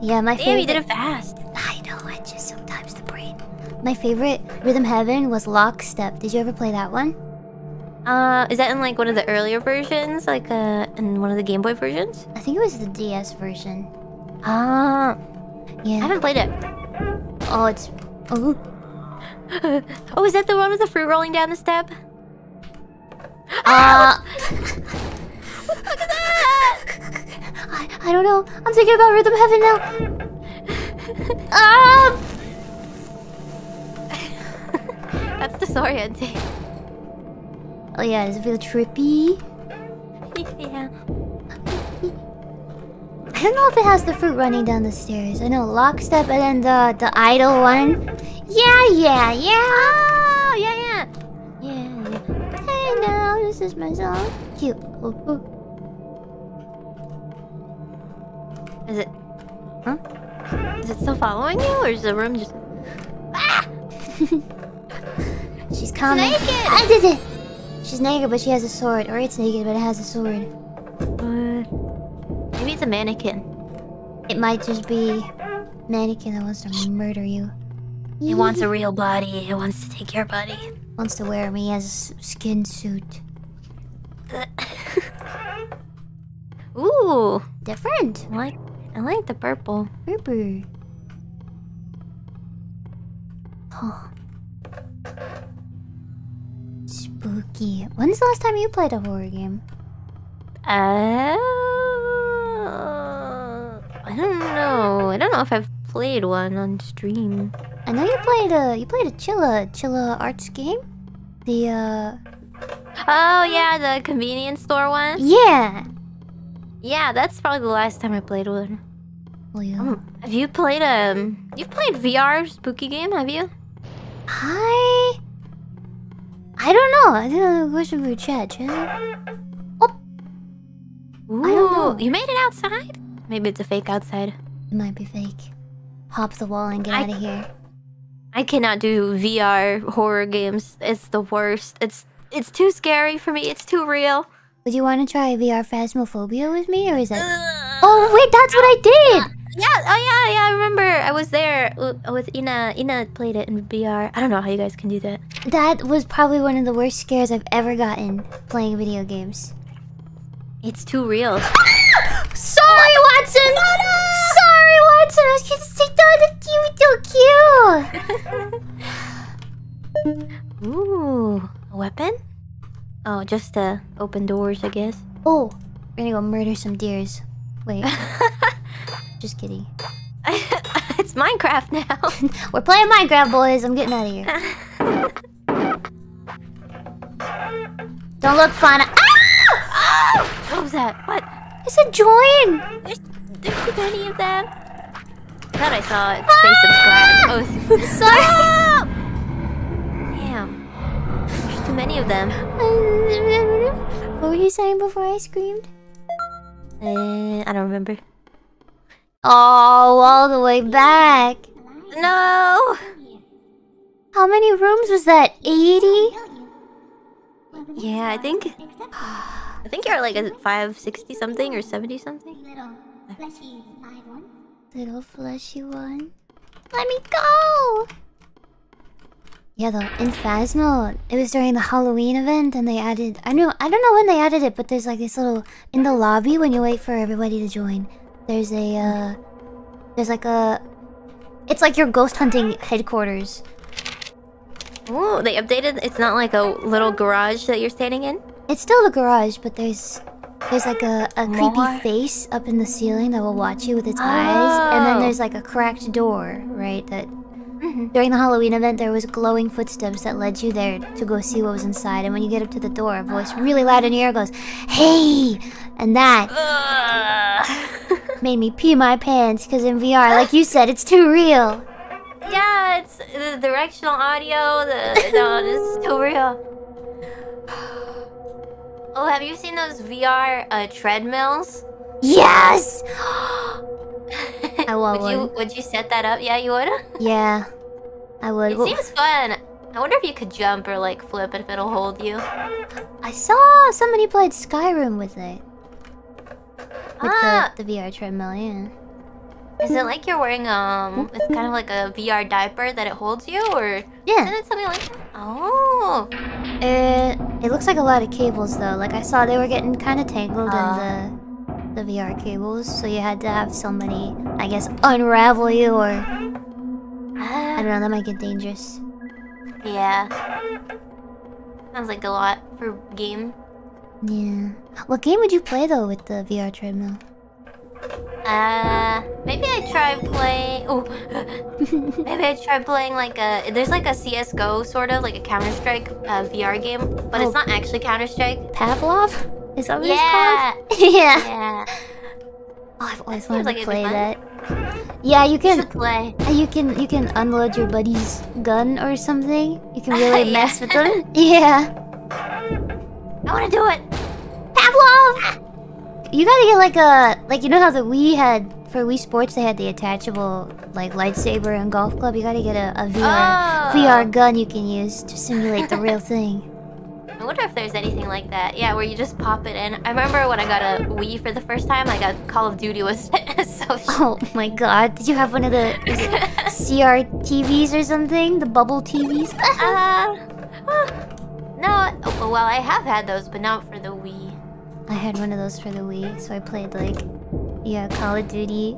Yeah, my Damn, favorite. you did it fast. My favorite Rhythm Heaven was Lockstep. Did you ever play that one? Uh, is that in like one of the earlier versions, like uh, in one of the Game Boy versions? I think it was the DS version. Ah, Yeah. I haven't played it. Oh, it's. Oh. oh, is that the one with the fruit rolling down the step? Uh, Look at that! I, I don't know. I'm thinking about Rhythm Heaven now. Ah! That's disorienting. Oh yeah, does it feel trippy? yeah. I don't know if it has the fruit running down the stairs. I know Lockstep and then the the idle one. Yeah, yeah, yeah. Oh, yeah, yeah. Yeah, yeah. Hey now, this is my song. Cute. Oh, oh. Is it? Huh? Is it still following you, or is the room just? Ah! She's coming. naked! I did it. She's naked, but she has a sword, or it's naked, but it has a sword. Uh, maybe it's a mannequin. It might just be mannequin that wants to murder you. It wants a real body. It wants to take your body. wants to wear me as a skin suit. Ooh, Different. I like I like the purple. Purple. Huh. Spooky. When's the last time you played a horror game? Uh, I don't know. I don't know if I've played one on stream. I know you played a you played a Chilla Chilla Arts game. The uh Oh yeah, the convenience store one. Yeah. Yeah, that's probably the last time I played one. Well, yeah. Um, have you played um? You've played VR spooky game, have you? I. I don't know. I a question for chat. Chat. Ooh, don't know. You made it outside? Maybe it's a fake outside. It might be fake. Hop the wall and get I- out of here. I cannot do VR horror games. It's the worst. It's it's too scary for me. It's too real. Would you want to try VR Phasmophobia with me, or is that? Oh wait, that's what I did. Yeah, oh yeah, yeah, I remember. I was there uh, with Ina. Ina played it in VR. I don't know how you guys can do that. That was probably one of the worst scares I've ever gotten playing video games. It's too real. Sorry, Watson. Sorry, Watson. I was gonna say that you too cute. Ooh, a weapon? Oh, just to open doors, I guess. Oh, we're gonna go murder some deers. Wait, just kidding. it's Minecraft now. We're playing Minecraft, boys. I'm getting out of here. Don't look fun. Ah! what was that? What? It's a join. There's, there's too many of them. I thought I saw it say subscribe. Oh, Sorry. damn. There's too many of them. what were you saying before I screamed? Uh, I don't remember. Oh, all the way back. No! How many rooms was that? 80? Yeah, I think I think you're like a 560 something or 70 something. Little fleshy one. Little fleshy one. Let me go! Yeah, though, in Phasmo, it was during the Halloween event and they added... I know, I don't know when they added it, but there's like this little... In the lobby, when you wait for everybody to join, there's a, uh... There's like a... It's like your ghost hunting headquarters. Ooh, they updated. It's not like a little garage that you're standing in. It's still the garage, but there's there's like a, a More? creepy face up in the ceiling that will watch you with its eyes, and then Oh. there's like a cracked door, right? That during the Halloween event there was glowing footsteps that led you there to go see what was inside, and when you get up to the door, a voice really loud in your ear goes, "Hey!" and that made me pee my pants because in VR, like you said, it's too real. yeah, it's the directional audio. The no, this is too real. Oh, have you seen those VR uh, treadmills? Yes. I want would you one. would you set that up? Yeah, you would. Yeah, I would. It Well, seems fun. I wonder if you could jump or like flip if it'll hold you. I saw somebody played Skyrim with it. With Ah. the, the VR treadmill, yeah. Is it like you're wearing um? It's kind of like a VR diaper that it holds you, or yeah, isn't it something like that? Oh, It, it looks like a lot of cables though. Like I saw they were getting kind of tangled Ah. in the the VR cables, so you had to have somebody, I guess, unravel you or I Ah, don't know, that might get dangerous. yeah. Sounds like a lot for game. Yeah. What game would you play though with the VR treadmill? Uh, maybe I try play. Oh, maybe I try playing like a. There's like a CS:GO sort of like a Counter Strike uh, VR game, but Oh. it's not actually Counter Strike. Pavlov? Is that what Yeah, it's called? yeah. yeah. Oh, I've always wanted like to play that. Yeah, you You can play. Uh, You can you can unload your buddy's gun or something. You can really Yeah. mess with them. Yeah. I want to do it. Pavlov. You gotta get like a like you know how the Wii had for Wii Sports they had the attachable like lightsaber and golf club. You gotta get a, a VR Oh. VR gun you can use to simulate the real thing. I wonder if there's anything like that. Yeah, where you just pop it in. I remember when I got a Wii for the first time, I got Call of Duty was so. Oh my god! Did you have one of the CR TVs or something? The bubble TVs? Uh, no, oh, well, I have had those, but not for the Wii. I had one of those for the Wii, so I played like yeah, Call of Duty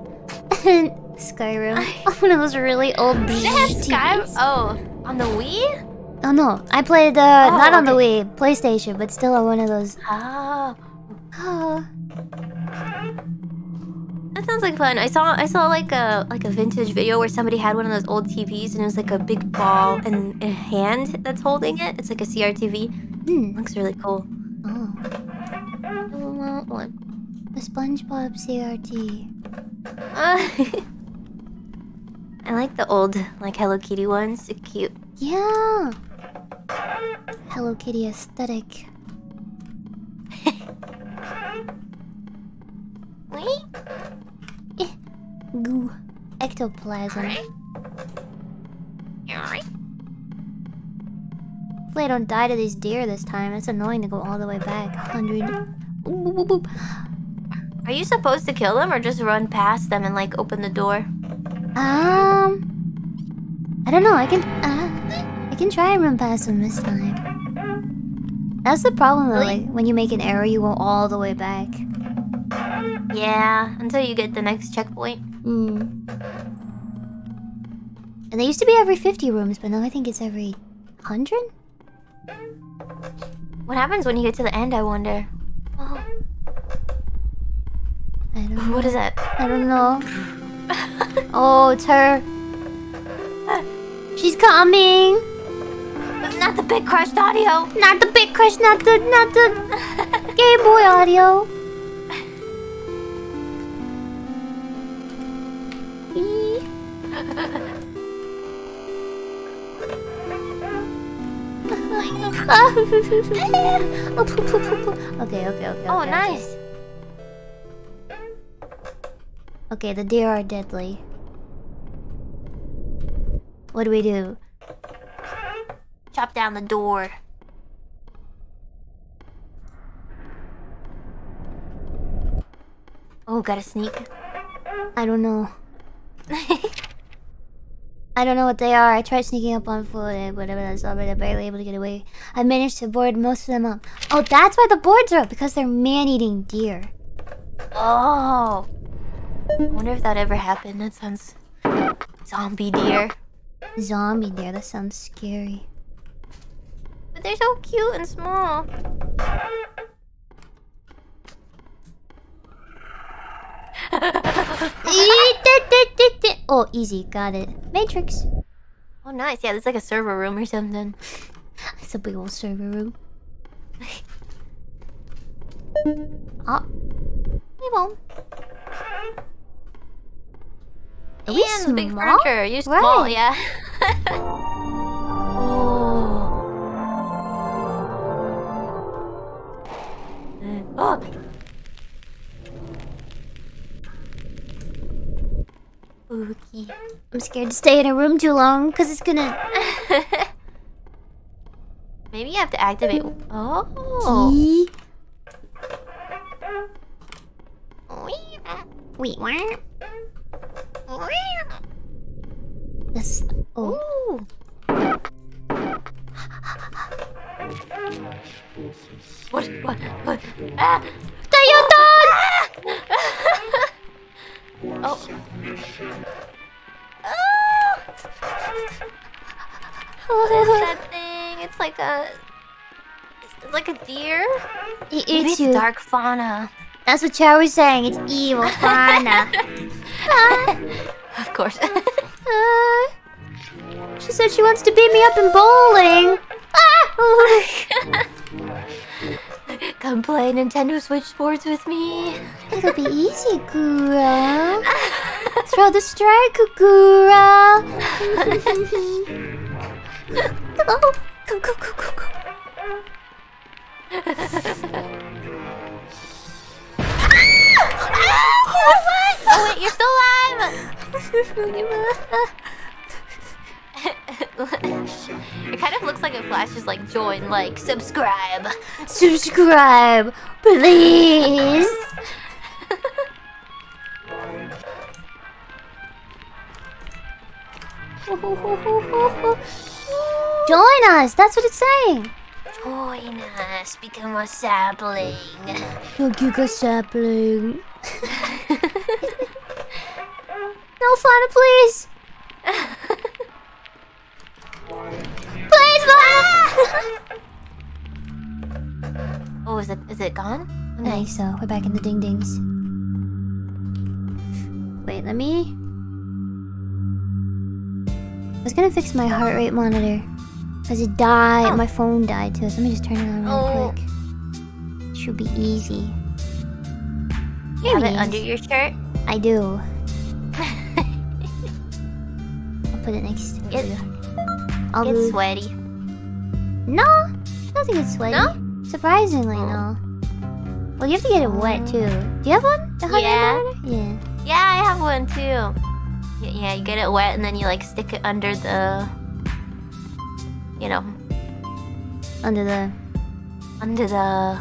and Skyrim. one of those really old They have beige Sky. TVs. Oh, on the Wii? Oh no, I played uh Oh, not on the. Wii, PlayStation, but still on one of those. Oh. Oh. That sounds like fun. I saw I saw like a like a vintage video where somebody had one of those old TVs and it was like a big ball and a hand that's holding it. It's like a CRTV. Hmm. Looks really cool. Oh. I want one. The SpongeBob CRT. Uh, I like the old like Hello Kitty ones. They're cute. Yeah. Hello Kitty aesthetic. Wait. Goo. Ectoplasm. Alright. Hopefully I don't die to these deer this time. It's annoying to go all the way back. 100. Boop, boop, boop, boop. Are you supposed to kill them or just run past them and like open the door? Um. I don't know. I can. Uh, I can try and run past them this time. That's the problem, though. Like, when you make an error, you go all the way back. Yeah, until you get the next checkpoint. Hmm. And they used to be every 50 rooms, but now I think it's every 100? What happens when you get to the end? I wonder. Oh, I don't know. what is that? I don't know. oh, it's her. She's coming. Not the big crushed audio. Not the big crush, not the, not the Game Boy audio. Oh, poo, poo, poo, poo. okay, okay, okay. Oh, okay, nice. Okay, the deer are deadly. What do we do? Chop down the door. Oh, gotta sneak. I don't know. I don't know what they are. I tried sneaking up on foot and whatever that's all, but I'm barely able to get away. I managed to board most of them up. Oh, that's why the boards are up because they're man-eating deer. Oh. I wonder if that ever happened. That sounds zombie deer. Zombie deer. That sounds scary. But they're so cute and small. Oh, easy. Got it. Matrix. Oh, nice. Yeah, there's like a server room or something. It's a big old server room. Ah. We won't. Are we and big small? furniture. You're small, Right. yeah. oh. Oh. Spooky. I'm scared to stay in a room too long because it's gonna. Maybe you have to activate. Oh. Key. Wait, where? This. Oh. Ooh. What? What? What? Ah! Dayoton! Oh. Oh. What is that thing? It's like a. It's like a deer. It eats it's you. dark fauna. That's what Chow was saying. It's evil fauna. Of course. she said she wants to beat me up in bowling. Ah! Come play Nintendo Switch Sports with me. It'll be easy, Gura. Throw the strike, Gura. go, go, go, go, go, go. Oh wait, you're still alive! it kind of looks like it flashes like join, like subscribe. Subscribe, please. Join us. That's what it's saying. Join us, become a sapling. Giga sapling. no, please. please, Oh, is it is it gone? Oh, nice. So we're back in the ding dings. Wait, let me. I was gonna fix my heart rate monitor. Cause it died. Oh. My phone died too. So let me just turn it on real Oh. quick. Should be easy. You Here have it it under your shirt. I do. I'll put it next. to Get- it. I'll It's do- sweaty. No, nothing is sweaty. No? Surprisingly, Oh. no. Well, you have to get it wet too. Do you have one? Yeah. Yeah. Yeah, I have one too. Yeah, you get it wet and then you like stick it under the, you know, Under the. under the,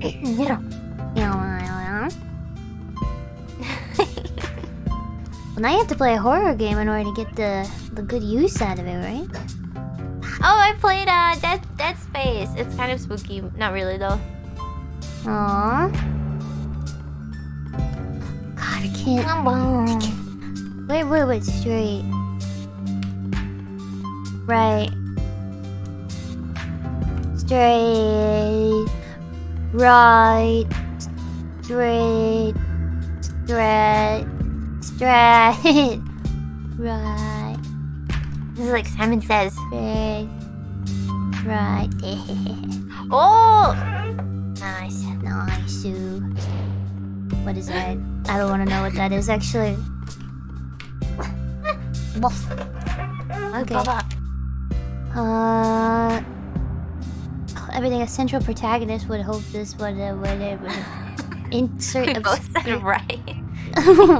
you know. Yeah. Well, now you have to play a horror game in order to get the the good use out of it, right? Oh, I played uh Dead Dead Space. It's kind of spooky. Not really though. Aww. God, I can't. Wait, wait, wait, straight. Right. Straight. Right. Straight. Straight. Straight. right. This is like Simon Says. Right. Oh, nice. nice. Sue. What is that? I don't want to know what that is actually. Okay. Uh, everything a central protagonist would hope this would uh, would, uh, would insert. We both said right.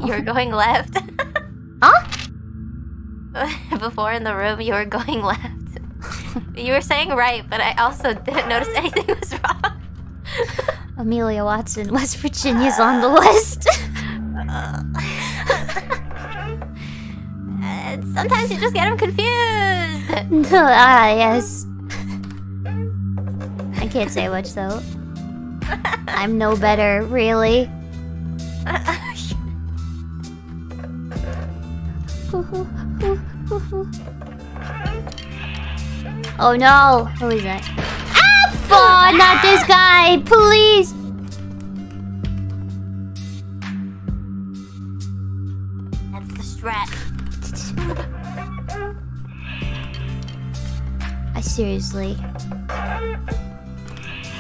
You're going left. huh? Before in the room, you were going left. You were saying right, but I also didn't notice anything was wrong. Amelia Watson, West Virginia's on the list. Uh, Sometimes you just get them confused. ah, yes. I can't say much though. I'm no better, really. Oh no! Who is that? Ah, oh, not this guy! Please! That's the strat. I seriously.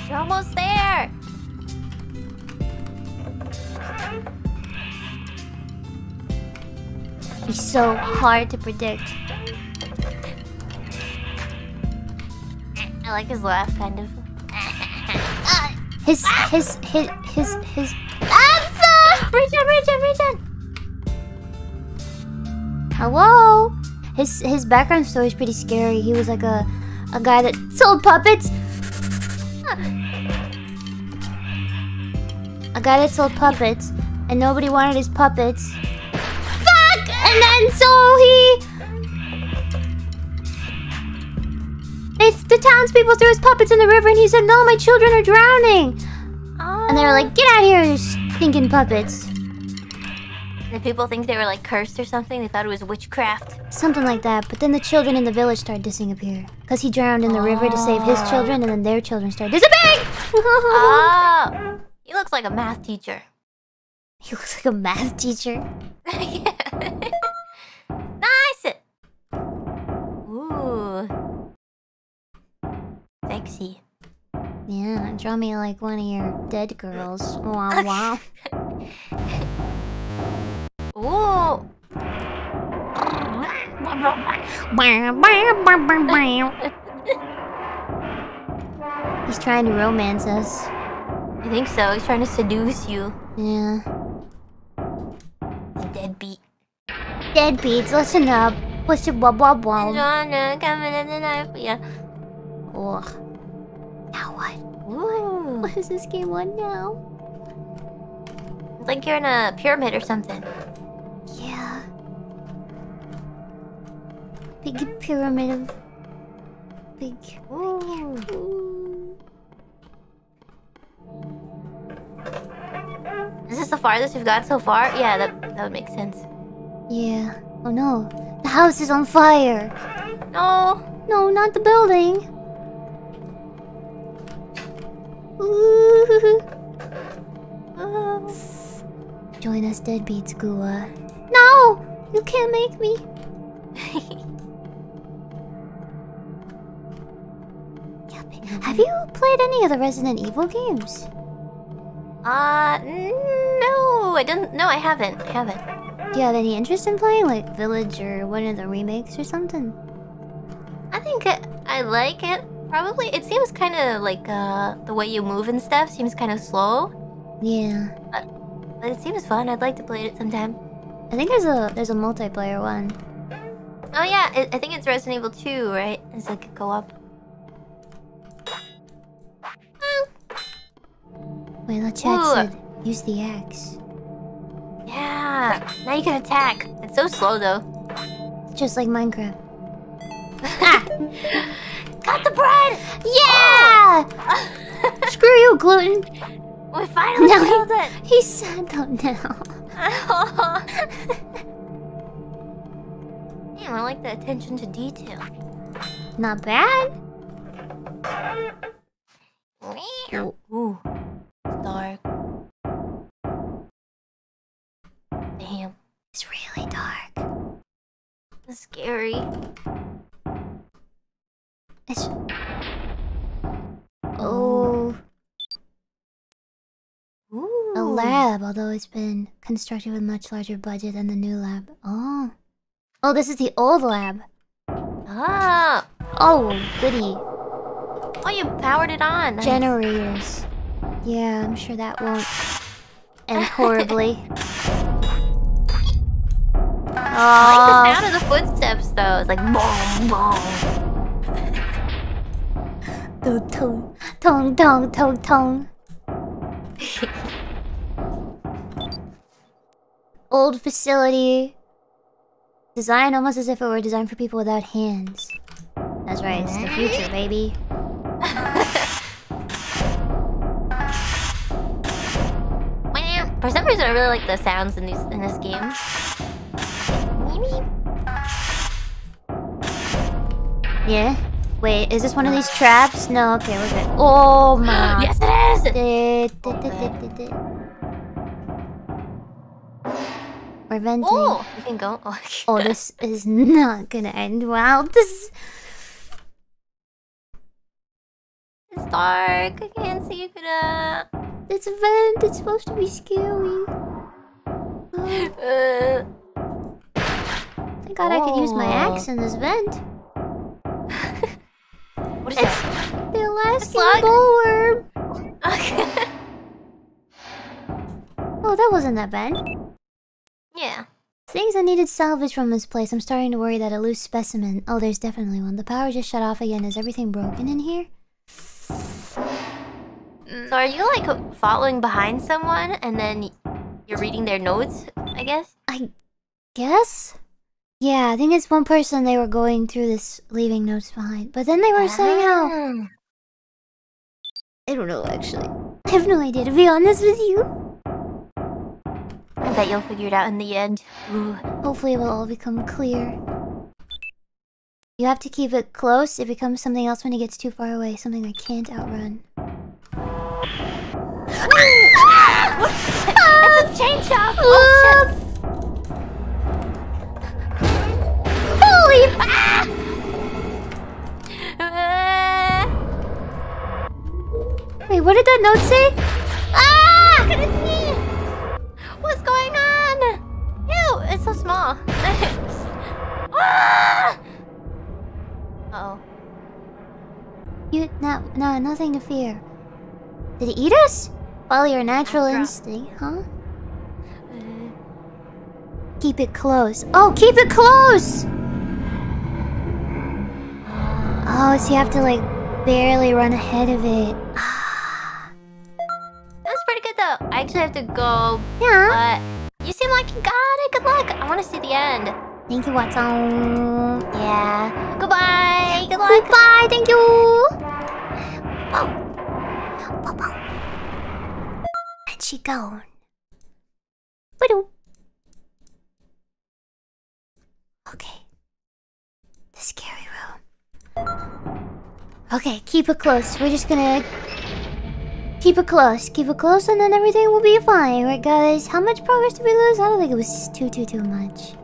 You're almost there. He's so hard to predict. I like his laugh, kind of. His his his his his. Ah! Reach in, reach in, reach in. Hello. His his background story is pretty scary. He was like a a guy that sold puppets. A guy that sold puppets, and nobody wanted his puppets. And then so he. They, the townspeople threw his puppets in the river, and he said, "No, my children are drowning." And they were like, "Get out of here, you stinking puppets!" Did people think they were like cursed or something? They thought it was witchcraft. Something like that. But then the children in the village started disappear because he drowned in the river to save his children, and then their children started disappearing. Oh, he looks like a math teacher. He looks like a math teacher. sexy. Yeah, draw me like one of your dead girls. Wow, wow. Ooh. He's trying to romance us. I think so. He's trying to seduce you. Yeah. Deadbeat. Deadbeats, listen up. Push it, blah blah blah. Joanna, coming in the knife. Yeah. Ugh. Now what? Ooh. What is this game on now? It's like you're in a pyramid or something. Yeah. Big pyramid of. Big. Ooh. Ooh. Is this the farthest we've got so far? Yeah, that that would make sense. Yeah. Oh no. The house is on fire. No. No, not the building. Ooh. Ooh. join us deadbeats, Gua. No! You can't make me. Have you played any of the Resident Evil games? Uh, no, I don't. No, I haven't. I haven't. Do you have any interest in playing, like Village or one of the remakes or something? I think I, I like it. Probably, it seems kind of like uh the way you move and stuff seems kind of slow, Yeah. but it seems fun. I'd like to play it sometime. I think there's a there's a multiplayer one. Oh yeah, I, I think it's Resident Evil 2, right? It's like a co-op. Wait, the chat Ooh. said use the axe. Yeah. Now you can attack. It's so slow though. Just like Minecraft. Got the bread. Yeah! Screw you, gluten. We finally No, killed he, it. he's sad though now. Damn, I like the attention to detail. Not bad. Ooh, it's dark. Damn, It's really dark. it's scary. It's oh Ooh. a lab, although it's been constructed with much larger budget than the new lab. Oh, oh, this is the old lab. Ah. Oh, goody. Oh, you powered it on. Nice. Generators. Yeah, I'm sure that won't end horribly. I like the Oh, sound of the footsteps though. It's like boom, boom. Tong tong tong tong tong. Old facility. Designed almost as if it were designed for people without hands. That's right, it's the future, baby. For some reason, I really like the sounds in these in this game. Yeah? Wait, is this one of these traps? No, okay, we're good. Oh my. Yes, it is. We're venting. Oh, you can go. Oh, Oh, this is not gonna end well. This. it's dark. I can't see. Could It's a vent. It's supposed to be scary. uh. Thank God I could use my Oh. axe in this vent. What is that? The Alaskan bullworm. Oh, that wasn't that bad. yeah. Things I needed salvage from this place. I'm starting to worry that a loose specimen. Oh, there's definitely one. The power just shut off again. Is everything broken in here? Mm, so are you like following behind someone and then you're reading their notes? I guess. I guess. Yeah, I think it's one person they were going through this, leaving notes behind. But then they were saying how. Ah. I don't know, actually. I have no idea, to be honest with you. I bet you'll figure it out in the end. Ooh. Hopefully, it will all become clear. You have to keep it close. It becomes something else when it gets too far away. Something I can't outrun. It's a chainsaw! Oh Holy Ah! Wait, what did that note say? Ah! What's going on? Ew, it's so small. ah! Uh oh. You no no nothing to fear. Did it eat us? Follow your natural instinct, huh? Keep it close. Oh, keep it close! Oh, so you have to like barely run ahead of it. That's pretty good though. I actually have to go, Yeah. but you seem like you got it. Good luck. I want to see the end. Thank you, Watson. Yeah. Goodbye. Good luck. Goodbye. Thank you. Oh. And she gone. Okay. The scary. Okay, keep it close. We're just gonna Keep it close. Keep it close, and then everything will be fine, right, guys? How much progress did we lose? I don't think it was too, too, too much.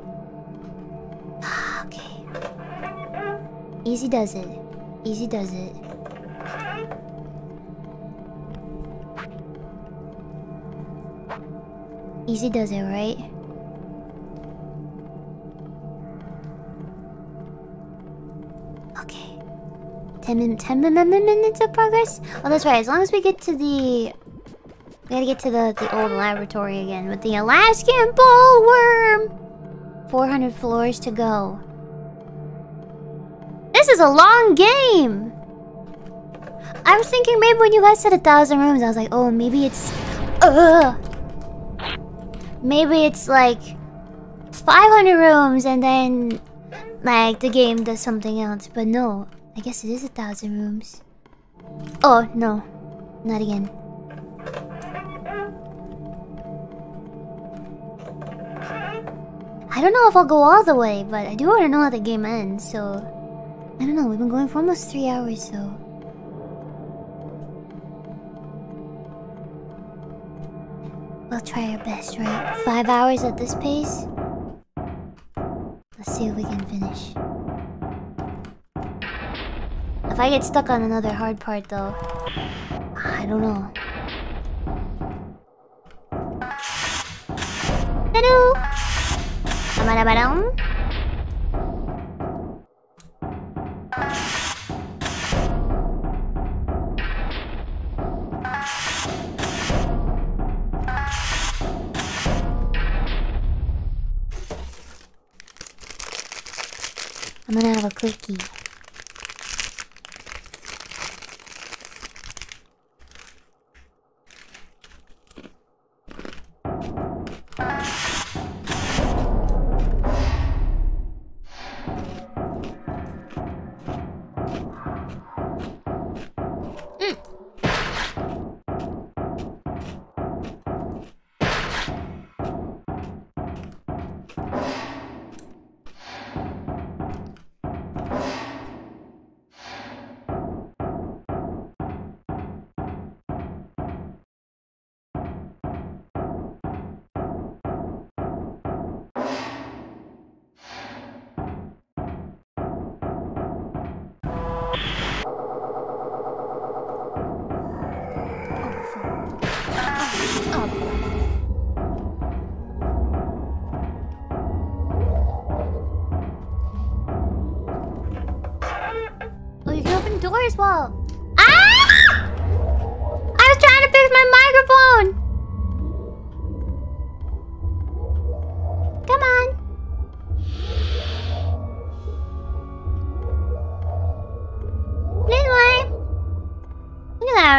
okay. Easy does it. Easy does it. Easy does it, right? Okay. 10, min 10 min min minutes of progress? Oh, that's right. As long as we get to the... We gotta get to the, the old laboratory again with the Alaskan bullworm! 400 floors to go. This is a long game! I was thinking maybe when you guys said a thousand rooms, I was like, oh, maybe it's... Ugh! Maybe it's like 500 rooms and then like the game does something else. But no, I guess it is a thousand rooms. Oh, no. Not again. I don't know if I'll go all the way, but I do want to know how the game ends, so... I don't know, we've been going for almost three hours, so... We'll try our best, right? Five hours at this pace? Let's see if we can finish. If I get stuck on another hard part, though, I don't know. Hello. I'm gonna have a cookie.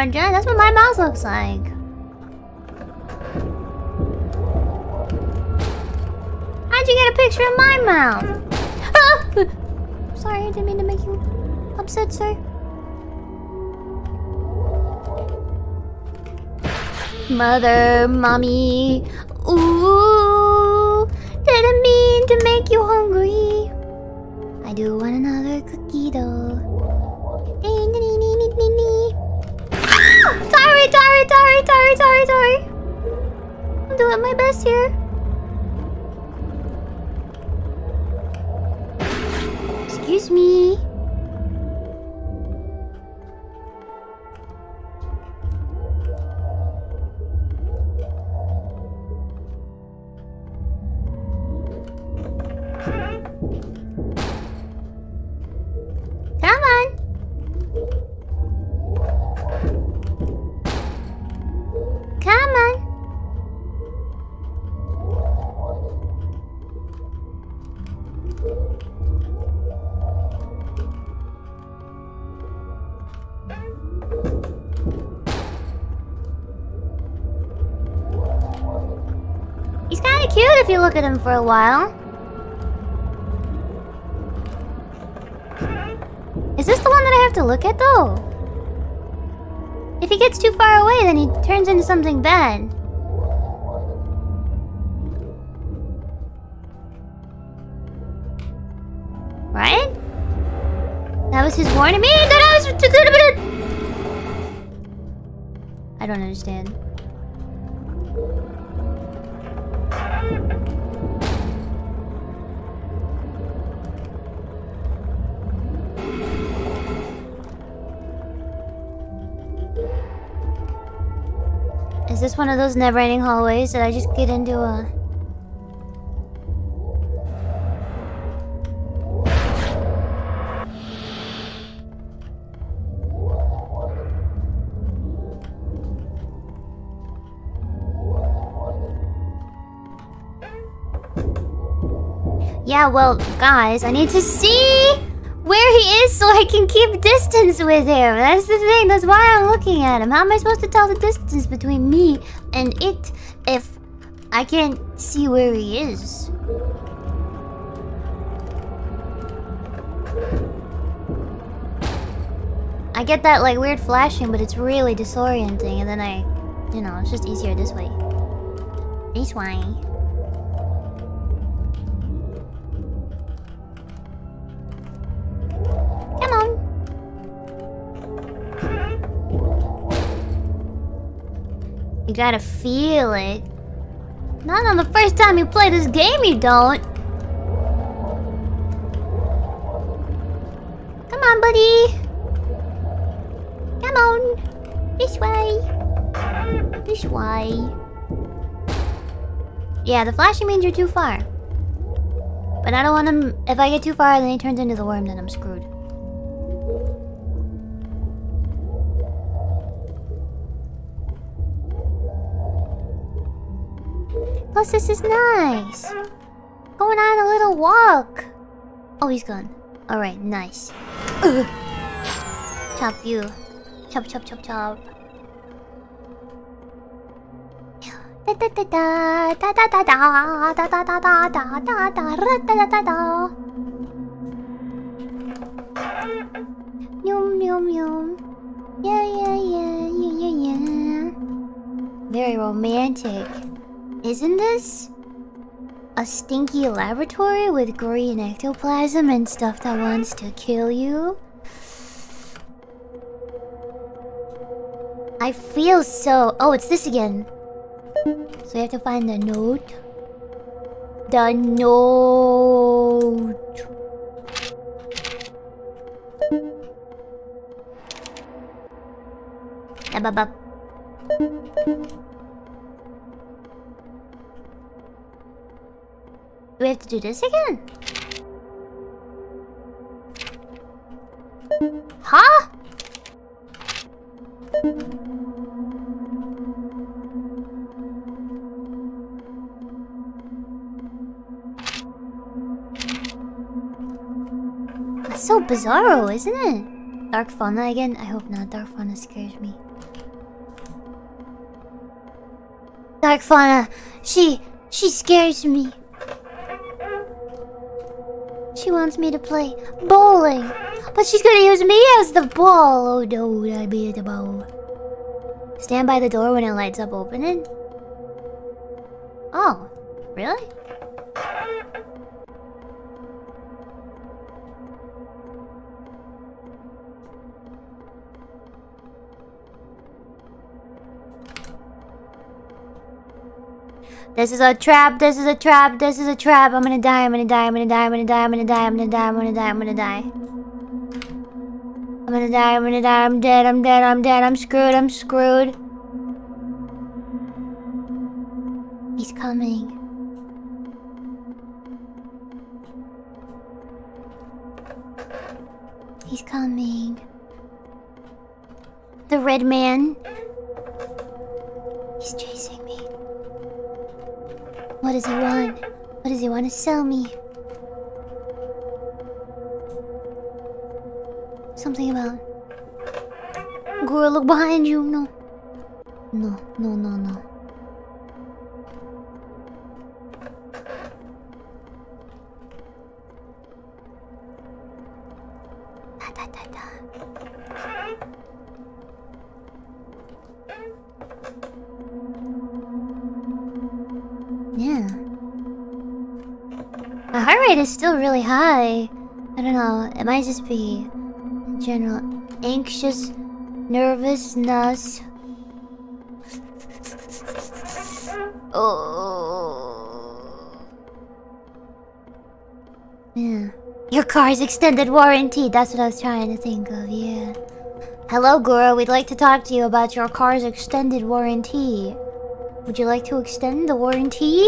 At. That's what my mouse looks like. How'd you get a picture of my mouth? Sorry, I didn't mean to make you upset, sir. Mother, mommy, ooh, didn't mean to make you hungry. I do want another cookie though. Sorry, sorry, sorry. I'm doing my best here. Look at him for a while. Is this the one that I have to look at though? If he gets too far away, then he turns into something bad. Right? That was his warning me I don't understand. This one of those never-ending hallways? that I just get into a... Yeah, well, guys, I need to see where he is so I can keep distance with him. That's the thing. That's why I'm looking at him. How am I supposed to tell the distance between me and it if I can't see where he is? I get that like weird flashing, but it's really disorienting, and then I, you know, it's just easier this way. This way. You gotta feel it. Not on the first time you play this game, you don't. Come on, buddy. Come on. This way. This way. Yeah, the flashing means you're too far. But I don't want him... If I get too far, then he turns into the worm, then I'm screwed. Plus, this is nice. Going on a little walk. Oh, he's gone. Alright, nice. Ugh. Chop you. Chop, chop, chop, chop. Da da da da da da da da da da da da da da da da da da Yum yum yum. Yeah yeah yeah yeah yeah. Very romantic. Isn't this a stinky laboratory with green ectoplasm and stuff that wants to kill you? I feel so. Oh, it's this again. So we have to find the note. The note. Up, up, up. We have to do this again? Huh? That's so bizarro, isn't it? Dark fauna again? I hope not. Dark fauna scares me. Dark fauna, she she scares me. She wants me to play bowling, but she's gonna use me as the ball. Oh no, I be the ball. Stand by the door when it lights up. Open it. Oh, really? This is a trap, this is a trap, this is a trap. I'm gonna die, I'm gonna die, I'm gonna die, I'm gonna die, I'm gonna die, I'm gonna die, I'm gonna die, I'm gonna die. I'm gonna die, I'm gonna die, I'm dead, I'm dead, I'm dead, I'm screwed, I'm screwed. He's coming. He's coming. The red man. He's chasing me. What does he want? What does he want to sell me? Something about... Girl, look behind you. No. No, no, no, no. Rate is still really high. I don't know. It might just be general anxious nervousness. Oh. Yeah. Your car's extended warranty. That's what I was trying to think of, yeah. Hello, Gura. We'd like to talk to you about your car's extended warranty. Would you like to extend the warranty?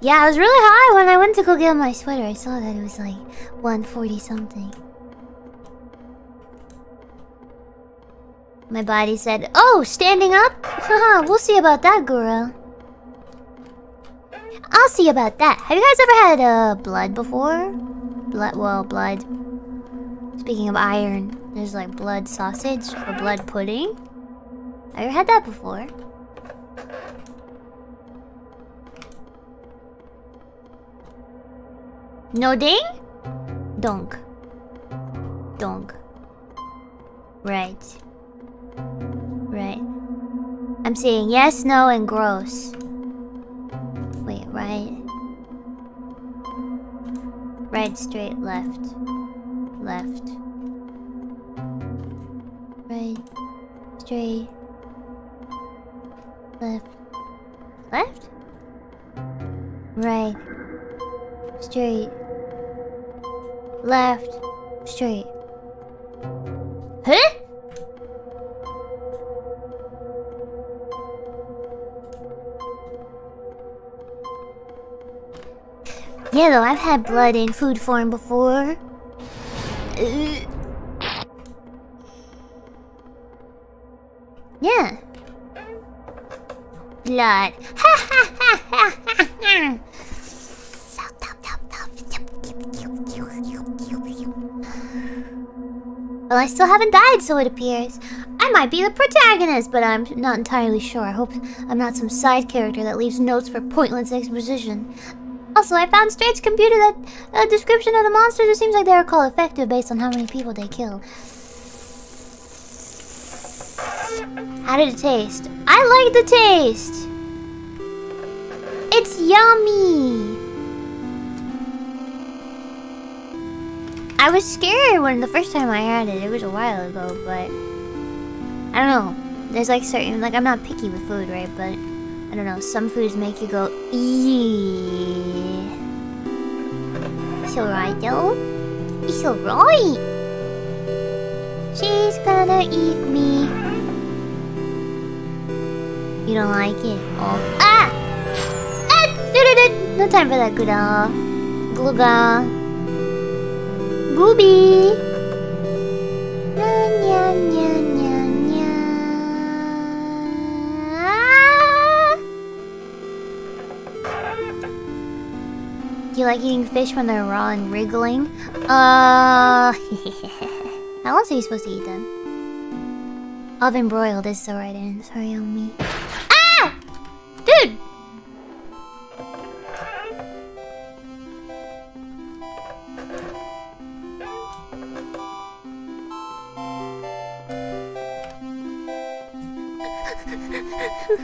Yeah, it was really high when I went to go get my sweater. I saw that it was like 140 something. My body said, Oh, standing up? Haha, we'll see about that, Gura. I'll see about that. Have you guys ever had uh, blood before? Blood, well, blood. Speaking of iron, there's like blood sausage or blood pudding. Have you had that before? No ding? Donk. Donk. Right. Right. I'm saying yes, no, and gross. Wait, right? Right, straight, left. Left. Right. Straight. Left. Left? Right. Straight. Left. Straight. Huh? Yeah, though, I've had blood in food form before. Ugh. Yeah. Blood. Ha ha ha ha ha Well, I still haven't died, so it appears. I might be the protagonist, but I'm not entirely sure. I hope I'm not some side character that leaves notes for pointless exposition. Also, I found Straight's computer that a description of the monsters. It seems like they are called effective based on how many people they kill. How did it taste? I like the taste. It's yummy. I was scared when the first time I had it. It was a while ago, but I don't know. There's like certain like I'm not picky with food, right? But I don't know. Some foods make you go eee. It's alright though. It's alright. She's gonna eat me. You don't like it? Oh ah! Ah! No time for that, Gluga. Gluga. Nya. Do you like eating fish when they're raw and wriggling? Uh... How else are you supposed to eat them? Oven broiled is the right answer, me. Ah! Dude!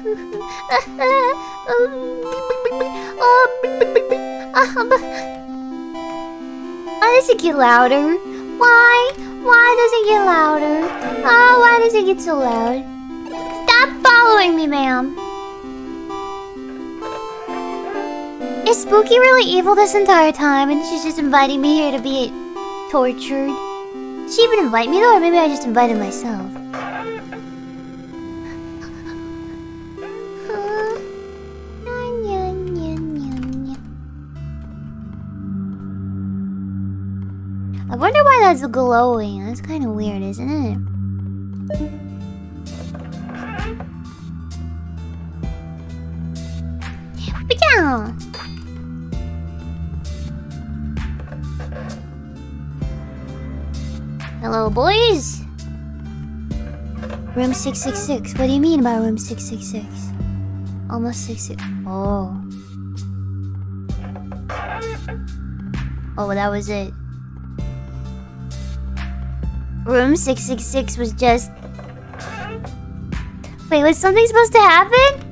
Why does it get louder? Why? Why does it get louder? Oh, why does it get so loud? Stop following me, ma'am. Is Spooky really evil this entire time and she's just inviting me here to be tortured? Did she even invite me though, or maybe I just invited myself? That's glowing. That's kind of weird, isn't it? Hello, boys. Room 666. What do you mean by room 666? Almost 66. Oh. Oh, that was it. Room 666 was just... Wait, was something supposed to happen?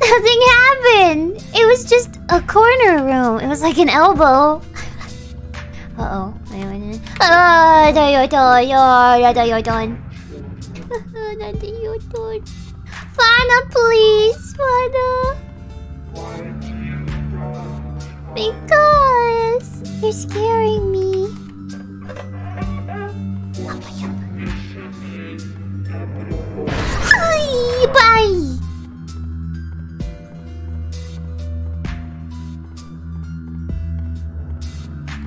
Nothing happened! It was just a corner room. It was like an elbow. Uh-oh. Ah, da yo da yo da yo done. Not you, dude. Fana, please, Fana. Because you're scaring me. Hi, bye.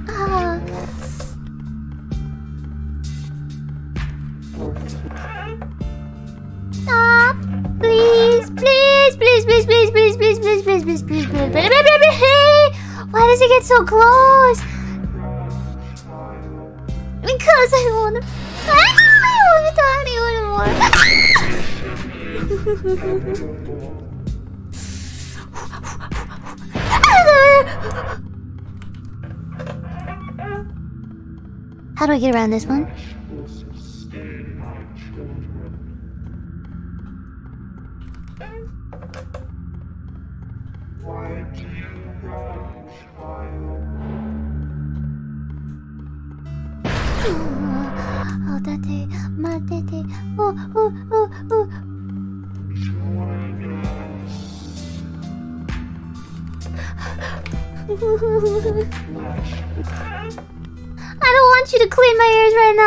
Ah. Stop! Please, please, please, please, please, please, please, please, please, please, please, please, please, please, please. Why does it get so close? Because I wanna. I don't talk to anymore. How do I get around this one?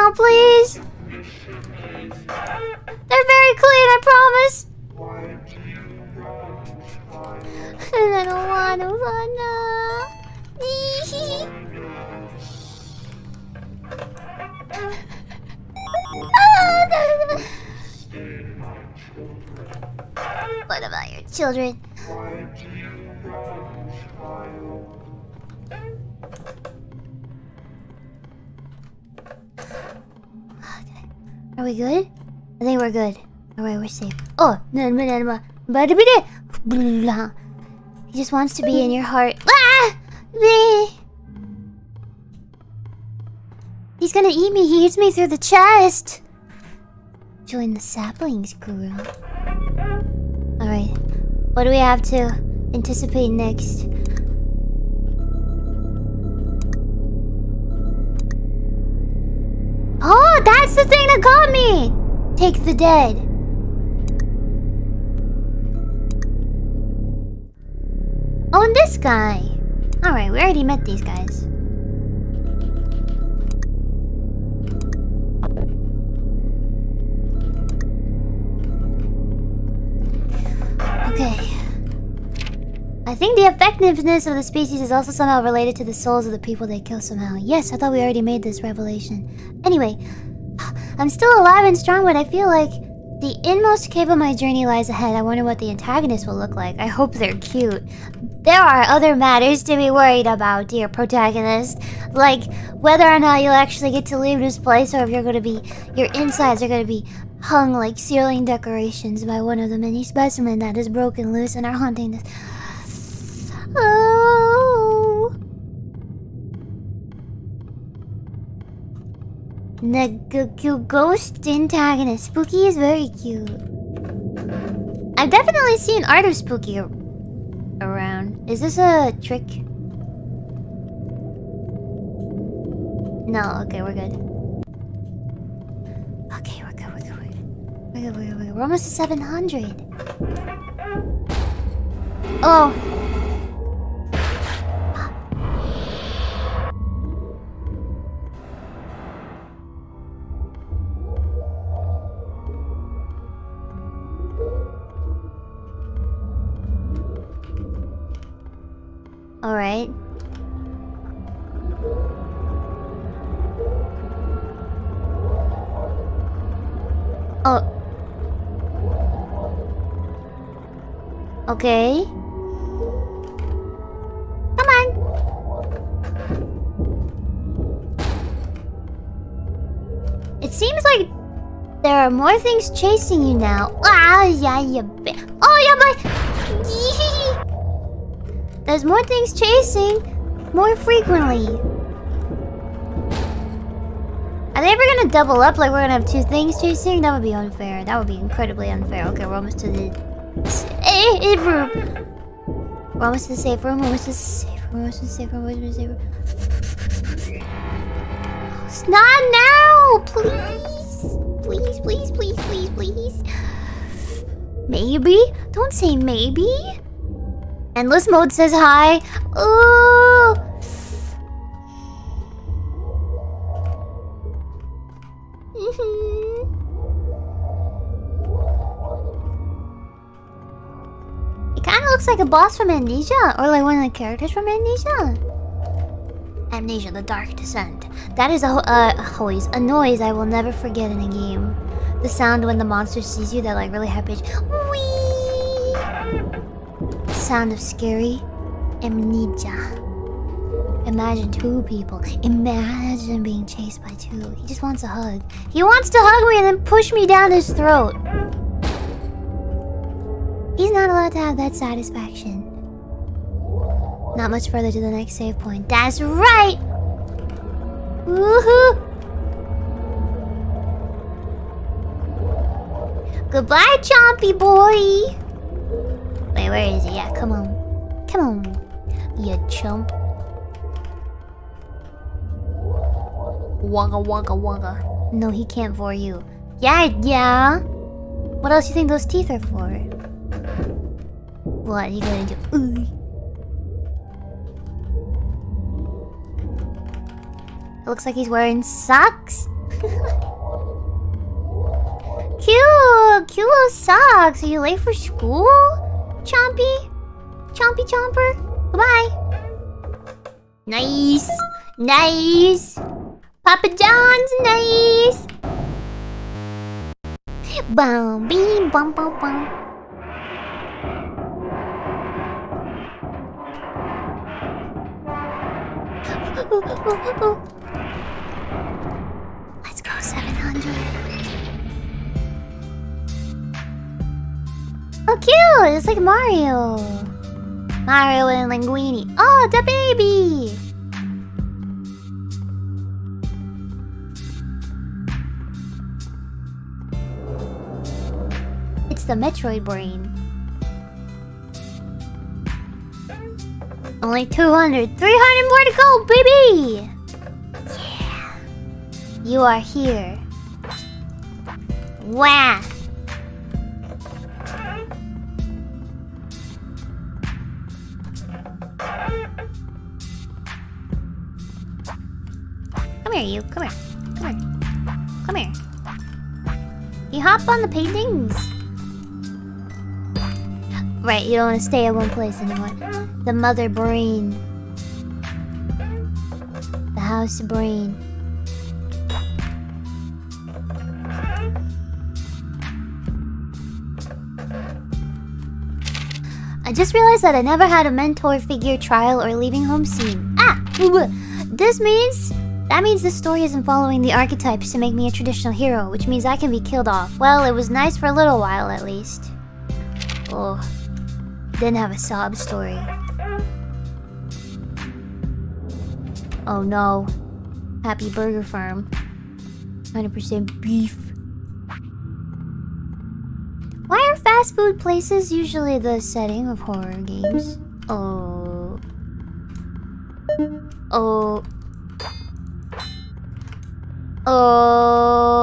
Now, please. They're very clean, I promise. I don't want to what about your children? We good? I think we're good. Alright, we're safe. Oh, he just wants to be in your heart. Ah! He's gonna eat me. He eats me through the chest. Join the saplings crew. Alright. What do we have to anticipate next? Oh, that's the thing that got me! Take the dead. Oh, and this guy. Alright, we already met these guys. Okay. I think the effectiveness of the species is also somehow related to the souls of the people they kill somehow. Yes, I thought we already made this revelation. Anyway, I'm still alive and strong, but I feel like the inmost cave of my journey lies ahead. I wonder what the antagonist will look like. I hope they're cute. There are other matters to be worried about, dear protagonist. Like whether or not you'll actually get to leave this place or if you're gonna be your insides are gonna be hung like ceiling decorations by one of the many specimens that is broken loose and are haunting this. Oh. The g- ghost antagonist. Spooky is very cute. I've definitely seen art of Spooky around. Is this a trick? No, okay, we're good. Okay, we're good, we're good, we're good. We're good, we're good, we're good. We're almost to 700. Oh. All right. Oh. Okay. Come on. It seems like there are more things chasing you now. Ah, yeah, you. Oh, yeah, but. There's more things chasing more frequently. Are they ever gonna double up like we're gonna have two things chasing? That would be unfair. That would be incredibly unfair. Okay, we're almost to the safe room. We're almost to the safe room. We're almost to the safe room. We're almost to the safe room. We're almost to the safe room. It's not now, please. please, please, please, please, please. Maybe? Don't say maybe. Endless mode says hi. Oh. Mhm. It kind of looks like a boss from Amnesia, or like one of the characters from Amnesia. Amnesia: The Dark Descent. That is a uh, noise, a noise I will never forget in a game. The sound when the monster sees you, that like really high. Wee. Sound of scary amnesia. Imagine two people. Imagine being chased by two. He just wants a hug. He wants to hug me and then push me down his throat. He's not allowed to have that satisfaction. Not much further to the next save point. That's right! Woohoo! Goodbye, Chompy boy! Wait, where is he? Yeah, come on. Come on, you chump. Wagga wagga wagga. No, he can't for you. Yeah, yeah. What else do you think those teeth are for? What are you gonna do? Ooh. It looks like he's wearing socks. cute, cute little socks. Are you late for school, Chompy? Chompy Chomper. Goodbye. Nice, nice. Papa John's nice. Bum, beam, bum, bum, bum. Let's cute! It's like Mario. Mario and Linguini. Oh, the baby! It's the Metroid brain. Only 200. 300 more to go, baby! Yeah. You are here. Wow. You. Come here. Come here. Come here. You hop on the paintings. Right, you don't want to stay at one place anymore. The mother brain. The house brain. I just realized that I never had a mentor figure trial or leaving home scene. Ah! This means... That means the story isn't following the archetypes to make me a traditional hero, which means I can be killed off. Well, it was nice for a little while at least. Oh. Didn't have a sob story. Oh no. Happy Burger Farm. 100% beef. Why are fast food places usually the setting of horror games? Oh. Oh. Oh.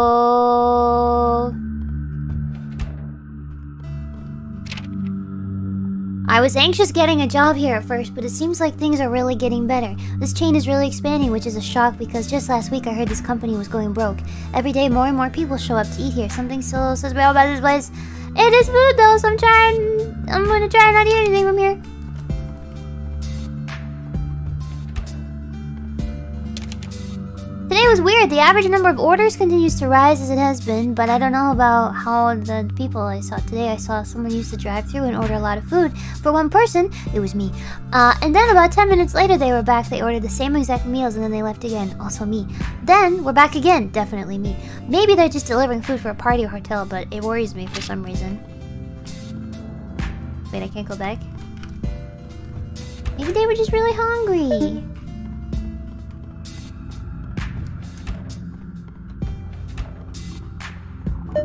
I was anxious getting a job here at first, but it seems like things are really getting better. This chain is really expanding, which is a shock because just last week I heard this company was going broke. Every day, more and more people show up to eat here. Something so says well about this place. It is food though, so I'm trying. I'm gonna try not to eat anything from here. Today was weird. The average number of orders continues to rise as it has been, but I don't know about how the people I saw today. I saw someone use the drive-through and order a lot of food for one person. It was me. Uh, and then about 10 minutes later, they were back. They ordered the same exact meals and then they left again. Also me. Then we're back again. Definitely me. Maybe they're just delivering food for a party or hotel, but it worries me for some reason. Wait, I can't go back? Maybe they were just really hungry.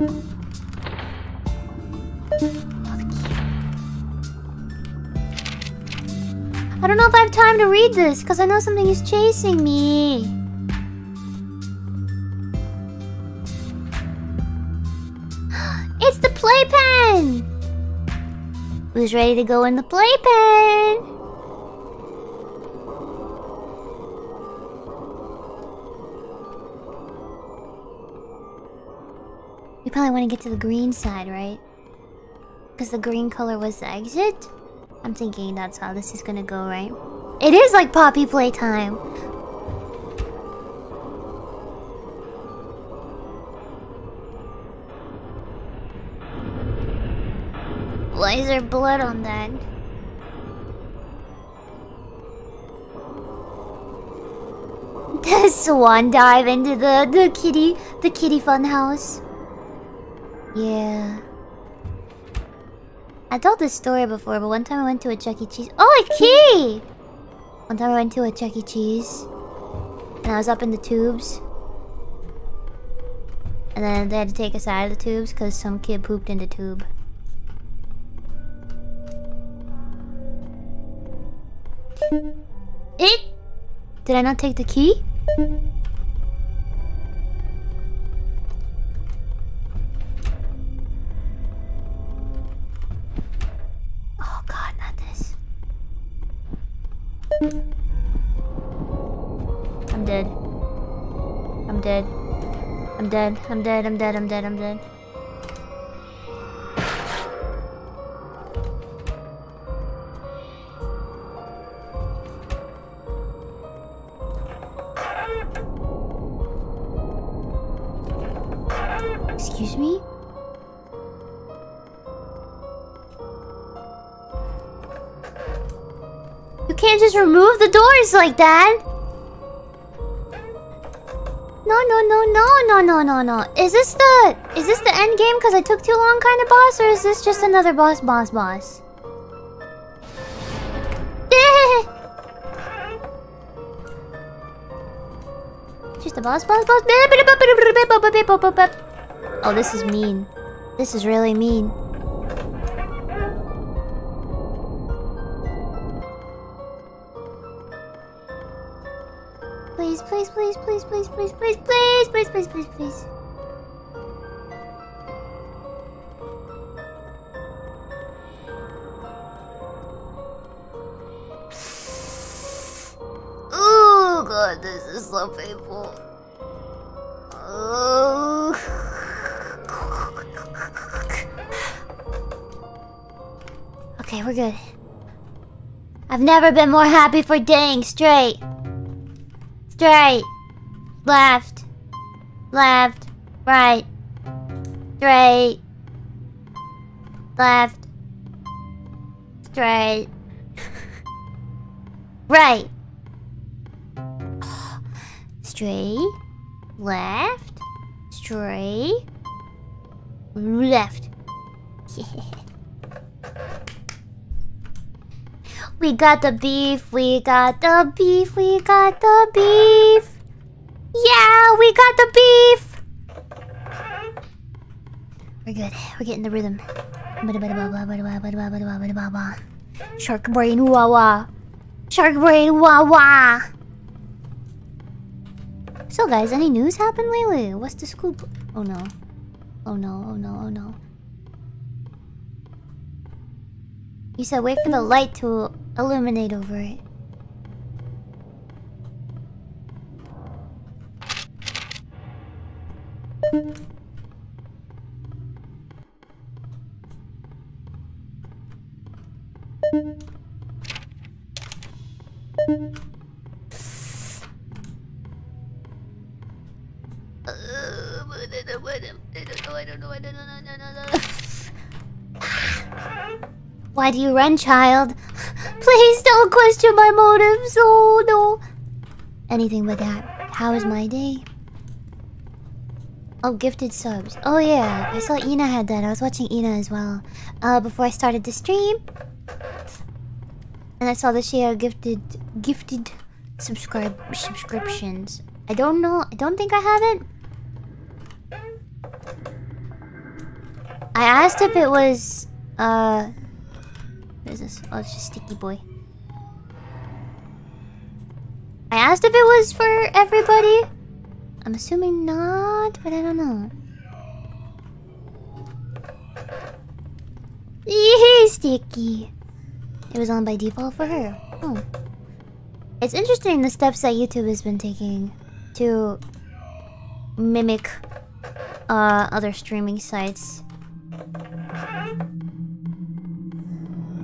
I don't know if I have time to read this, because I know something is chasing me. it's the playpen! Who's ready to go in the playpen? We probably want to get to the green side, right? Because the green color was the exit? I'm thinking that's how this is gonna go, right? It is like Poppy playtime! Why is there blood on that? The swan dive into the the kitty the kitty fun house. Yeah. I told this story before, but one time I went to a Chuck E. Cheese. Oh, a key! One time I went to a Chuck E. Cheese, and I was up in the tubes, and then they had to take us out of the tubes because some kid pooped in the tube. It? Did I not take the key? God, not this. I'm dead. I'm dead. I'm dead. I'm dead. I'm dead. I'm dead. I'm dead. Excuse me? You can't just remove the doors like that! No, no, no, no, no, no, no, no. Is this the... Is this the end game because I took too long kind of boss? Or is this just another boss, boss, boss? just a boss, boss, boss. Oh, this is mean. This is really mean. Please, please, please, please, please, please, please, please, please, please, please, please. Oh god, this is so painful. Oh. Okay, we're good. I've never been more happy for dang straight. Straight. Left. Left. Right. Straight. Left. Straight. right. Straight. Left. Straight. Left. We got the beef, we got the beef, we got the beef. Yeah, we got the beef. We're good. We're getting the rhythm. Shark brain wah wah. Shark brain wah wah. So guys, any news happened lately? What's the scoop? Oh no. Oh no, oh no, oh no. You said wait for the light to illuminate over it. I don't know, I don't know, I don't know, I don't know. Why do you run, child? Please don't question my motives. Oh no. Anything but that. How was my day? Oh, gifted subs. Oh yeah, I saw Ina had that. I was watching Ina as well. Uh, before I started the stream. And I saw that she had gifted gifted subscribe subscriptions. I don't know. I don't think I have it. I asked if it was uh is this? Oh, it's just Sticky Boy. I asked if it was for everybody. I'm assuming not, but I don't know. Yee, sticky. It was on by default for her. Oh. It's interesting the steps that YouTube has been taking to mimic uh, other streaming sites.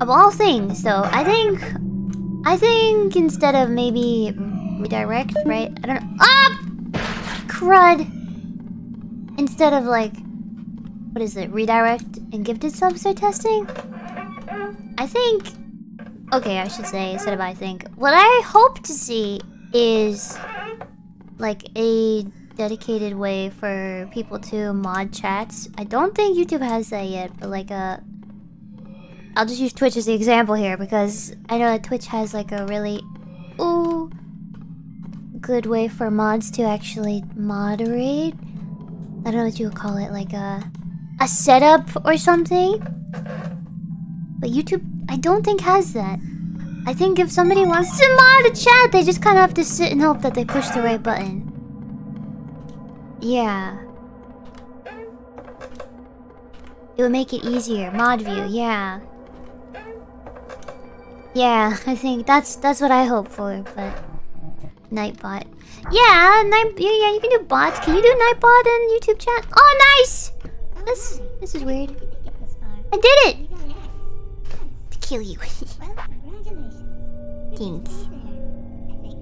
Of all things, though, I think I think instead of maybe redirect, right? I don't know. Ah! Crud! Instead of like, what is it? Redirect and gifted subs are testing? I think. Okay, I should say instead of I think. What I hope to see is like a dedicated way for people to mod chats. I don't think YouTube has that yet, but like a I'll just use Twitch as the example here because I know that Twitch has like a really ooh good way for mods to actually moderate. I don't know what you would call it, like a a setup or something. But YouTube, I don't think has that. I think if somebody wants to mod a chat, they just kind of have to sit and hope that they push the right button. Yeah. It would make it easier. Mod view, yeah. Yeah, I think that's that's what I hope for, but Nightbot. Yeah, night yeah, yeah, you can do bots. Can you do Nightbot in YouTube chat? Oh nice! This this is weird. I did it! You got an X. To kill you. Well, congratulations. Thanks. just there, I think.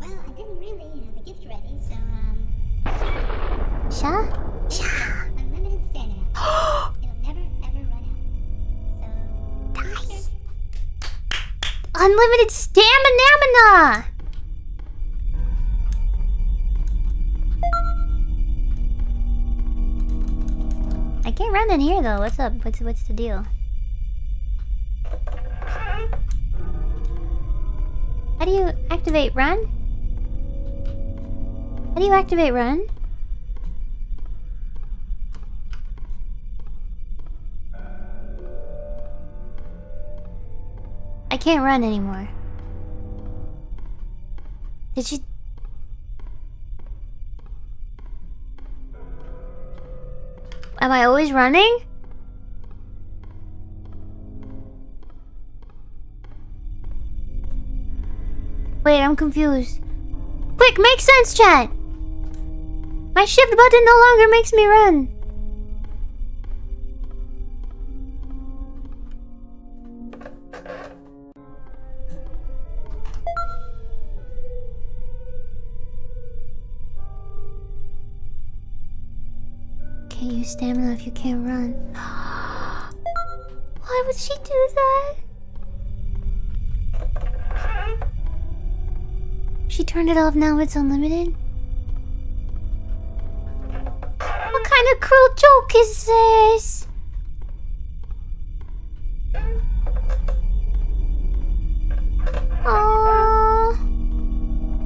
Well, I didn't really have a gift ready, so um, Sha? Sha. unlimited stamina. It'll never ever run out. So Nice. Unlimited stamina! I can't run in here though. What's up? What's what's the deal? How do you activate run? How do you activate run? I can't run anymore. Did you? Am I always running? Wait, I'm confused. Quick, make sense, chat! My shift button no longer makes me run. Can't use stamina if you can't run. Why would she do that? She turned it off, now it's unlimited? What kind of cruel joke is this? Aww.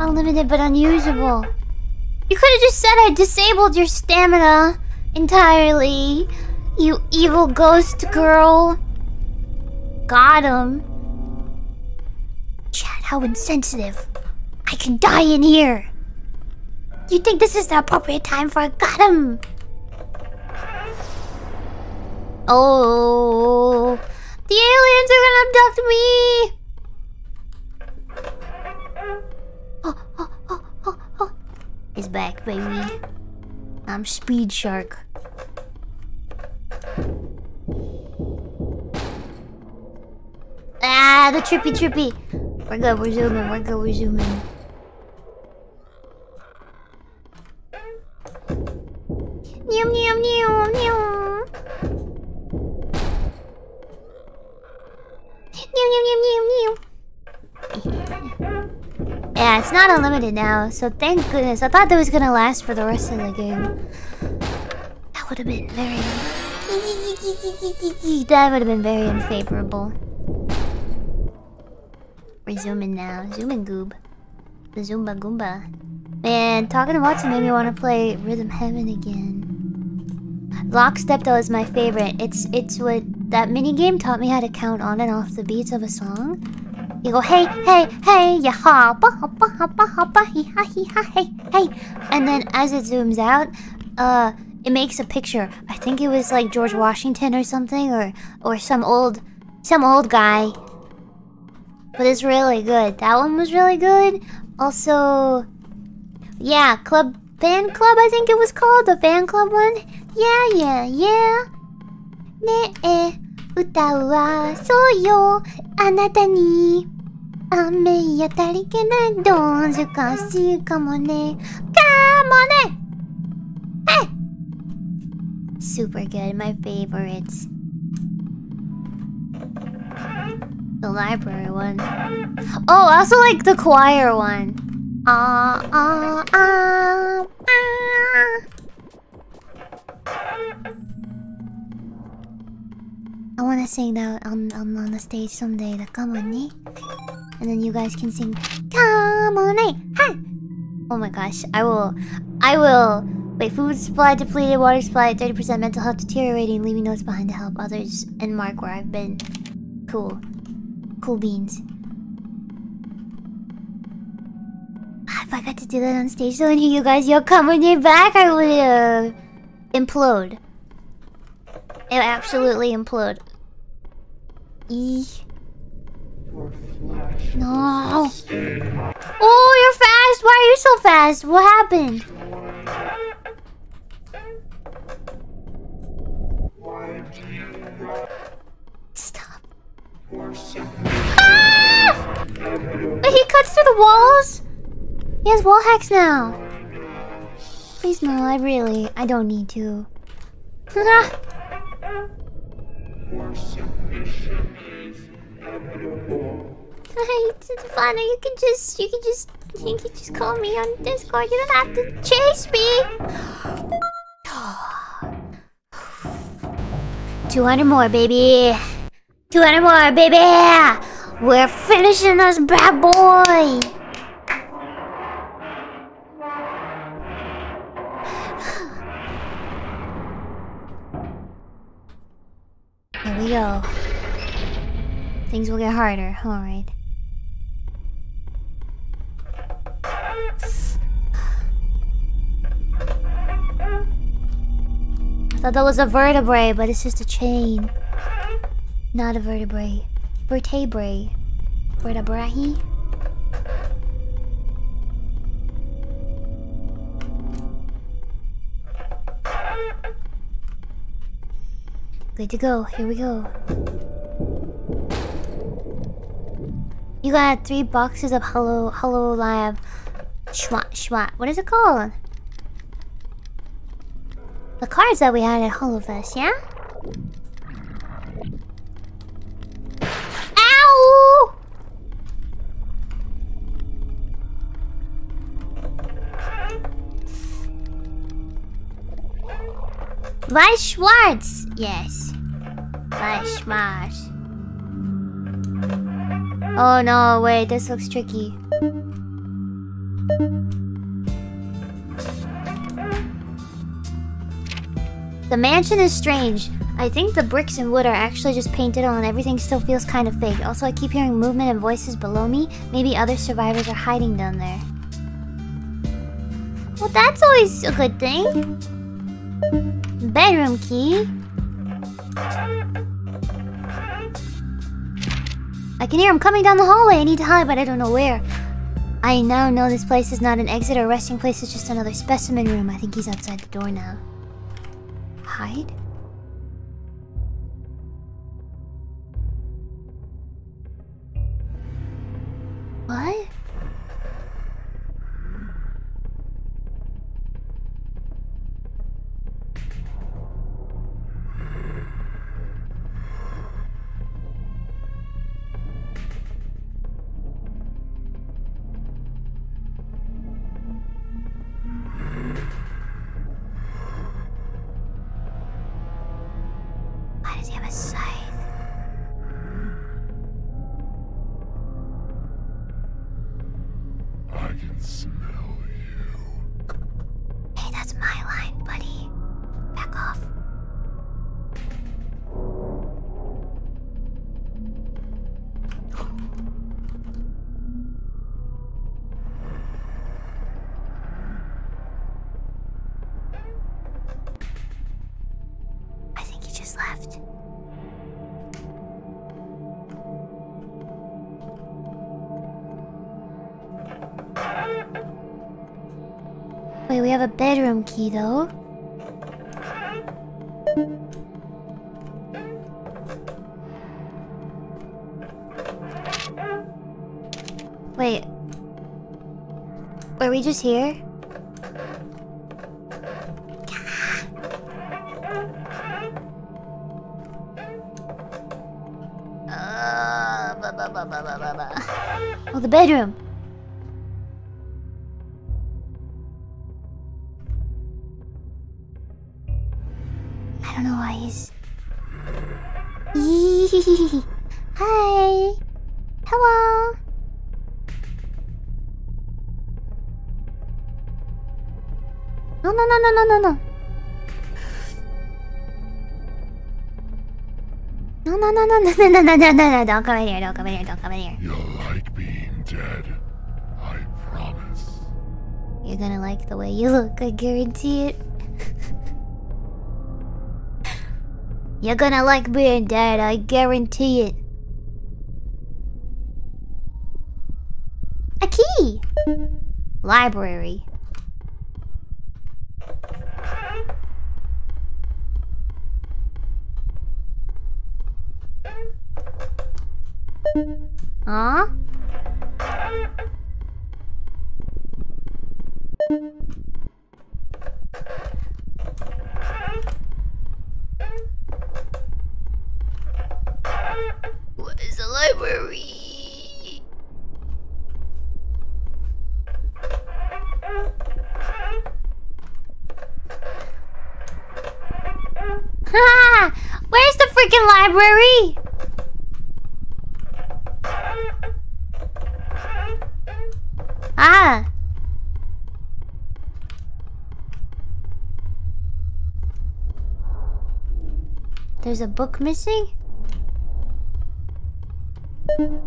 Unlimited but unusable. You could have just said I disabled your stamina entirely. You evil ghost girl. Got him. Chat, how insensitive. I can die in here. You think this is the appropriate time for a got him? Oh, the aliens are gonna abduct me. Oh, oh, oh, oh, oh. oh. It's back, baby. I'm Speed Shark. Ah, the trippy trippy. We're good, we're zooming, we're good, we're zooming. Meow meow meow meow. Meow meow meow meow meow. Yeah, it's not unlimited now, so thank goodness. I thought that was gonna last for the rest of the game. That would have been very. That would have been very unfavorable. We're zooming now. Zooming goob. The Zumba Goomba. Man, talking to Watson made me want to play Rhythm Heaven again. Lockstep though is my favorite. It's it's what that mini game taught me how to count on and off the beats of a song. You go hey hey hey ya hoppa hoppa hoppa hoppa hee ha hee ha hey hey, and then as it zooms out, uh, it makes a picture. I think it was like George Washington or something, or or some old some old guy. But it's really good. That one was really good. Also, yeah, club fan club. I think it was called the fan club one. Yeah, yeah, yeah. ねえ、歌うはそうよ。あなたに。雨当たりけないどんずかしいかもね。かもね Hey! Super good, my favorites. The library one. Oh, I also like the choir one. Ah, ah, ah, ah. I want to sing that on, on, on the stage someday, the Come On Me. And then you guys can sing Come On Me. Hey! Oh my gosh, I will. I will. Wait, food supply depleted, water supply 30%, mental health deteriorating, leaving notes behind to help others, and mark where I've been. Cool. Cool beans. Ah, If I got to do that on stage though and hear you guys yell come on your back, I would uh, implode. It absolutely implode. E. No. Oh, you're fast. Why are you so fast? What happened? Stop. Ah! Wait, he cuts through the walls? He has wall hacks now. Please no, I really, I don't need to. it's fun. You can just, you can just, you can just call me on Discord. You don't have to chase me. Two hundred more, baby. Two hundred more, baby. We're finishing this bad boy. Go. Things will get harder. Alright. I thought that was a vertebrae, but it's just a chain. Not a vertebrae. Vertebrae. Vertebrae? Good to go. Here we go. You got three boxes of Hello Hello Lab. Schwat Schwat. What is it called? The cards that we had at HoloFest, yeah? Ow! Weiss Schwarz! Yes. Weiss Schwarz. Oh no, wait, this looks tricky. The mansion is strange. I think the bricks and wood are actually just painted on. And everything still feels kind of fake. Also, I keep hearing movement and voices below me. Maybe other survivors are hiding down there. Well, that's always a good thing. Bedroom key. I can hear him coming down the hallway. I need to hide, but I don't know where. I now know this place is not an exit or resting place. It's just another specimen room. I think he's outside the door now. Hide? Have a bedroom key though. Wait. Were we just here? Uh, ba- ba. Oh, the bedroom. No, no, no, no, no, no. No, no, no, no, no, no, no, don't come in here, don't come in here, don't come in here. You'll like being dead. I promise. You're gonna like the way you look, I guarantee it. You're gonna like being dead, I guarantee it. A key! Library. 啊？There's a book missing? The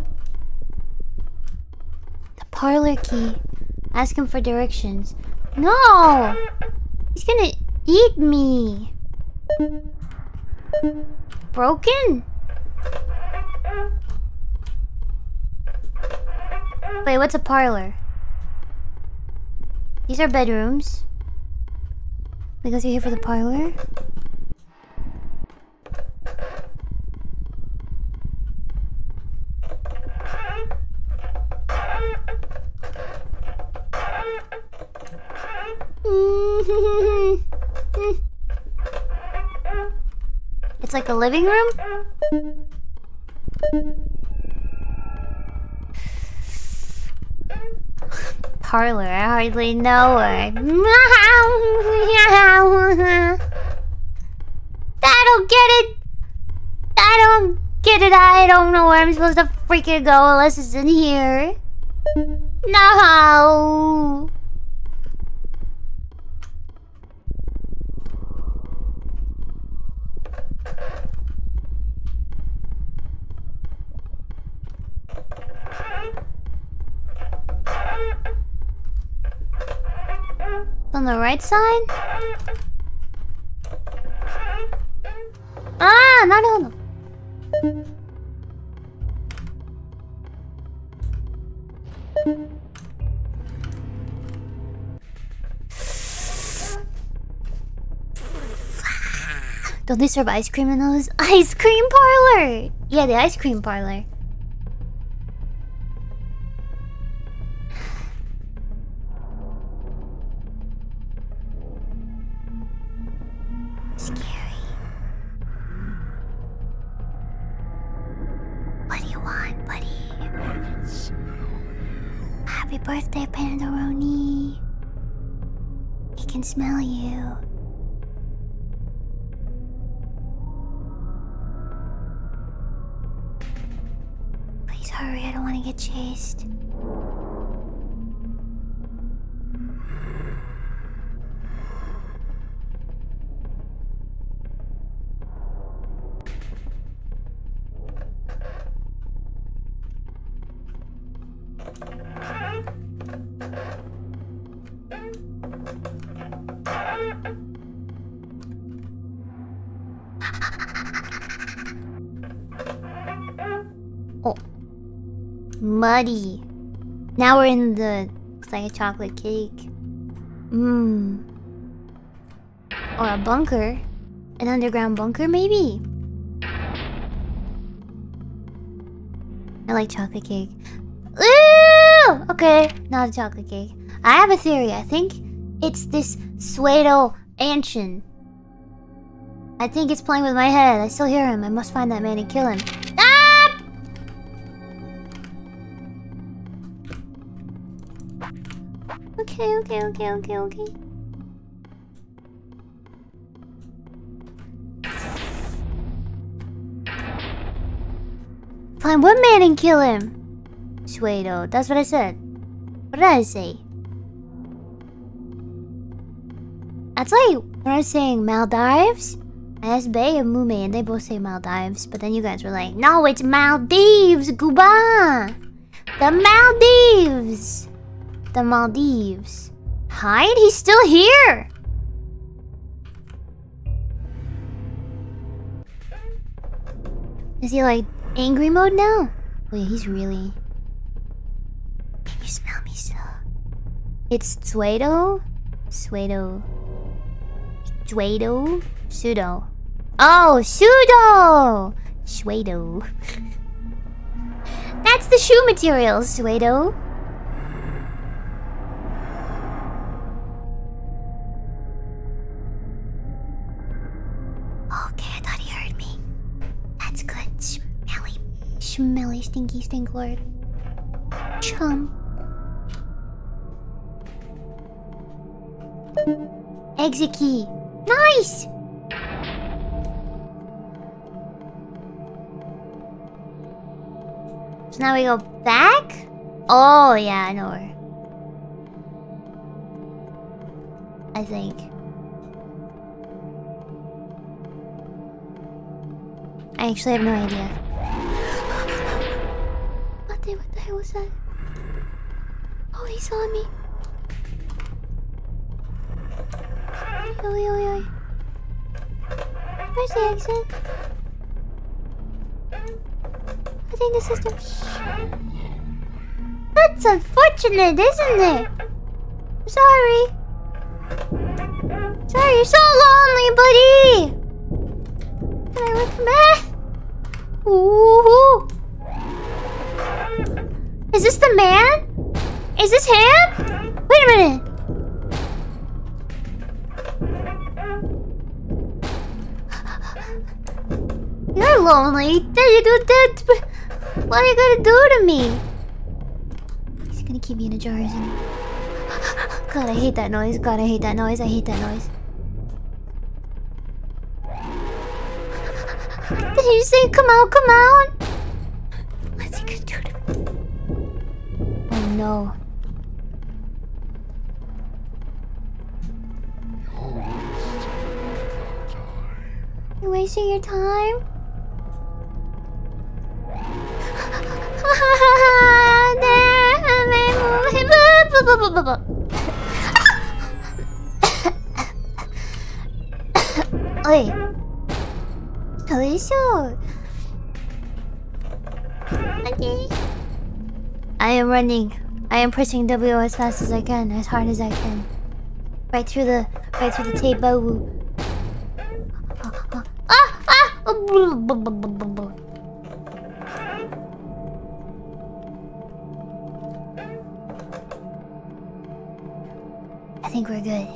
parlor key. Ask him for directions. No! He's gonna eat me. Broken? Wait, what's a parlor? These are bedrooms. We go through here for the parlor. It's like a living room? Parlor, I hardly know her. I don't get it. I don't get it. I don't know where I'm supposed to freaking go unless it's in here. No. the right side? Ah, なるほど。Don't they serve ice cream in those? Ice cream parlor! Yeah, the ice cream parlor. Muddy. Now we're in the. Like a chocolate cake. Mmm. Or a bunker. An underground bunker, maybe? I like chocolate cake. Ooh! Okay, not a chocolate cake. I have a theory. I think it's this Suedo Anshin. I think it's playing with my head. I still hear him. I must find that man and kill him. Okay, okay, okay, okay, okay. Find one man and kill him. Suedo. That's what I said. What did I say? That's like when I was saying Maldives. I asked Bae and Mumei and they both say Maldives. But then you guys were like, no, it's Maldives, Guba. The Maldives. The Maldives. Hide? He's still here. Is he like angry mode now? Wait, he's really. Can you smell me still? It's Suedo? Suedo. Suedo? Pseudo. Oh, pseudo! Suedo. That's the shoe material, Suedo. Smelly, stinky, stink lord. Chum. Exit key. Nice! So now we go back? Oh, yeah, I know where. I think. I actually have no idea. Hell was that? Oh, he saw me. Oi, oi, oi. Where's the exit? I think this is the. That's unfortunate, isn't it? Sorry. Sorry, you're so lonely, buddy. Can I look back? Ooh. Is this the man? Is this him? Wait a minute. You're lonely. Did you do that? What are you gonna do to me? He's gonna keep me in a jar, isn't he? God, I hate that noise. God, I hate that noise. I hate that noise. Did you say come out, come out? No. You're wasting your time. You wasting your time? Oi. I am running. I am pressing W as fast as I can, as hard as I can. Right through the, right through the table. Ah! Ah! I think we're good.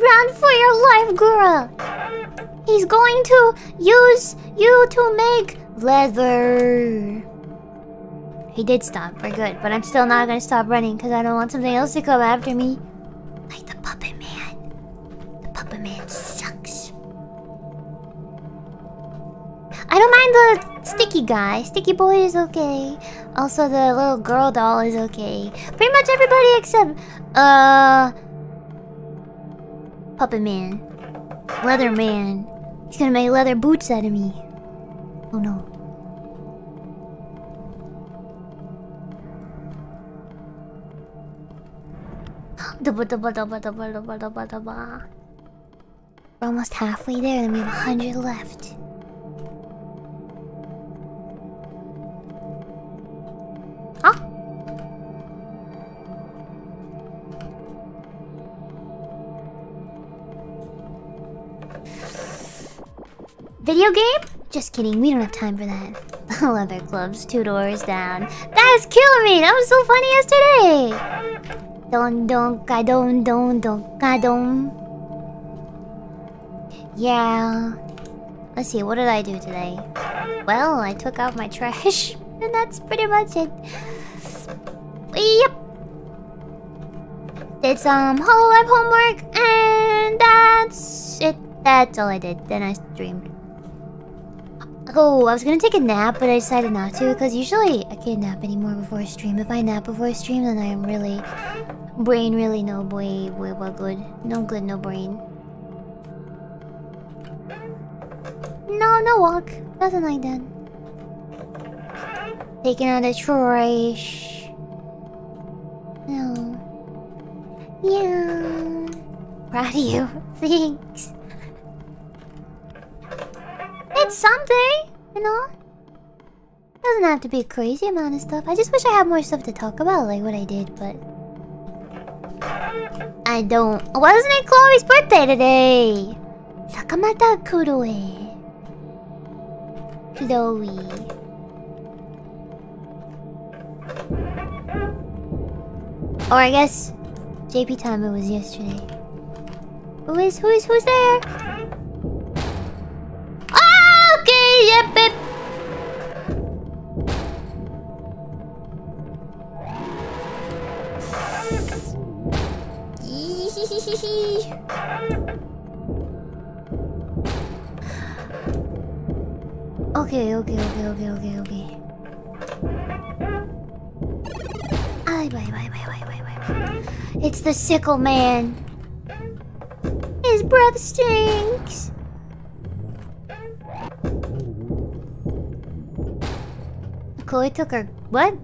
Run for your life, girl! He's going to use you to make leather. He did stop. We're good. But I'm still not gonna stop running because I don't want something else to come after me. Like the puppet man. The puppet man sucks. I don't mind the sticky guy. Sticky boy is okay. Also, the little girl doll is okay. Pretty much everybody except, uh, Puppet Man. Leather Man. He's gonna make leather boots out of me. Oh no. We're almost halfway there, and we have a hundred left. Huh? Video game? Just kidding, we don't have time for that. Leather gloves, two doors down. That is killing me! That was so funny yesterday! Don don ka don don don ka don. Yeah. Let's see, what did I do today? Well, I took out my trash, and that's pretty much it. Yep. Did some Hololive homework, and that's it. That's all I did. Then I streamed. Oh, I was gonna take a nap, but I decided not to because usually I can't nap anymore before a stream. If I nap before a stream, then I am really brain really no boy boy boy good. No good, no brain. No, no walk. Nothing like that. Taking out the trash. No. Yeah. Proud of you. Thanks. It's something, you know? Doesn't have to be a crazy amount of stuff. I just wish I had more stuff to talk about, like what I did, but... I don't. Wasn't it Chloe's birthday today? Sakamata Kuroe. Chloe. Or I guess JP Timer was yesterday. Who is who is who's there? Yep, yep. Okay, okay, okay, okay, okay, okay. Ay, bye, bye, bye, bye, bye, bye. It's the sickle man. His breath stinks. Chloe took her what?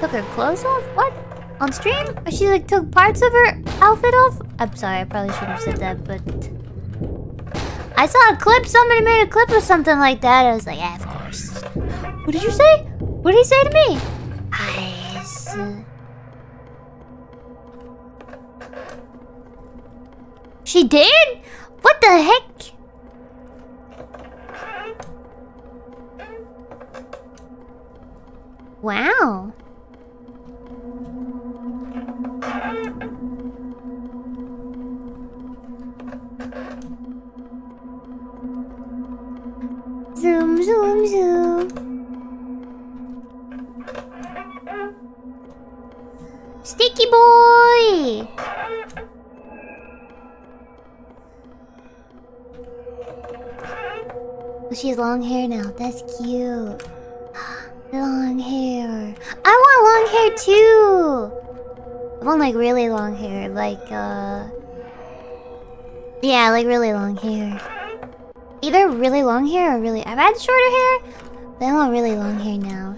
Took her clothes off? What? On stream? Or she like took parts of her outfit off? I'm sorry, I probably shouldn't have said that, but I saw a clip, somebody made a clip of something like that. I was like, yeah, of course. What did you say? What did he say to me? Eyes. She did? What the heck? Wow. Zoom, zoom, zoom. Sticky boy! She has long hair now. That's cute. long hair. I want long hair too! I want like really long hair. Like, uh. Yeah, like really long hair. Either really long hair or really. I've had shorter hair, but I want really long hair now.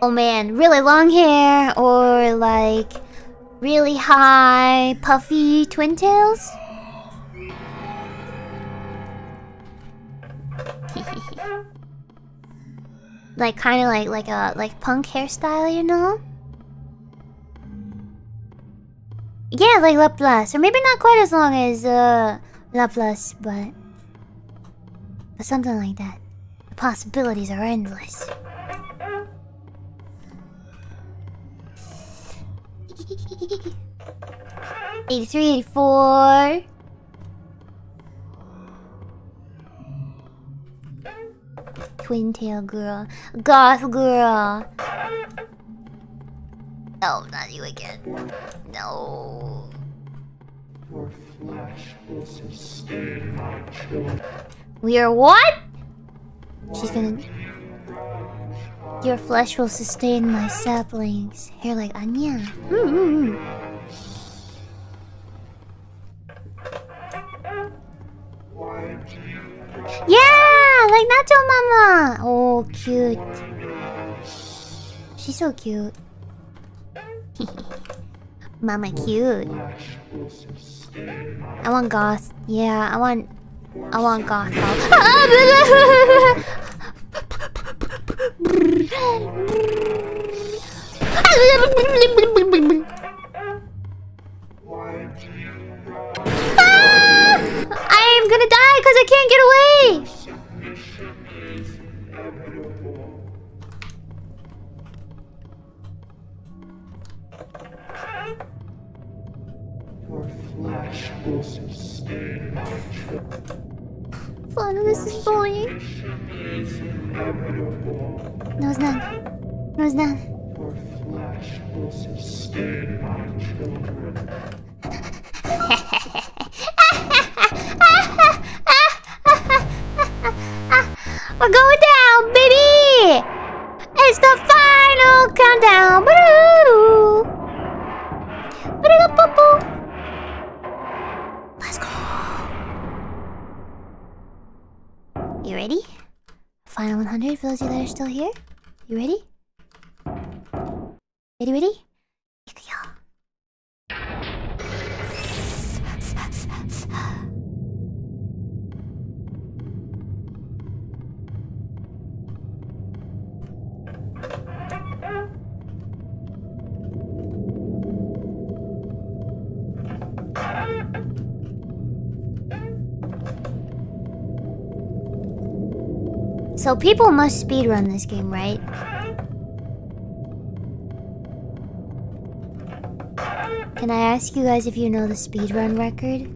Oh man, really long hair or like really high, puffy twin tails? Like kind of like like a like punk hairstyle, you know? Yeah, like Laplace, or maybe not quite as long as uh Laplace, but but something like that. The possibilities are endless. Eighty-three, eighty-four. Twin tail girl, goth girl. No, not you again. No. Your flesh will sustain my children. We are what? She's gonna. Your flesh will sustain my saplings. Hair like Anya. Mm -hmm. Yeah, like Nacho Mama. Oh, cute. She's so cute. Mama cute. I want goth. Yeah, I want I want goth. I am gonna die because I can't get No, it's not. No, it's not. Your flesh will sustain my children. So people must speedrun this game, right? Can I ask you guys if you know the speedrun record?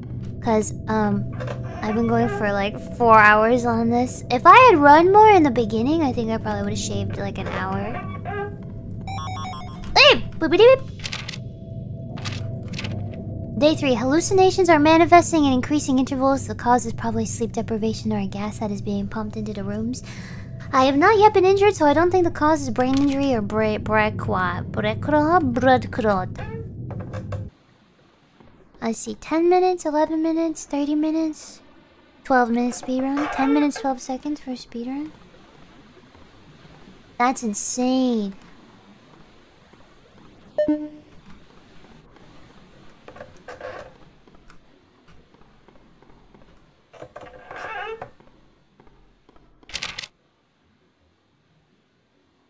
Cause um I've been going for like four hours on this. If I had run more in the beginning, I think I probably would have shaved like an hour. Hey, boopity-boop. Day 3. Hallucinations are manifesting in increasing intervals. The cause is probably sleep deprivation or a gas that is being pumped into the rooms. I have not yet been injured, so I don't think the cause is brain injury or bra brakwa. Brakra bradkrod. I see 10 minutes, 11 minutes, 30 minutes, 12 minutes speedrun, 10 minutes, 12 seconds for a speedrun. That's insane.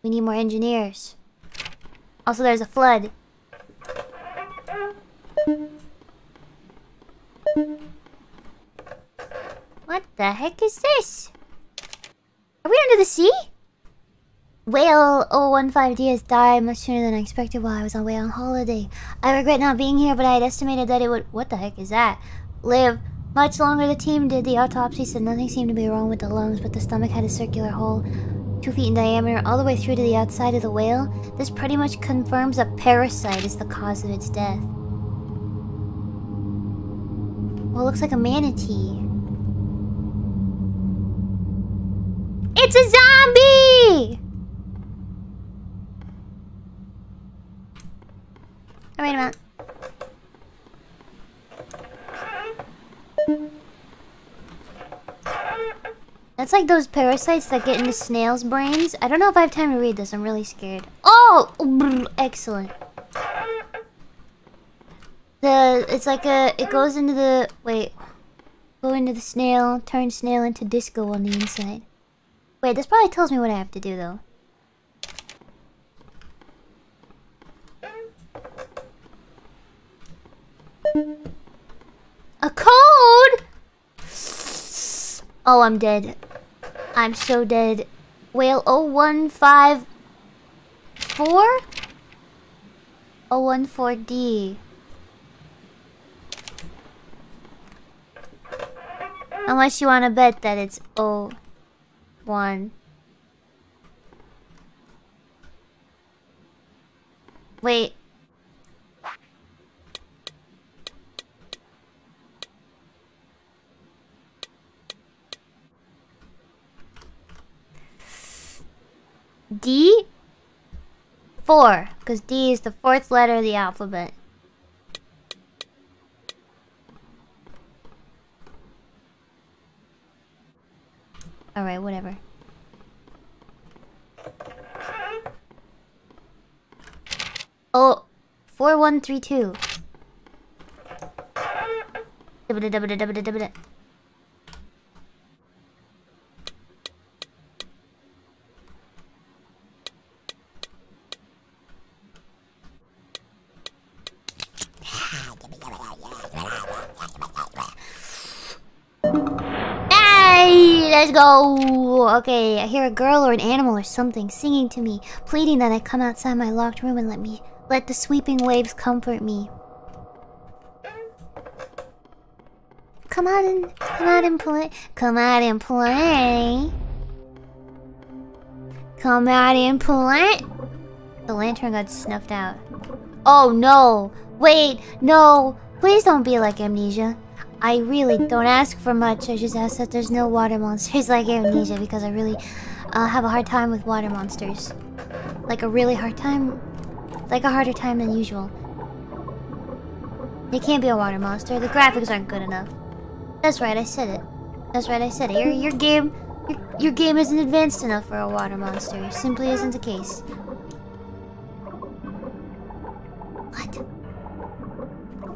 We need more engineers. Also, there's a flood. What the heck is this? Are we under the sea? Whale 015D has died much sooner than I expected while I was away on holiday. I regret not being here, but I had estimated that it would. What the heck is that? Live much longer. The team did the autopsy, said nothing seemed to be wrong with the lungs, but the stomach had a circular hole, two feet in diameter, all the way through to the outside of the whale. This pretty much confirms a parasite is the cause of its death. Well, it looks like a manatee. It's a zombie! Wait a minute. That's like those parasites that get into snails' brains. I don't know if I have time to read this. I'm really scared. Oh! Excellent. The it's like a it goes into the wait. Go into the snail, turn snail into disco on the inside. Wait, this probably tells me what I have to do though. A code? Oh, I'm dead. I'm so dead. Whale 0154? 014D. Unless you want to bet that it's 01. Wait. D? Four, because D is the fourth letter of the alphabet. Alright, whatever. Oh, 4132. Let's go. Okay, I hear a girl or an animal or something singing to me, pleading that I come outside my locked room and let me let the sweeping waves comfort me. Come out and come out and play. Come out and play. Come out and play. The lantern got snuffed out. Oh no! Wait, no! Please don't be like amnesia. I really don't ask for much. I just ask that there's no water monsters like amnesia because I really uh, have a hard time with water monsters. Like a really hard time. Like a harder time than usual. They can't be a water monster. The graphics aren't good enough. That's right, I said it. That's right, I said it. Your, your game... Your, your game isn't advanced enough for a water monster. It simply isn't the case. What?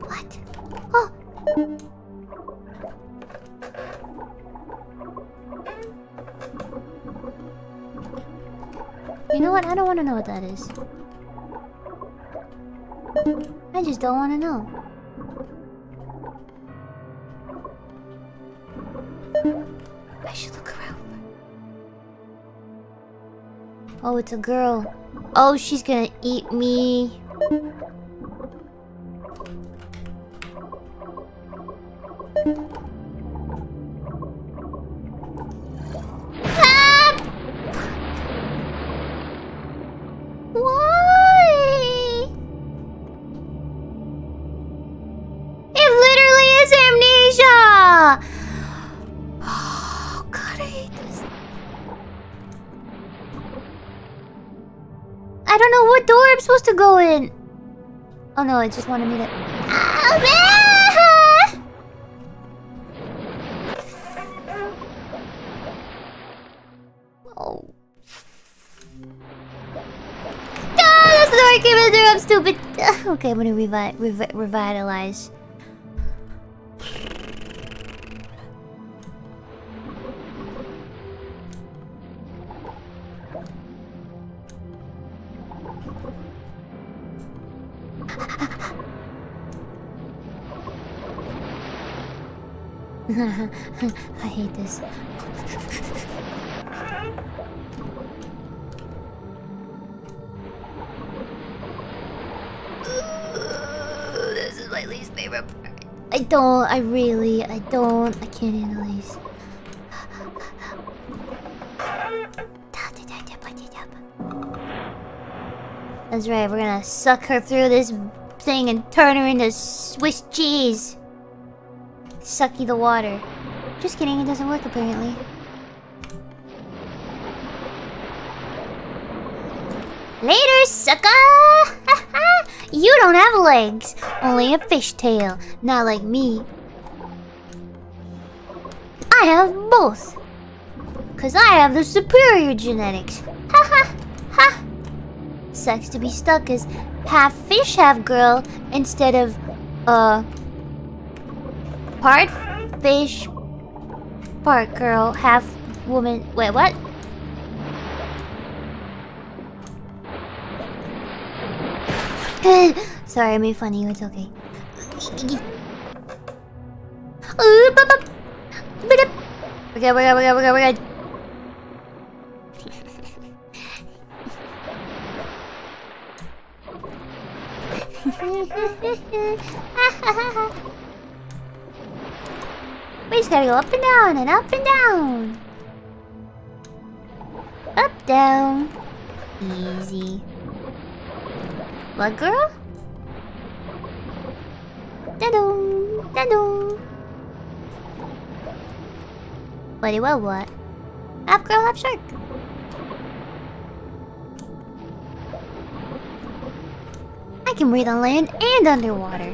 What? Oh! You know what? I don't want to know what that is. I just don't want to know. I should look around. Oh, it's a girl. Oh, she's gonna eat me. Oh, I. I don't know what door I'm supposed to go in. Oh no, it just wanted me to. Oh. Answer. I'm stupid. Okay, I'm gonna revi revi revitalize. I hate this. this is my least favorite part. I don't, I really, I don't, I can't handle these. That's right, we're gonna suck her through this thing and turn her into Swiss cheese. Sucky the water. Just kidding, it doesn't work apparently. Later, sucker! you don't have legs, only a fishtail. Not like me. I have both. Cause I have the superior genetics. Ha ha ha! Sucks to be stuck as half fish, half girl instead of, uh, part fish, part girl, half woman. Wait, what? Sorry, I made fun of you. It's okay. We're good, we're good, we're good, we're good, we're good. we just gotta go up and down and up and down. Up, down. Easy. What, girl? Da-dum, da-dum. What, what? Half girl, half shark. I can breathe on land and underwater.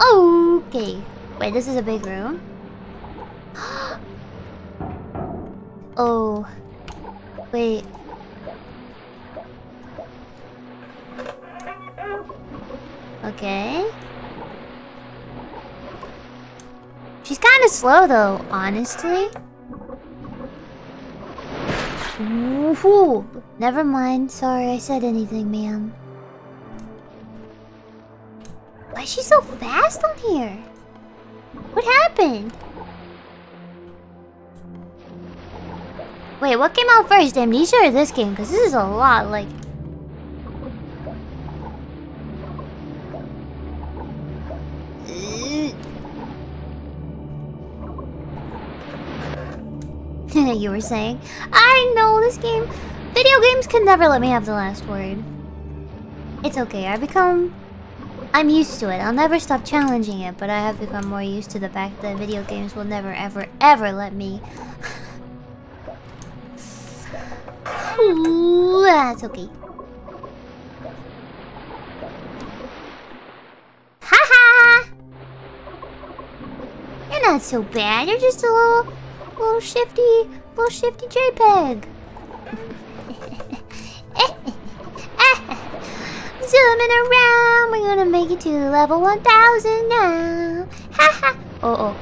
Okay. Wait, this is a big room. oh. Wait. Okay. She's kind of slow though, honestly. Woohoo! Never mind. Sorry I said anything, ma'am. Why is she so fast on here? What happened? Wait, what came out first, Amnesia or this game? Because this is a lot, like... you were saying? I know this game. Video games can never let me have the last word. It's okay, I become... I'm used to it. I'll never stop challenging it, but I have become more used to the fact that video games will never, ever, ever let me... Ooh, that's okay. Haha! You're not so bad. You're just a little, little shifty, little shifty JPEG. Zooming around, we're gonna make it to level 1000 now. Ha ha! Oh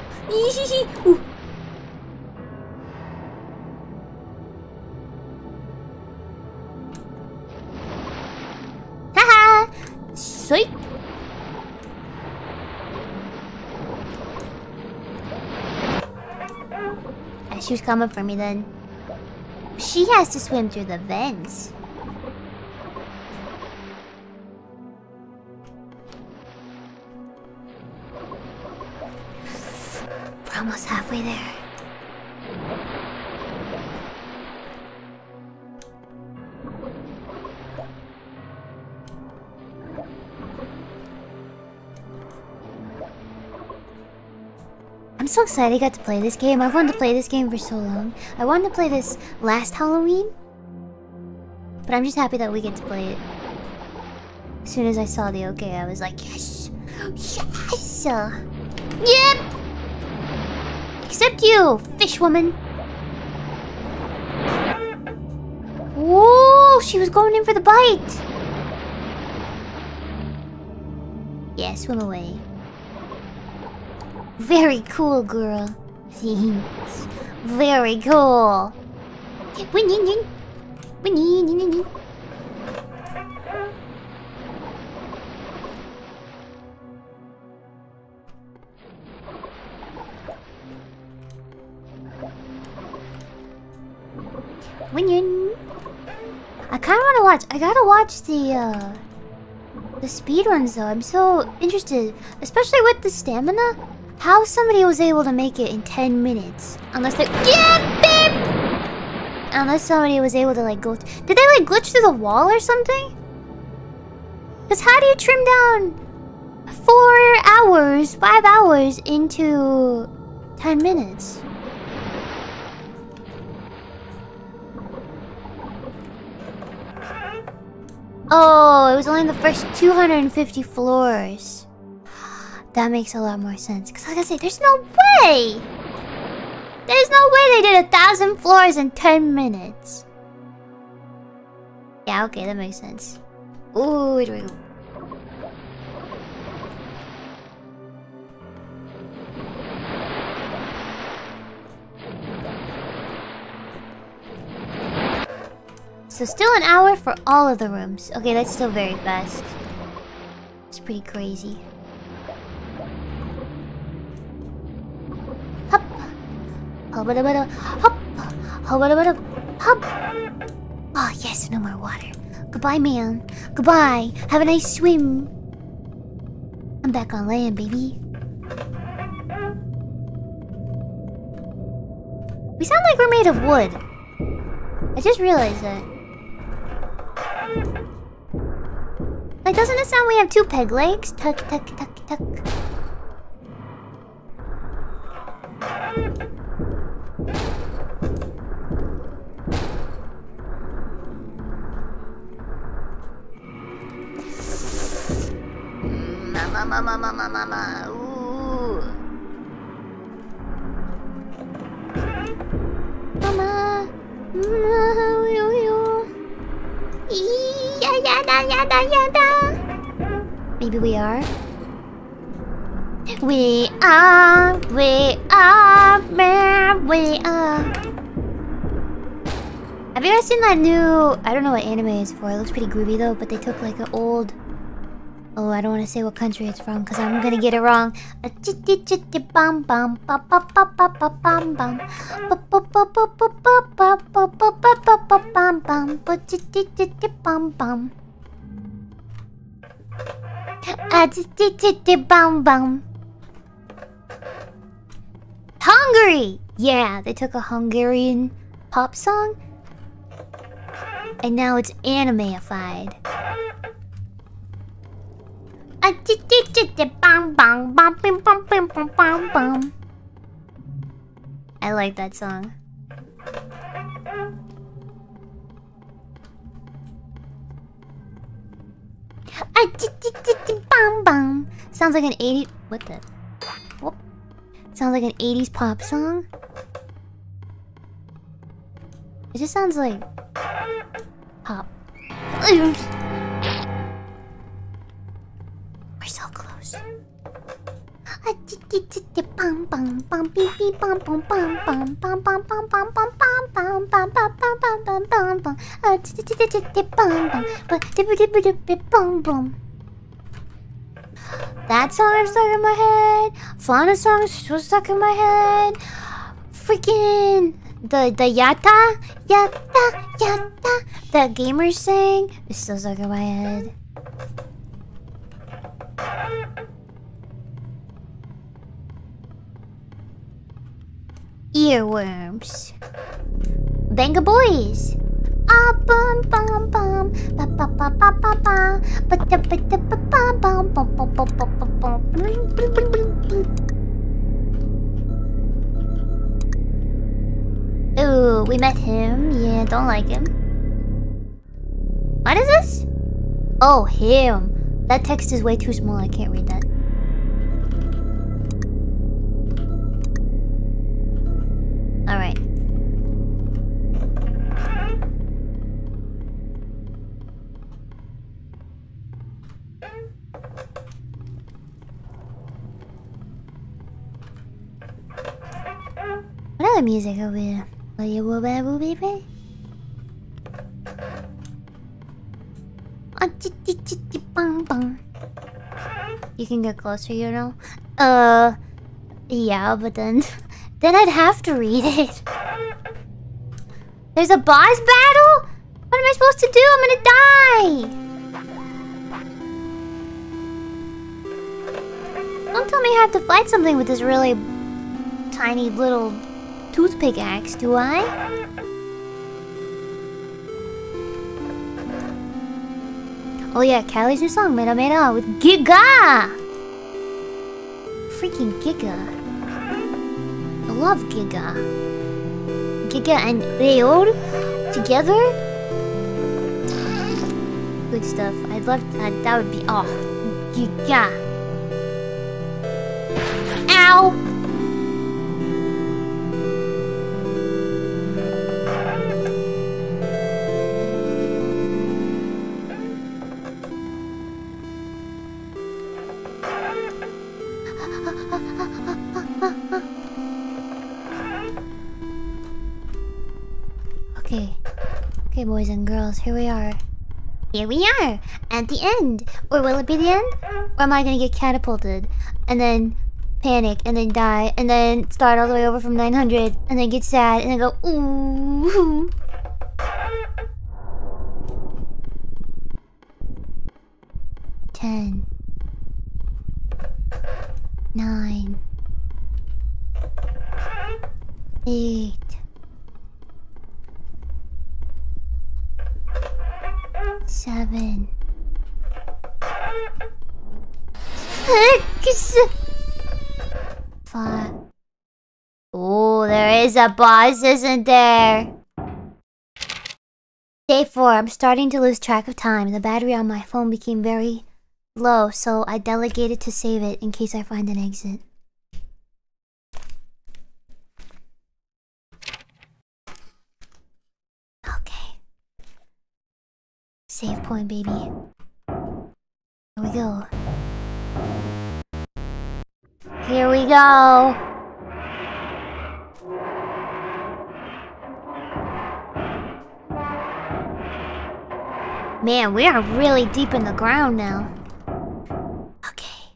Ah, she was coming for me then. She has to swim through the vents. We're almost halfway there. I'm so excited I got to play this game. I've wanted to play this game for so long. I wanted to play this last Halloween. But I'm just happy that we get to play it. As soon as I saw the okay, I was like, yes! Yes! Yep! Except you, fish woman. Whoa, she was going in for the bite. Yeah, swim away. Very cool, girl. Thanks. Very cool. Win-yin-yin-yin. I kind of want to watch. I gotta watch the uh, the speed runs though. I'm so interested, especially with the stamina. How somebody was able to make it in 10 minutes? Unless they yeah, babe. Unless somebody was able to like go. Did they like glitch through the wall or something? Cause how do you trim down four hours, five hours into 10 minutes? Oh, it was only the first 250 floors. That makes a lot more sense. Because like I say, there's no way! There's no way they did a thousand floors in 10 minutes. Yeah, okay, that makes sense. Ooh, wait, wait, wait. So still an hour for all of the rooms. Okay, that's still very fast. It's pretty crazy. Hubba-dubba-dub. Hop. Hubba-dubba-dub. Hop. Oh, yes, no more water. Goodbye, man. Goodbye. Have a nice swim. I'm back on land, baby. We sound like we're made of wood. I just realized that. Like, doesn't it sound we have two peg legs? Tuck, tuck, tuck, tuck. Mama, mama, mama, mama. Ooh. Mama. Mama. Maybe we are. We are, we are, man, we are. Have you guys seen that new? I don't know what anime is for. It looks pretty groovy though, but they took like an old Oh, I don't want to say what country it's from because I'm gonna get it wrong. A chitty chitty bum bum Hungry! Yeah, they took a Hungarian pop song. And now it's animeified. I like that song. Sounds like an 80... What the... Sounds like an 80s pop song. It just sounds like pop. We're so close. That song is stuck in my head. Fauna song still stuck in my head. Freaking the the yata yata yata that gamers sang is still stuck in my head. Earworms. Vengaboys. Ah bum bum bum ba Ooh, we met him. Yeah, don't like him. What is this? Oh, him. That text is way too small. I can't read that. Woo, bee, bee. Ah, chitty, chitty, bum, bum. You can get closer, you know? Uh, yeah, but then... Then I'd have to read it. There's a boss battle? What am I supposed to do? I'm gonna die! Don't tell me I have to fight something with this really tiny little toothpick axe, do I? Oh yeah, Calli's new song, Mera Mera, with Giga! Freaking Giga. I love Giga. Giga and Reol together? Good stuff. I'd love that. That would be. Oh. Giga. Ow! Here we are. Here we are! At the end! Or will it be the end? Or am I gonna get catapulted? And then panic, and then die, and then start all the way over from 900, and then get sad, and then go, ooh. Ten. Nine. Eight. Seven. Six. Five. Oh, there is a boss, isn't there? Day four. I'm starting to lose track of time. The battery on my phone became very low, so I delegated to save it in case I find an exit. Save point, baby. Here we go. Here we go! Man, we are really deep in the ground now. Okay.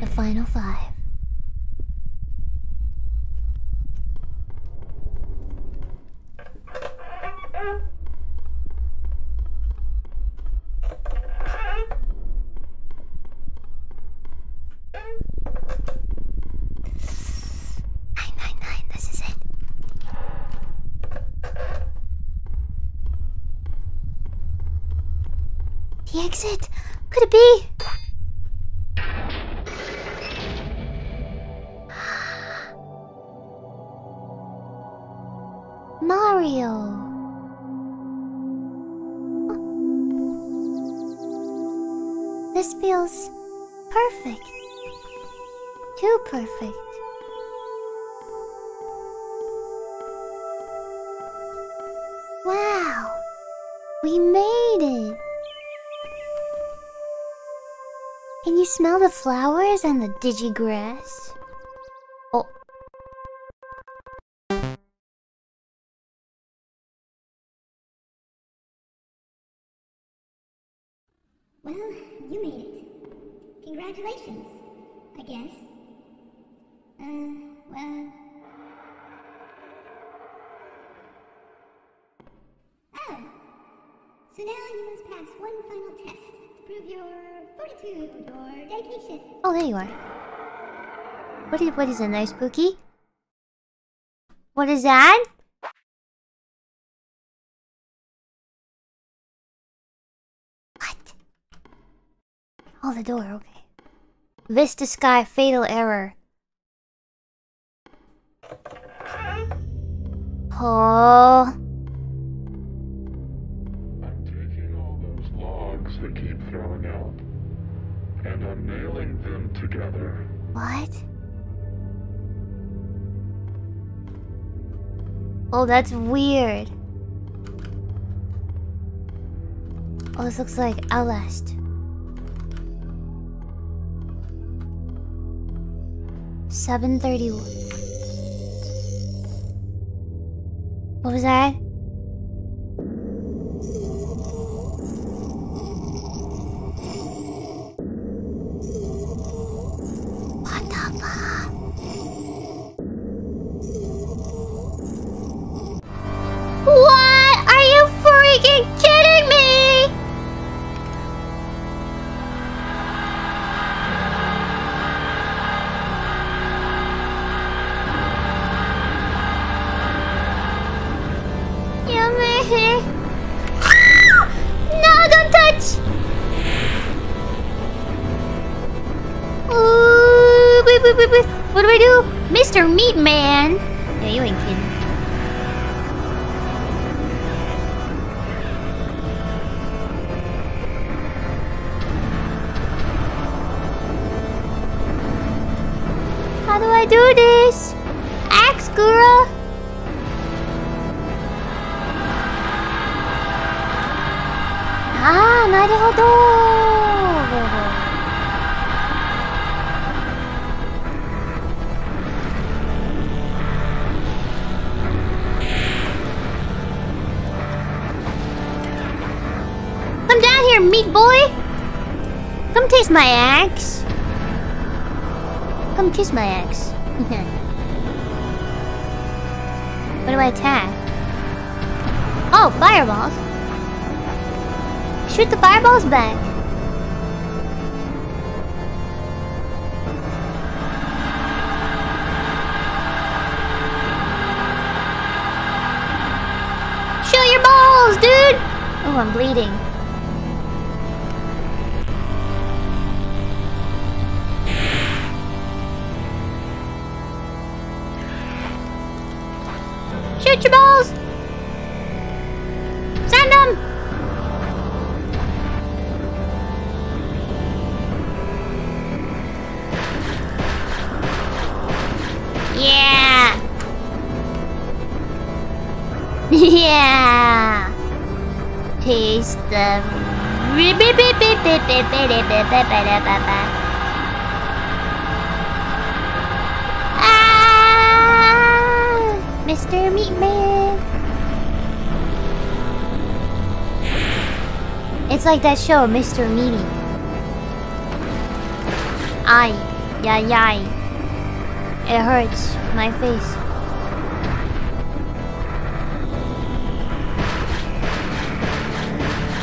The final five. Smell the flowers and the digigrass? Oh. Well, you made it. Congratulations, I guess. Uh, well. Oh! So now you must pass one final test your fortitude or dedication. Oh, there you are. What is what is a nice spooky? What is that? What? Oh, the door. Okay. Vista Sky fatal error. Oh. Logs they keep throwing out, and I'm nailing them together. What? Oh, that's weird. Oh, this looks like Outlast. Seven thirty-one. What was that? Kiss my axe. what do I attack? Oh, fireballs. Shoot the fireballs back. Show your balls, dude! Oh, I'm bleeding. Ah! Mr. It's like that show, Mr. Meaty. I Yeah, yeah. It hurts my face.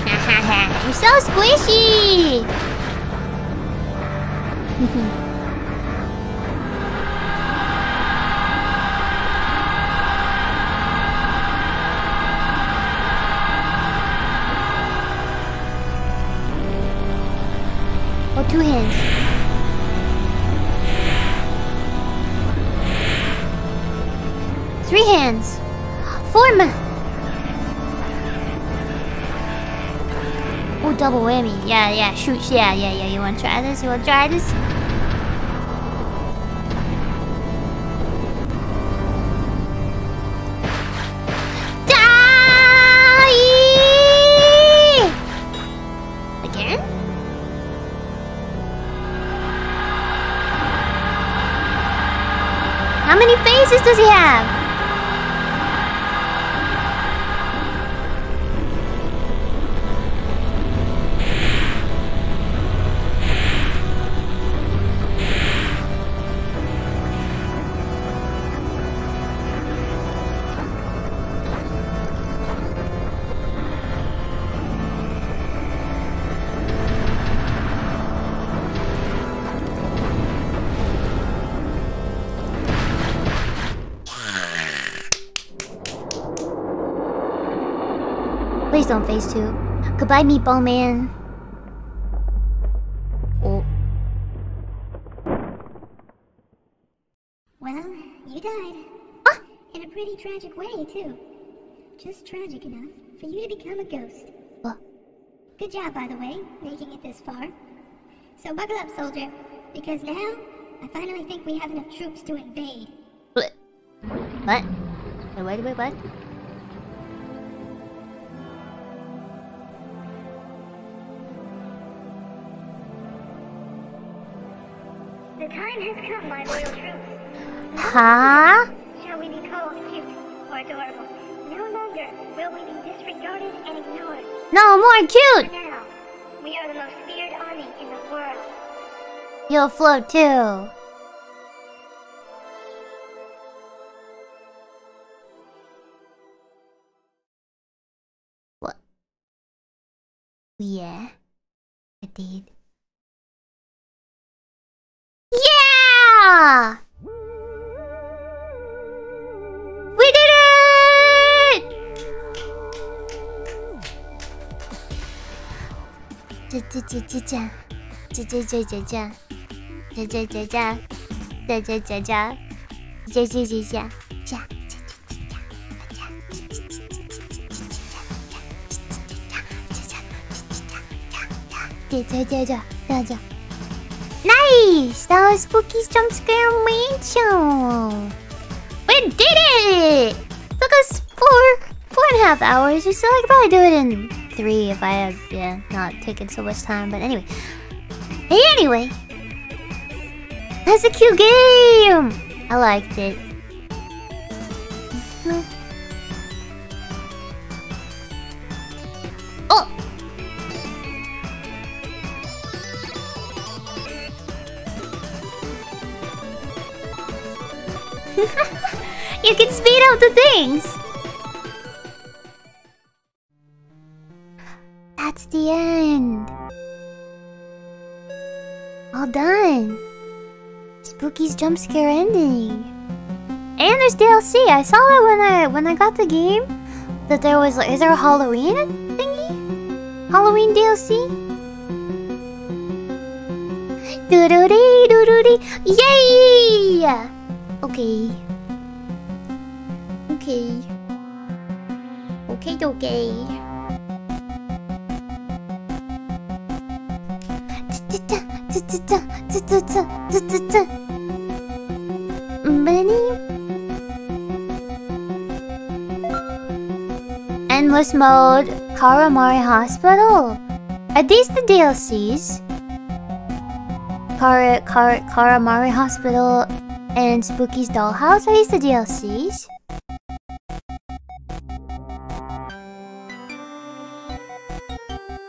You're so squishy! Oh, two hands. Three hands. Four ma- Oh, double whammy. Yeah, yeah, shoot. Yeah, yeah, yeah. You wanna try this? You wanna try this? Many faces does he have? Please don't face two. Goodbye, Meatball Man. Oh, Well, you died. In a pretty tragic way, too. Just tragic enough for you to become a ghost. What? Good job, by the way, making it this far. So buckle up, soldier, because now I finally think we have enough troops to invade. what? What? Wait, wait, wait, what? The time has come, my loyal troops. Huh? Shall we be called cute or adorable? No longer will we be disregarded and ignored. No, more cute! Now, we are the most feared army in the world. You'll float too. What? Yeah, I did. Yeah! We did it! Nice! That was Spooky's Jump Scare Mansion! We did it! Took us four, four and a half hours or so. I could probably do it in three if I had, yeah, not taken so much time. But anyway. Anyway. That's a cute game! I liked it. The things! That's the end. All done. Spooky's jump scare ending. And there's DLC. I saw that when I when I got the game. That there was like, is there a Halloween thingy? Halloween DLC? Doo doo doo doo. Yay! Okay. Okay. Okay, okay. Benny. Endless mode, Karamari Hospital. Are these the DLCs? Kar Kar Karamari Hospital and Spooky's Dollhouse? Are these the DLCs?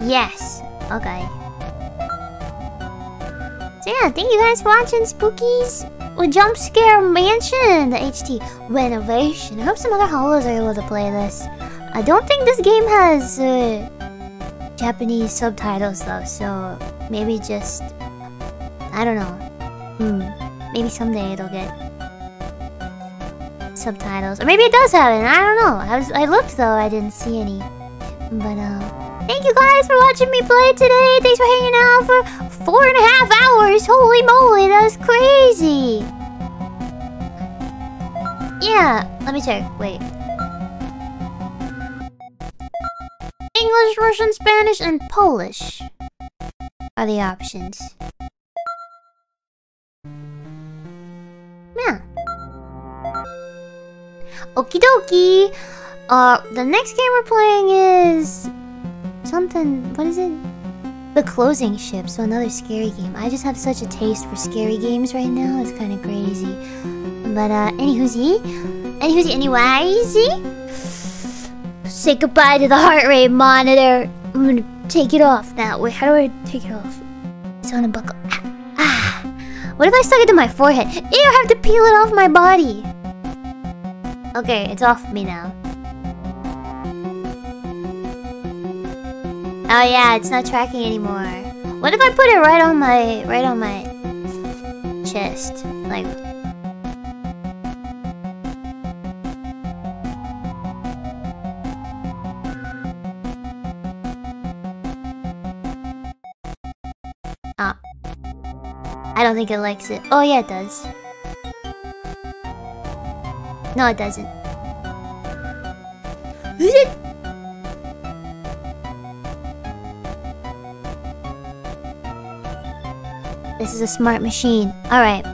Yes. Okay. So yeah, thank you guys for watching Spookies with Jump Scare Mansion, the HD renovation. I hope some other holos are able to play this. I don't think this game has uh, Japanese subtitles though, so maybe just I don't know. Hmm. Maybe someday it'll get subtitles, or maybe it does have it. I don't know. I was I looked though, I didn't see any. But uh. Thank you guys for watching me play today. Thanks for hanging out for four and a half hours. Holy moly, that's crazy. Yeah, let me check. Wait. English, Russian, Spanish, and Polish are the options. Yeah. Okie dokie. Uh, the next game we're playing is something. What is it? The Closing Ship. So another scary game. I just have such a taste for scary games right now. It's kind of crazy. But uh, any whoozy, any whoozy, anyways. Say goodbye to the heart rate monitor. I'm gonna take it off now. Wait, how do I take it off? It's on a buckle. Ah, ah. What if I stuck it to my forehead? Ew, I have to peel it off my body. Okay, it's off me now. Oh yeah, it's not tracking anymore. What if I put it right on my right on my chest? Like Ah. I don't think it likes it. Oh yeah, it does. No, it doesn't. This is a smart machine. Alright.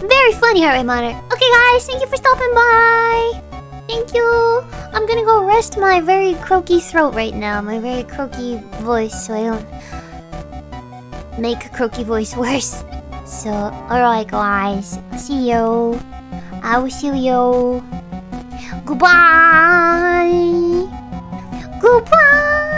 Very funny, Heart Rate Monitor. Okay, guys, thank you for stopping by. Thank you. I'm gonna go rest my very croaky throat right now. My very croaky voice, so I don't make a croaky voice worse. So, alright, guys. See you. I will see you. Goodbye. Goodbye.